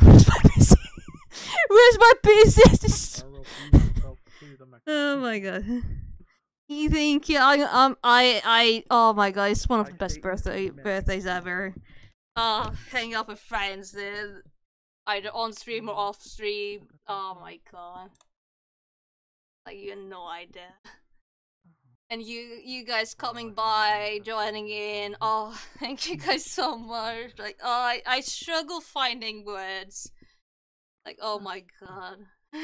Speaker 1: Where's my PC? Where's my PC? oh my god. You think yeah, I um I I oh my god, it's one of the best birthday birthdays ever. Uh hanging out with friends, uh, either on stream or off stream. Oh my god. Like you have no idea. And you you guys coming by, joining in. Oh, thank you guys so much. Like oh I, I struggle finding words. Like oh my god.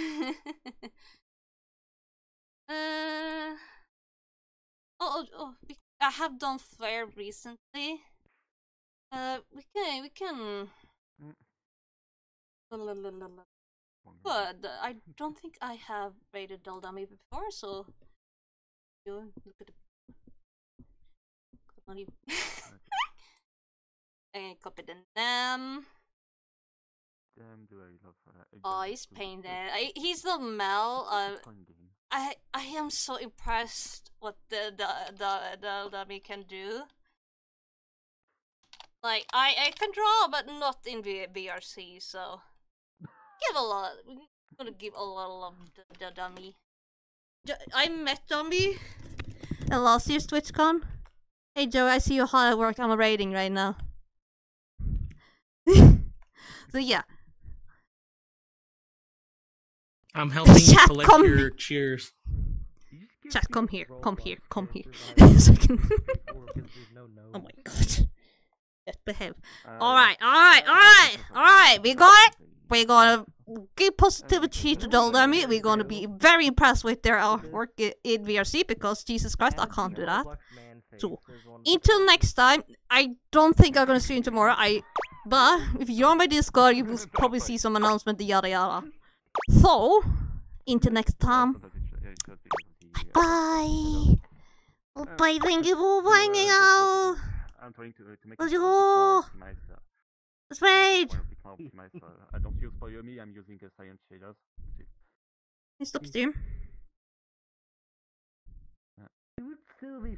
Speaker 1: uh Oh, oh, oh, we, I have done flare recently. Uh, we can, we can. La, la, la, la, la. But uh, I don't think I have rated Daldami before, so you look at the. Not even. and copy the name.
Speaker 22: Damn, do I love uh,
Speaker 1: Oh, he's painted. I, he's the Mel. Uh, I I am so impressed what the the the the dummy can do. Like I I can draw, but not in the VRC. So give a lot. We're gonna give a lot of love to the dummy. J- I met dummy at last year's TwitchCon. Hey Joe, I see you hard at work. I'm raiding right now. so yeah.
Speaker 19: I'm helping you collect
Speaker 1: come
Speaker 19: your cheers.
Speaker 1: Chat, come here, come here, come here. so I can... oh my god. Just behave. Alright, alright, alright, alright, we got it. We're gonna give positivity to Doldami. We're gonna be very impressed with their artwork in VRC because Jesus Christ, I can't do that. So, until next time, I don't think I'm gonna stream tomorrow. I, but if you're on my Discord, you will probably see some announcement, yada yada. So, until next time. Bye. Bye. Thank you for hanging out.
Speaker 22: I'm trying to, uh, to make
Speaker 1: Let's
Speaker 22: it
Speaker 1: go.
Speaker 22: optimized. uh,
Speaker 1: Let's raid.
Speaker 22: Wanna pick more optimized, uh, I don't use Poiyomi, I'm using uh, Science Shaders.
Speaker 1: Stop stream.
Speaker 22: It would still be